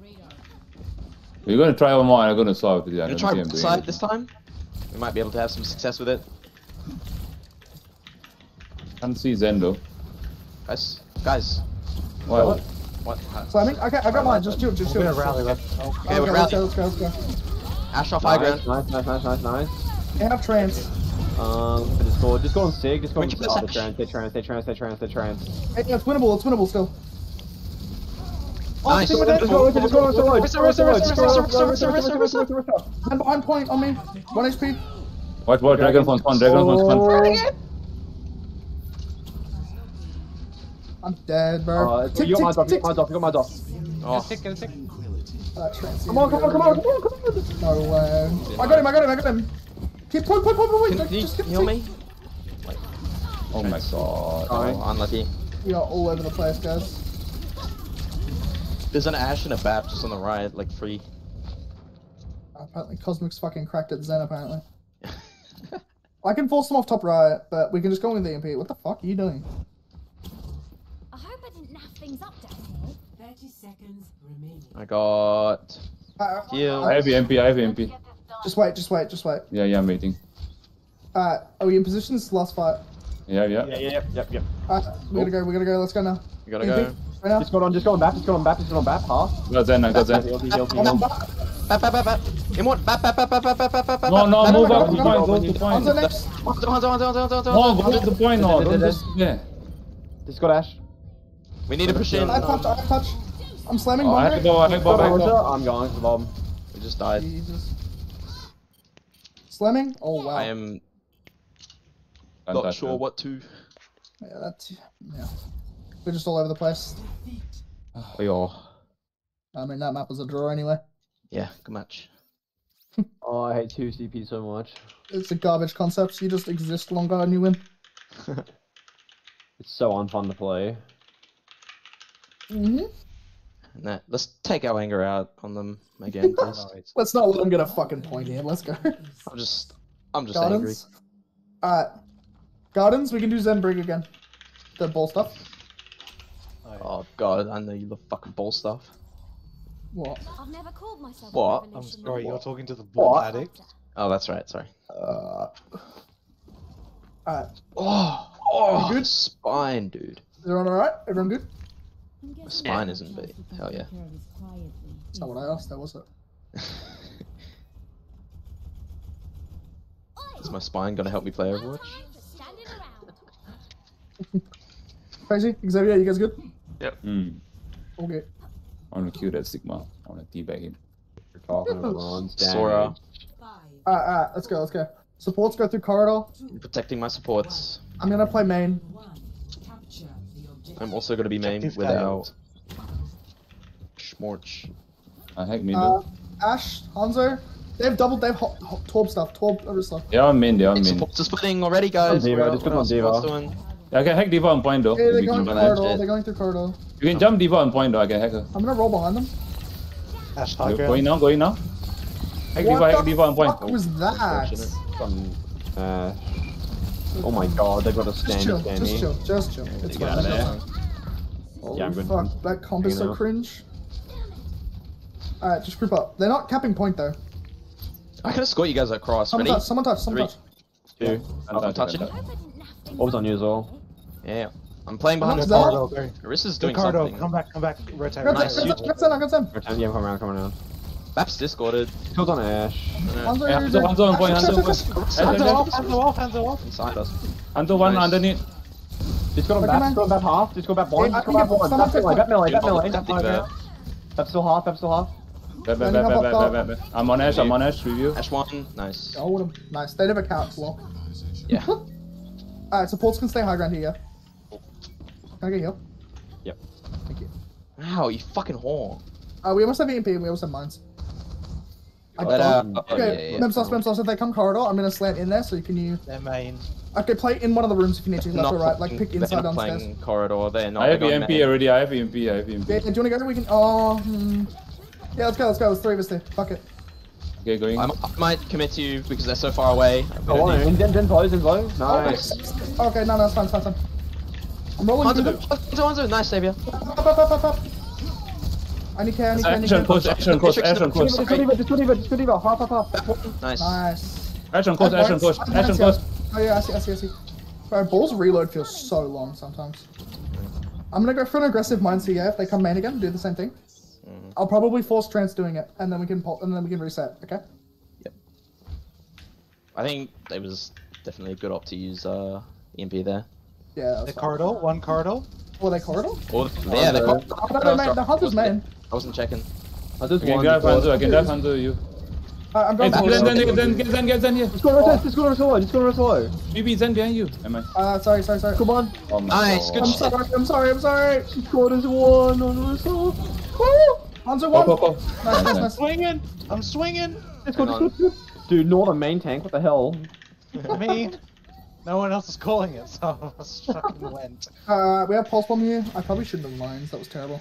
We're gonna try on mine. I'm gonna try with the yeah, try with the side this time. We might be able to have some success with it. Can't see Zendo. Guys, guys. Why, what? What? what? Slamming? Okay, I got mine. Just do it. Just do it. Rally left. Okay, we're rally. Let's go. Let's go. Ashe off high ground. Nice, nice, nice, nice, nice. And have trance. Um, just go on Sig. Just go on. Oh, they trans. They trans. They trans. They trans. They trans. Hey, it's winnable. It's winnable still. Nice. Oh, nice. Just go, just go, just go, just go, just go, just go, just go, just go, Just go. Just go. Just go. What, what? Dragon phone spawn, dragon phone spawn. I'm dead, bro. Uh, tick, you got my tick, off, you got my off, you got my off. Oh. Tick, get a tick. Uh, come on, come on, come on, come on, come on. No way. I got him, I got him, I got him. Keep, point, point, point, point, point. Just, just get the tick. Oh my god. Alright. Oh, unlucky. We are all over the place, guys. There's an Ashe and a Bap just on the right, like free. Apparently, Cosmic's fucking cracked at Zen, apparently. I can force them off top right, but we can just go in the EMP. What the fuck are you doing? I hope I didn't naff things up down here. 30 seconds remaining. I got Uh, heal. I have the MP, I have the MP. just wait, just wait, just wait. Yeah, yeah, I'm waiting. Uh, are we in position? This is the last fight. Yeah, yeah. Yeah, yeah, yep, yep, yep. Uh, we gotta go, we gotta go, let's go now. We gotta go. Right now. Just go on, just go on back, just go on back, just go on back, half. Got Zen, I got Zen. Bap, bap, bap, bap. Immort. Bap, bap, bap, bap, bap, bap, bap, bap, bap. No, no, move up bap, to bap, point, go bap, to On point. the next. Hanzo, Hanzo, Hanzo, Hanzo, Hanzo, No, go to the point, no, don't just, yeah. Just got Ashe. We need to push in. I touch, I touch. I'm slamming Oh, I have to go, I have to go Go back up. I'm going to the bomb. We just died. Jesus. Slamming? Oh wow. I am Can't not touch sure them. what to. Yeah, that's yeah. We're just all over the place. We are. I mean, that map was a draw anyway. Yeah, good match. Oh, I hate 2 CP so much. It's a garbage concept. You just exist longer and you win. It's so unfun to play. hmm Nah, let's take our anger out on them again, please. Let's not let them get a fucking point here. Let's go. I'm just, I'm just angry. Gardens. Alright. Gardens, we can do Zen Brig again. The ball stuff. Oh god, I know you love fucking ball stuff. What? I've never called myself What? a I'm revolutionary. sorry, you're talking to the ball What? addict. Oh, that's right. Sorry. Uh. Alright. Oh, oh, good? spine, dude. Everyone alright? Everyone good? The spine isn't big. Hell yeah. That's not what I asked, that was it. Is my spine gonna help me play Overwatch? Time for standing around. Crazy? Xavier, you guys good? Hmm. Okay. I want to kill that Sigma. I want to teabag him. You're talking about runs, Sora. Five, Alright, alright, let's go, let's go. Supports go through corridor. I'm protecting my supports. I'm gonna play main. one. Capture the objective. I'm also gonna be main Objective without. Schmorch. I hack Uh. Ashe, Hanzo. They've doubled, they've ho- ho- Torb stuff, Torb other stuff. They are main, they are Hey, main. supports are splitting already, guys. Diva, What just what put on else- Diva. What's doing? I can hack Diva on point though. Yeah, if they're going through jump. corridor. shit. They're going through corridor. You can jump Diva on point though. I can hack her. I'm gonna roll behind them. That's high Go- Going now, going now. Hack Diva, hack the Diva on point. fuck was that? Some, uh, oh my god, they've got a stand. Just chill, stand just here. chill, just chill. It's Get fine. out of it's there. fine. Holy Yeah, I'm good. fuck, that comp is so know. cringe. Alright, just group up. They're not capping point though. I can escort you guys across. Someone Ready? touch, someone touch, someone Three. touch. Two. I'll I'm touch it, Orbs on you as well. Yeah, I'm playing behind the Ricardo. Orisa's doing Ricardo, something. come back, come back, rotate. Got nice. Got them, got them, got them. Rotate, yeah, come around, come around. Maps discorded. Killed on Ashe. Hands yeah, hands on, hands on, boy, hands on. Hands off, hands off, hands off. Inside us. Hands on one, nice. underneath. Just go back, go back half, just go back one, go back one. Back melee, back melee, back melee. Baps still half, baps still half. Bad, bad, bad, bad, bad, bad, bad. I'm on Ashe, I'm on Ashe, review. Ashe one, nice. Hold him, nice. They never count, block. Yeah. Alright, so supports can stay high ground here. yeah? Can I get heal? Yep. Thank you. Wow, you fucking whore. Uh, we almost have EMP and we also have mines. I But, uh, don't- oh, yeah, Okay, yeah, Mem sauce, Mem. If they come corridor, I'm gonna slant in there so you can you. Their main. Okay, play in one of the rooms if you need to, left Not or right. Like playing- pick they're inside not downstairs. playing corridor. They're not. I have they're EMP already, I have EMP, I have EMP. Yeah, do you wanna go? We can. Oh, hmm. Yeah, let's go. Let's go. There's three of us there. Fuck it. Okay, going. I'm- I might commit to you because they're so far away. Oh, gonna on, need- in, in, in close, in close. Oh, Nice. Okay, no, no, it's fine, it's fine, it's fine. I'm rolling through Hanzo, them. Hanzo, Hanzo, nice savior. Up, up, up, up, up. I need care, I need care, I need Action care. course, action course, action course. Just go diva, just go diva, just go diva, half, half, half. Nice. Nice. Action course, I have action course, points. I have action points, course. yeah. Oh yeah, I see, I see, I see. Bro, balls reload feels so long sometimes. I'm gonna go for an aggressive mindset here. If they come main again, do the same thing. I'll probably force trance doing it, and then we can pull, and then we can reset. Okay? Yep. I think it was definitely a good op to use uh, EMP there. Yeah. The fine. corridor, one corridor. Oh, they corridor? Or yeah, the, Hanzo. Oh, no, no, the hunter's main. I wasn't checking. I just I can one. grab before- Hanzo, I can grab Hanzo you. Uh, I'm going Hey, going Zen, for Zen, Zen, get Zen, get Zen here. Just go to just go to solo, just go to solo. BB Zen behind you. Am I? Uh, sorry, sorry, sorry. Come on. Oh my Nice, God. good I'm shit. sorry, I'm sorry, I'm sorry. Squad is one on the solo. Woo! Hanzo Go, one. go, go. Nice, nice, nice. Swinging! I'm swinging! Let's go, let's go. Dude, not a main tank, what the hell? Me? No one else is calling it, so I just fucking went. Uh, we have pulse bomb here. I probably shouldn't have lines. That was terrible.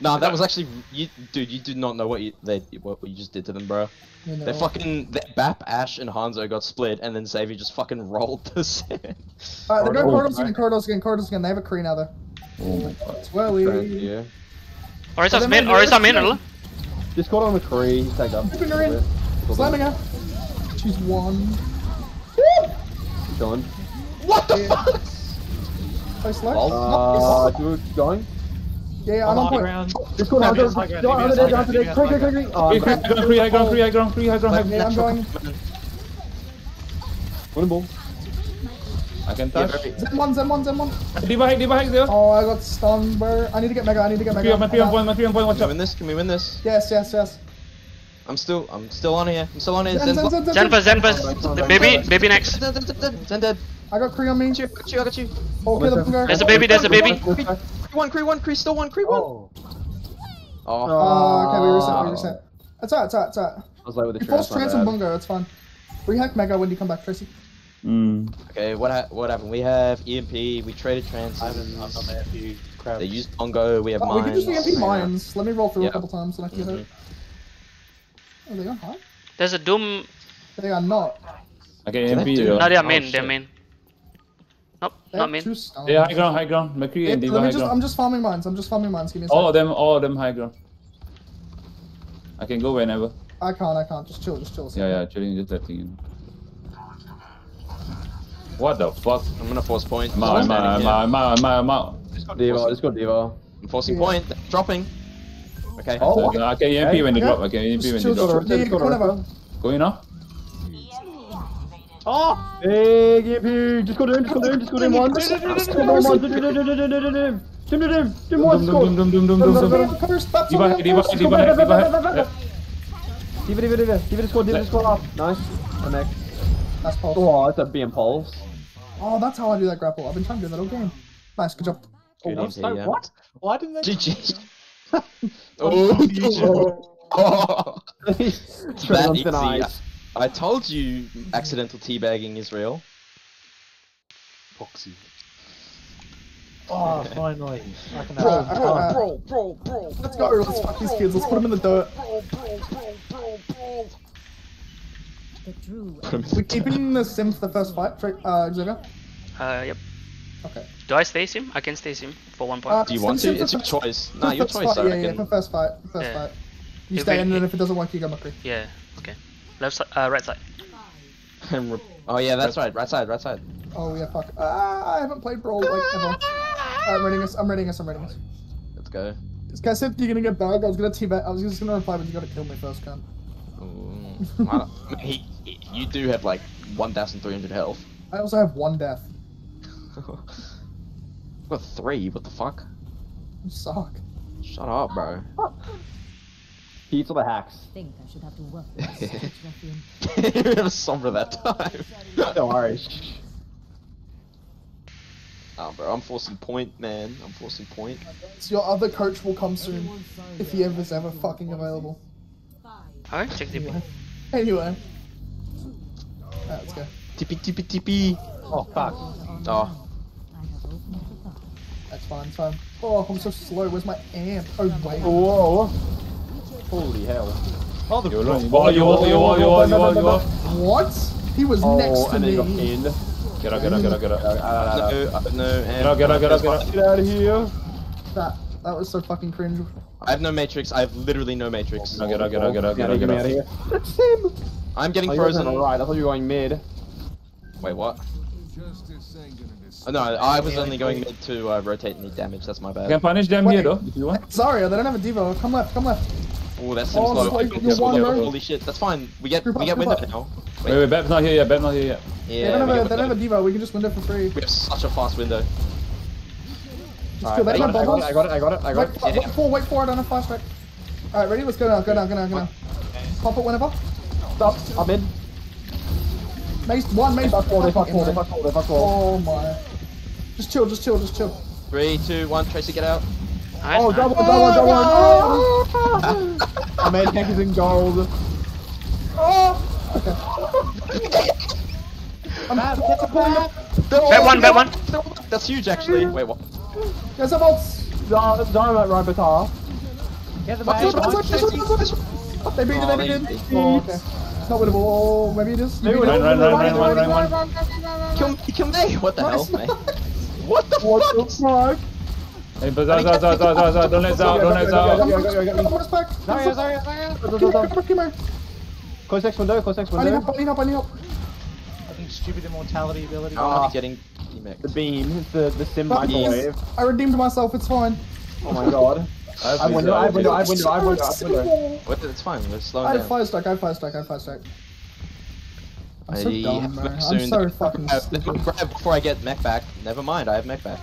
Nah, that was actually you, dude. You did not know what you they what you just did to them, bro. You know. They fucking they, Bap, Ashe, and Hanzo got split, and then Xavier just fucking rolled the sand. Uh, they're going corridors again, corridors again, corridors again. They have a Kree now though. Oh my god. It's where we. Yeah. Orisa's Then mid, maybe Orisa mid, Orisa- Lula. Just caught on McCree, he's tagged up. Keeping her in. Slamming her. She's one. Chilling. What the Yeah. fuck? Play slow. Uh, Nice. do it, going. Yeah, yeah, I'm on high point. ground. Just go down, Fabian's go high down, ground, down, Fabian's down, high down, ground, Quick, quick, Fabian's quick, quick. Free, Oh, free, crap. high ground, free, high ground, free, high ground, free, high ground, free, high ground. Yeah, I'm going. Winning ball. I can Yeah, touch. Zen one, Zen one, Zen one. Diva hack, Diva hack there. Oh, I got stunned, bro. I need to get mega. I need to get mega. on my three on point, my three on point, watch Can we out. win this? Can we win this? Yes, yes, yes. I'm still I'm still on here. I'm still on here. Zen, Zen's Zen, Zen, Zen, Zen first, Zen Zen. first. Baby, baby next. Zen, Zen, Zen, Zen, Zen dead. I got Kree on me. I got you. I got you. I got you. Oh, kill the bunker. There's a baby, there's a baby. Cree one, Cree one, Cree still one, Cree one. Oh, Oh, Oh, okay, we reset, we reset. It's alright, it's alright, it's alright. I was late with the We force trans, trance my and bad. bungo, it's fine. Rehack mega when you come back, Tracy. Mm. Okay, what ha what happened? We have EMP. We traded trans. I haven't I've trances. done that a few crowds. They used Bongo. We have Oh, we mines. can just EMP mines. Let me roll through Yeah. a couple times and I can get Mhm. hurt. Oh, they are high? There's a Doom. They are not. Okay, Can I MP. do- though. No, they are Oh, main, shit. they're main. Nope, They not main. Yeah, high ground, high ground. McCree Yeah, and Diva high just, I'm just farming mines. I'm just farming mines. Give me a All second. of them, all of them high ground. I can go whenever. I can't, I can't. Just chill, just chill. Yeah, second. yeah, chilling, just that thing. What the fuck? I'm gonna force point. I'm out, I'm out, I'm out, I'm out, I'm out, I'm out. Just got Devo, force... just got Devo. I'm forcing yeah. point, dropping. Okay. Oh, so, okay. I EMP when they drop, Okay, can EMP when they drop. Going now? Oh! Big EMP! Just go down, just go down, just go down one. Just go down one. Dim, dim, dim, dim, one, score! Dim, dim, dim, dim, dim, dim, dim. Diva, Diva, Diva, Diva. Diva, Diva, Diva. Diva, score, Diva, score off. Nice. Connect. That's pulse. Oh, it's a being pulse. Oh, that's how I do that grapple. I've been trying to do that all game. Nice, good job. Good I'm so, yeah. what? Why didn't they? GG. oh, oh. Tread on easy. thin ice. I told you accidental teabagging is real. Foxy. Oh, finally. I can Bro, have bro, fun. bro, bro, bro. Let's go. Let's fuck these kids. Let's put them in the dirt. The Drew. We're keeping the sim for the first fight, Tra- uh, Xavier. Uh, yep. Okay. Do I stay sim? I can stay sim for one point. Uh, Do you want to? It's for your choice. for Nah, your first choice. Fight, I yeah, yeah, reckon. for first fight. For first Yeah. fight. You If stay it- in, and if it doesn't work, you go Mercury. yeah. Okay. Left side. Uh, right side. oh yeah, that's right. Right side. Right side. Oh yeah, fuck. Uh, I haven't played Brawl like ever. I'm reading us. I'm reading us. I'm reading us. Let's go. This guy said you're gonna get bagged. I was gonna teabag. I was just gonna reply, but you gotta kill me first, cunt. Ooh, I don't- he, he- you do have like 1,300 health. I also have one death. I've got three. What the fuck? You suck. Shut up, bro. Heats or the hacks? think I should have to work with this stupid ruffian. you were somber that time. Don't worry. Oh, bro, I'm forcing point, man. I'm forcing point. So your other coach will come soon, if he ever is ever fucking available. Alright, check the Anyway. Anyway. Alright, let's go. Tippy, tippy, tippy. Oh, fuck. Oh, That's fine, it's fine. Oh, I'm so slow. Where's my amp? Oh, wait. Whoa. Holy hell. Oh, the You want, you want, you want, you want, you want, you want, you want. What? He was next Oh, to and then you got me. Get up, get up, get up, get up. Uh, uh, no, uh, no, Get up, get up, get up, get up. Get out of here. That that was so fucking cringe. I have no matrix. I have literally no matrix. Get up, get up, get up, get up, get up, Get get out of here. That's him. I'm getting Oh, you're frozen. Alright, I thought you were going mid. Wait, what? Oh, no, I was only going mid to uh, rotate any damage. That's my You bad. can punish them here though, if you want. Sorry, they don't have a Devo. Come left, come left. Oh, that's Oh, some it's slow. like you're one row. Holy shit, that's fine. We get Group we up, get group window up. now. Wait, wait, Bab's not here yet, Bab's not here yet. they Yeah, don't we, have a, they don't have a window. Devo. We can just window for free. we have such a fast window. Just kill. They I got it, I got it, I got it, I got Wait, it. for, wait for, wait for it on a fast track. Alright, ready? Let's go now, go now, go now, go now. Pop it whenever. Stop, I'm in. Mace, one mace. Fuck all, they fuck all, they Fucking fuck all, they fuck all. Oh my. Just chill, just chill, just chill. Three, two, one. Tracy, get out. Nice, Oh, nice. double, double, double. Oh, man, tank is in gold. I'm pulling up. Bet one, bet one. That's huge, actually. Wait, what? There's a bolts. Dynamite right batar. Get the Fuck bag. this This one. one, this one, this one. They beat it, Oh, they beat they- oh, it. Oh, okay. It's not winnable. Oh, maybe it is. You beat it. Run, run, run, run, run, run, run. Kill, kill me! What the hell, Nice. mate? What the What the fuck? fuck? Hey, but Zao, Zao, Zao, Zao, Zao, Zao, don't let Zao, don't let Zao. Come on, come on, back. Zarya, Zarya, Zarya. Come here, come here, come here. Close next window, close next I need window. help, I need help, I need help. Fucking stupid immortality ability. Oh, Ah. I'm getting EMEC. The beam, the, the sim Fuck microwave. I redeemed myself, it's fine. Oh my god. I have window, I have window, I have window, I have window, I have window. What? It's fine. We're I slowing had down. fire stack, I had fire stack, I had fire stack. I'm so I dumb, have man. mech I'm so fucking stupid. grab before I get mech back. Never mind, I have mech back.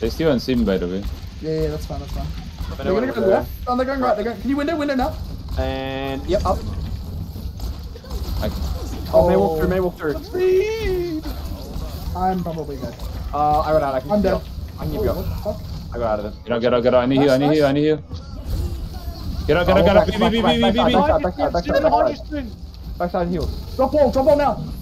They still on sim, by the way. Yeah, yeah, that's fine, that's fine. They're gonna go left. Oh, they're going right, they're going. Can you window, window now? And, yep, up. I, Oh, may walk through, may walk through. Speed! I'm probably dead. Uh, I got out, I can I'm dead. I can keep Oh, you what up. The fuck? I got out of it. get out, get out, get out. I need heal, I need heal, I need heal. Get out, get out, Oh, get out. back, B, back, B, B, back, B, back, B, back, B. back, back, back, back, back, Steven, back, behind back. you, Steven. Backside and heal. Drop ball, drop ball now!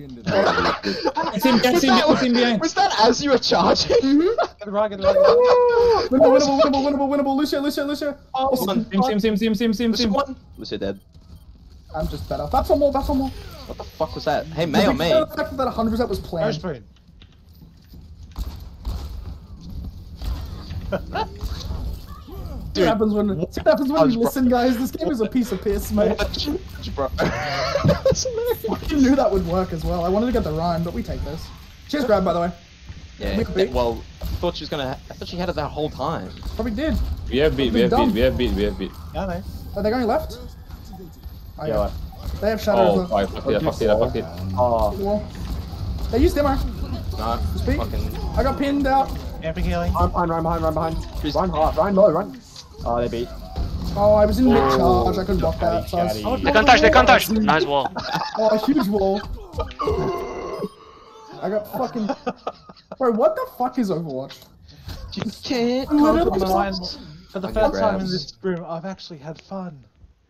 It's him, it's him, it's him behind. Was that as you were charging? Mm-hmm. Get the rock, get the rock, get the rock. Winnable, winnable, winnable, winnable, winnable, Lucio, Lucio, Lucio! Oh, Listen, Sim, sim, sim, sim, sim, sim, Lucio sim. one. Lucio dead. I'm just better. That's one more, that's one more. What the fuck was that? Hey, May or May? The oh, fact that 100% was planned. Spoon. See what happens when, what happens when you Bro. listen, guys. This game is a piece of piss, mate. Bro. I knew that would work as well. I wanted to get the rhyme, but we take this. Cheers, grab, by the way. yeah, We could well, I thought she was gonna. I thought she had it that whole time. Probably did. We have beat, we have beat, we have beat, we have beat. Yeah, no. Are they going left? Oh, Yeah, like, They have shadow Oh, as well. fuck, fuck it, fuck it, fuck it. oh. Wall. They used demo. No, Speak. fucking. I got pinned out. Amping healing. Run behind, run behind, run behind. Run hard, run low, run. Oh, they beat. Oh, I was in mid oh, charge. I couldn't block that. So I was... They can't touch, they can't touch. Nice wall. Oh, a huge wall. I got fucking. Bro, what the fuck is Overwatch? You can't Literally compromise. For the first time in this room, I've actually had fun.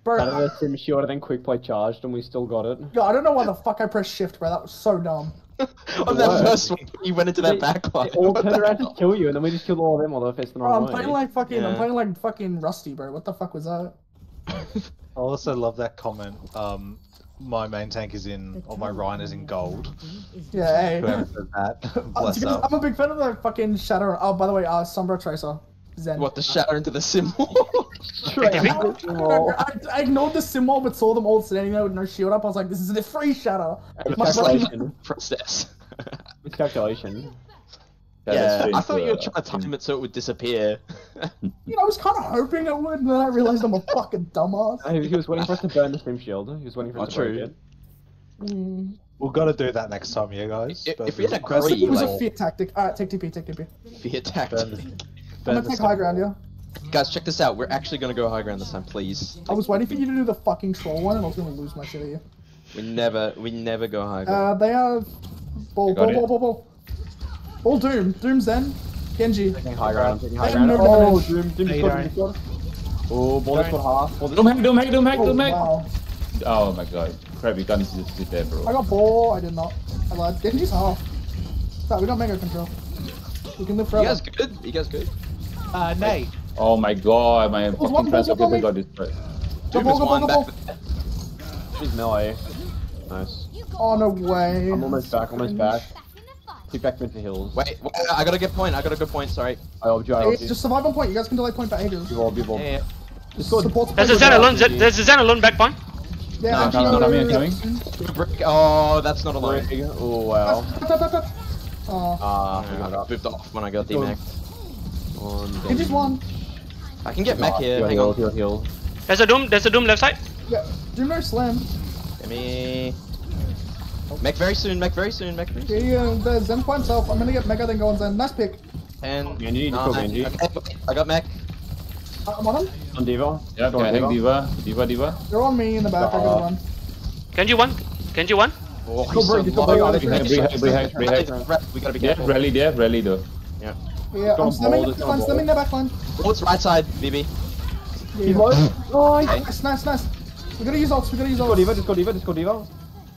Bro, That was sim shorter than quick play charged, and we still got it. God, I don't know why the fuck I pressed shift, bro. That was so dumb. On that What? first one, he went into that They- back line. They all What turned around to kill you, and then we just killed all of them while they were facing the Bro, wrong I'm playing way. like fucking. I'm playing like fucking Rusty, bro. What the fuck was that? I also love that comment. Um, my main tank is in, or my Rein is in gold. Yeah, hey. Whoever said that, Uh, bless because up. I'm a big fan of the fucking Shadow. Oh, by the way, uh, Sombra Tracer. Zen. What the shatter into the symbol? I, I ignored the symbol, but saw them all standing there with no shield up. I was like, "This is a free shatter." My fucking- Miscalculation. Process. Miscalculation. Yeah, I thought you were trying to time it so it would disappear. You know, I was kind of hoping it would, and then I realized I'm a fucking dumbass. No, He was waiting for us to burn the stim shield. He was waiting for Oh, us to break true. it. Mm. We've gotta do that next time, yeah, guys. If- if we had the- a I think it was like- a fear tactic. Alright, take TP, take TP. Fear attacked. Burn the- I'm gonna take stuff. high ground, yeah. Guys, check this out. We're actually gonna go high ground this time, please. I was waiting for you to do the fucking troll one, and I was gonna lose my shit at you. We never, we never go high ground. Uh, they have ball, ball, ball, ball, ball. Ball Doom, Doom Zen, Genji. Taking high ground. Taking high I ground. know Oh, that. Doom, Doom Hey, squad, Darren. Doom squad. Oh, ball Darren. squad half. Ball Don't hack, don't hack, don't hack, don't hack. wow. Oh my god. Crap, you can't just sit there, I bro. got ball, I did not. I lied. Genji's half. Right, we got mega control. We can live you forever. guys good? You guys good? Uh, Nate. Oh my god, my There's fucking transfer got destroyed. Double, double, double. She's melee. Nice. On a way. I'm almost back, almost back. Keep back into hills. Wait, wait, I got a good point, I got a good point, sorry. I love you, I love you. Just survive on point, you guys can delay point for ages. You all, you all. Yeah, There's a Xenolun, there's a Xenolun back point. Yeah, no, no, no, am coming, coming. Oh, that's not a line. Oh, wow. Ah, uh, I got booped off when I got D-Max. Go. D-Mac. Genji's one. I can get Mac here. Hang heal, on. heal, heal. There's a doom. There's a doom left side. Yeah, Doom no slam. Give me. Mech very soon. Mech very soon. Mech very soon. Yeah, yeah, the Zen by himself. I'm gonna get mega, then go on Zen. Nice pick. And Genji, just go nine. Genji. Okay, I got Mech. Uh, I'm on him. On Diva. Yeah, Go can I on, Diva? Diva, Diva? They're on me in the back. I gotta Uh, run. Genji one. Genji one. Oh, Go he's so break go low. break. Yeah, Go I'm on slamming ball, the just go backline, on slamming the backline. Oh, it's right side, BB. He's Yeah. Oh, Okay. Nice, nice, nice. We gotta use ults. We gotta use Just go ults. Diva, just go Diva, just go Diva.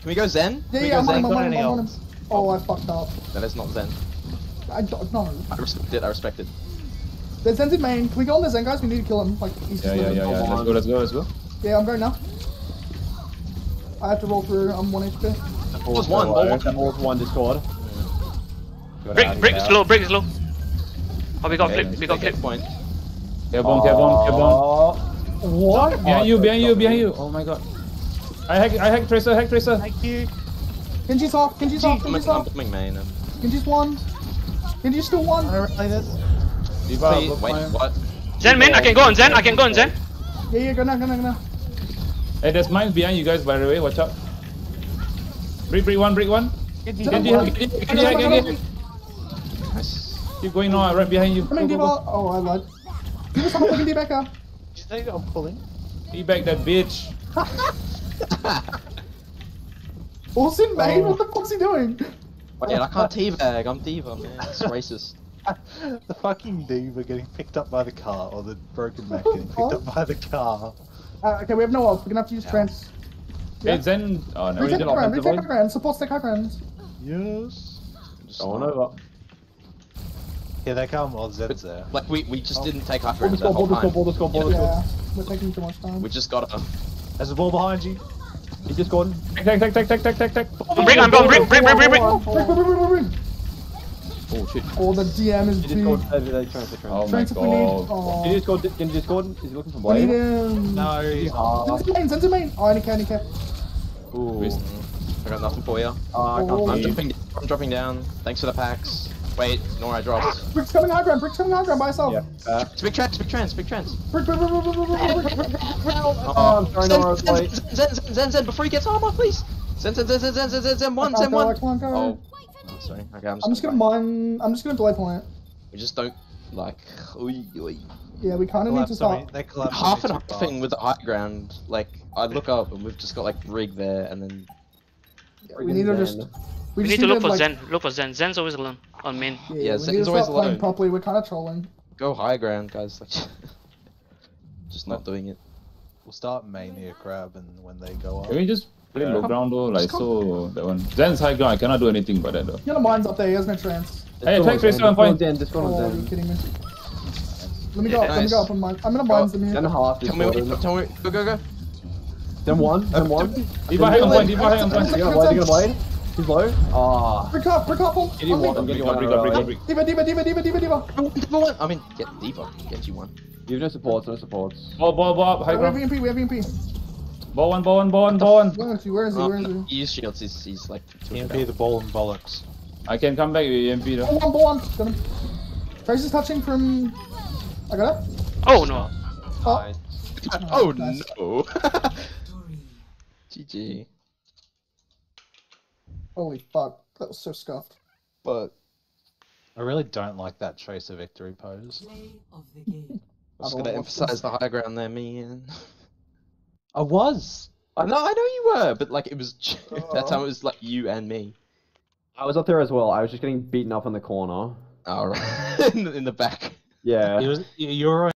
Can we go Zen? Yeah, Can yeah, I'm on him. I'm on him. I'm on him. Oh, I fucked up. That is not Zen. I don't know. I respect it. I respect it. There's Zen's in main. Can we go on the Zen guys? We need to kill him. Like he's Yeah, yeah, yeah, yeah. Let's go, let's go, let's go. Yeah, I'm going now. I have to roll through. I'm one HP. Ball's one, ball one. Ball's one, Discord. Break. Break is low. Break is low. Oh, we got Okay, clip. We got take clip. a point. Care bomb, care bomb, care bomb. Oh, What? Behind you, behind you, behind you. Oh my god. I hack, I hack Tracer, hack Tracer. Thank you. Genji's off. Genji's off. I'm, Genji's I'm off. coming main. um, Genji's one. Genji's still one. I don't play this. Diva, Please, block wait, mine. what? Zen man, I can go on Zen. I can go on Zen. Yeah, yeah, go now, go now, go now. Hey, there's mines behind you guys, by the way. Watch out. Break, break one, break one. Genji, Zen Genji, one. Genji, Genji, Go now, Genji, go now, Genji. go now. Nice. Keep going on, right behind you. Coming, Go, Diva. go, go. Oh, I lied. Give us something, D back up. you think I'm pulling? Be back that bitch. Austin, mate, Oh. what the fuck's he doing? Wait, I can't teabag. I'm diva, man. It's racist. the fucking diva getting picked up by the car, or the broken mech getting picked up by the car. Uh, okay, we have no ults. We're gonna have to use trance. Yeah. Hey, Zen. Oh no, Retake he's high not ground, retake high offensive. ground. Support stick high ground. Yes. Just Going over. Yeah, they come! them all Zeds there. Like, we, we just oh. didn't take our turns that whole time. Ball, score, ball, yeah. We're taking too much time. We just gotta... There's a ball behind you. He just gone. Take, take, take, take, take, take, take. Ring I'm going, ring ring ring. bring, bring. Bring, bring, bring, bring, bring. Oh shit. Oh, the DM is deep. Oh my god. Did you just go, did you just go, is he looking for Blade? I need him. No, he's hard. Send main, send main. Oh, okay, okay. Ooh. I got nothing for you. Oh, I can't, I'm, dropping, I'm dropping down. Thanks for the packs. Wait, Nora, I dropped. Brig's coming high ground. Brig's coming high ground by itself. Yeah. Uh, It's big trans, big trans, big trans. Brig, brick, brick, brick, brick, brick, brick, brick, brick, brick, brick. oh, I'm sorry, Zen, Nora. I was Zen, late. Zen, Zen, Zen, Zen, Zen, before he gets armor, please. Zen, Zen, Zen, Zen, Zen, Zen, Zen, Zen, one, I Zen, can't go, I one. can't go. Oh, sorry. Okay, I'm just, I'm just gonna gonna. mine. I'm just gonna delay point. We just don't like. Oy, oy. Yeah, we kind of need to collapsed on me. start. They collapsed on Half me and too half far. thing with the high ground. Like I look up and we've just got like rig there, and then We need to just. Zen. We just need to look for like, Zen. Look for Zen. Zen's always alone on main. Yeah, Yeah, Zen's always start playing alone. properly. We're kind of trolling. go high ground, guys. Like, just not doing it. We'll start main here, grab, and when they go up. Can we just Play Yeah. low ground though, like so that one. Zen's high ground, I cannot do anything about that though. You know, mine's up there. He has no chance. Hey, Discord take on Tracer Zen, on point. Discord on Zen, Discord Oh, are you kidding me? Let me go Yeah, up. Let me go up on mine. I'm gonna bind them Zen here. half, Tell me Tell me. Go go go. Zen one, Zen uh, one. Diva hang on point, Diva hang on Is point. he gonna blade? Is gonna blade? He's low. Ah. Brick up, brick up. on- Getting on me. one, I'm getting Brick up, one. brick up, brick up, alright. brick. Diva, diva, diva, diva, diva, diva. Number one. I mean, get Diva. Get you one. You have no supports, no supports. Ball, ball, ball up, high We have. EMP. We have EMP. Ball one, ball one, ball one, ball one. Where is he? Where is he? Where is he? he used shields. He's, he's like. EMP the ball and bollocks. I can come back with EMP though. Ball one, ball one. Got him. Trace is touching from. I got it. Oh no. Oh, Oh nice. no. Victory. GG. Holy fuck. That was so scuffed. But I really don't like that Tracer victory pose. Play of the game. I was I gonna know this. emphasize the high ground there, man. I was. I know, I know you were, but like it was that time Oh. it was like you and me. I was up there as well. I was just getting beaten up in the corner. All right, in, the- in the back. Yeah. It was, you were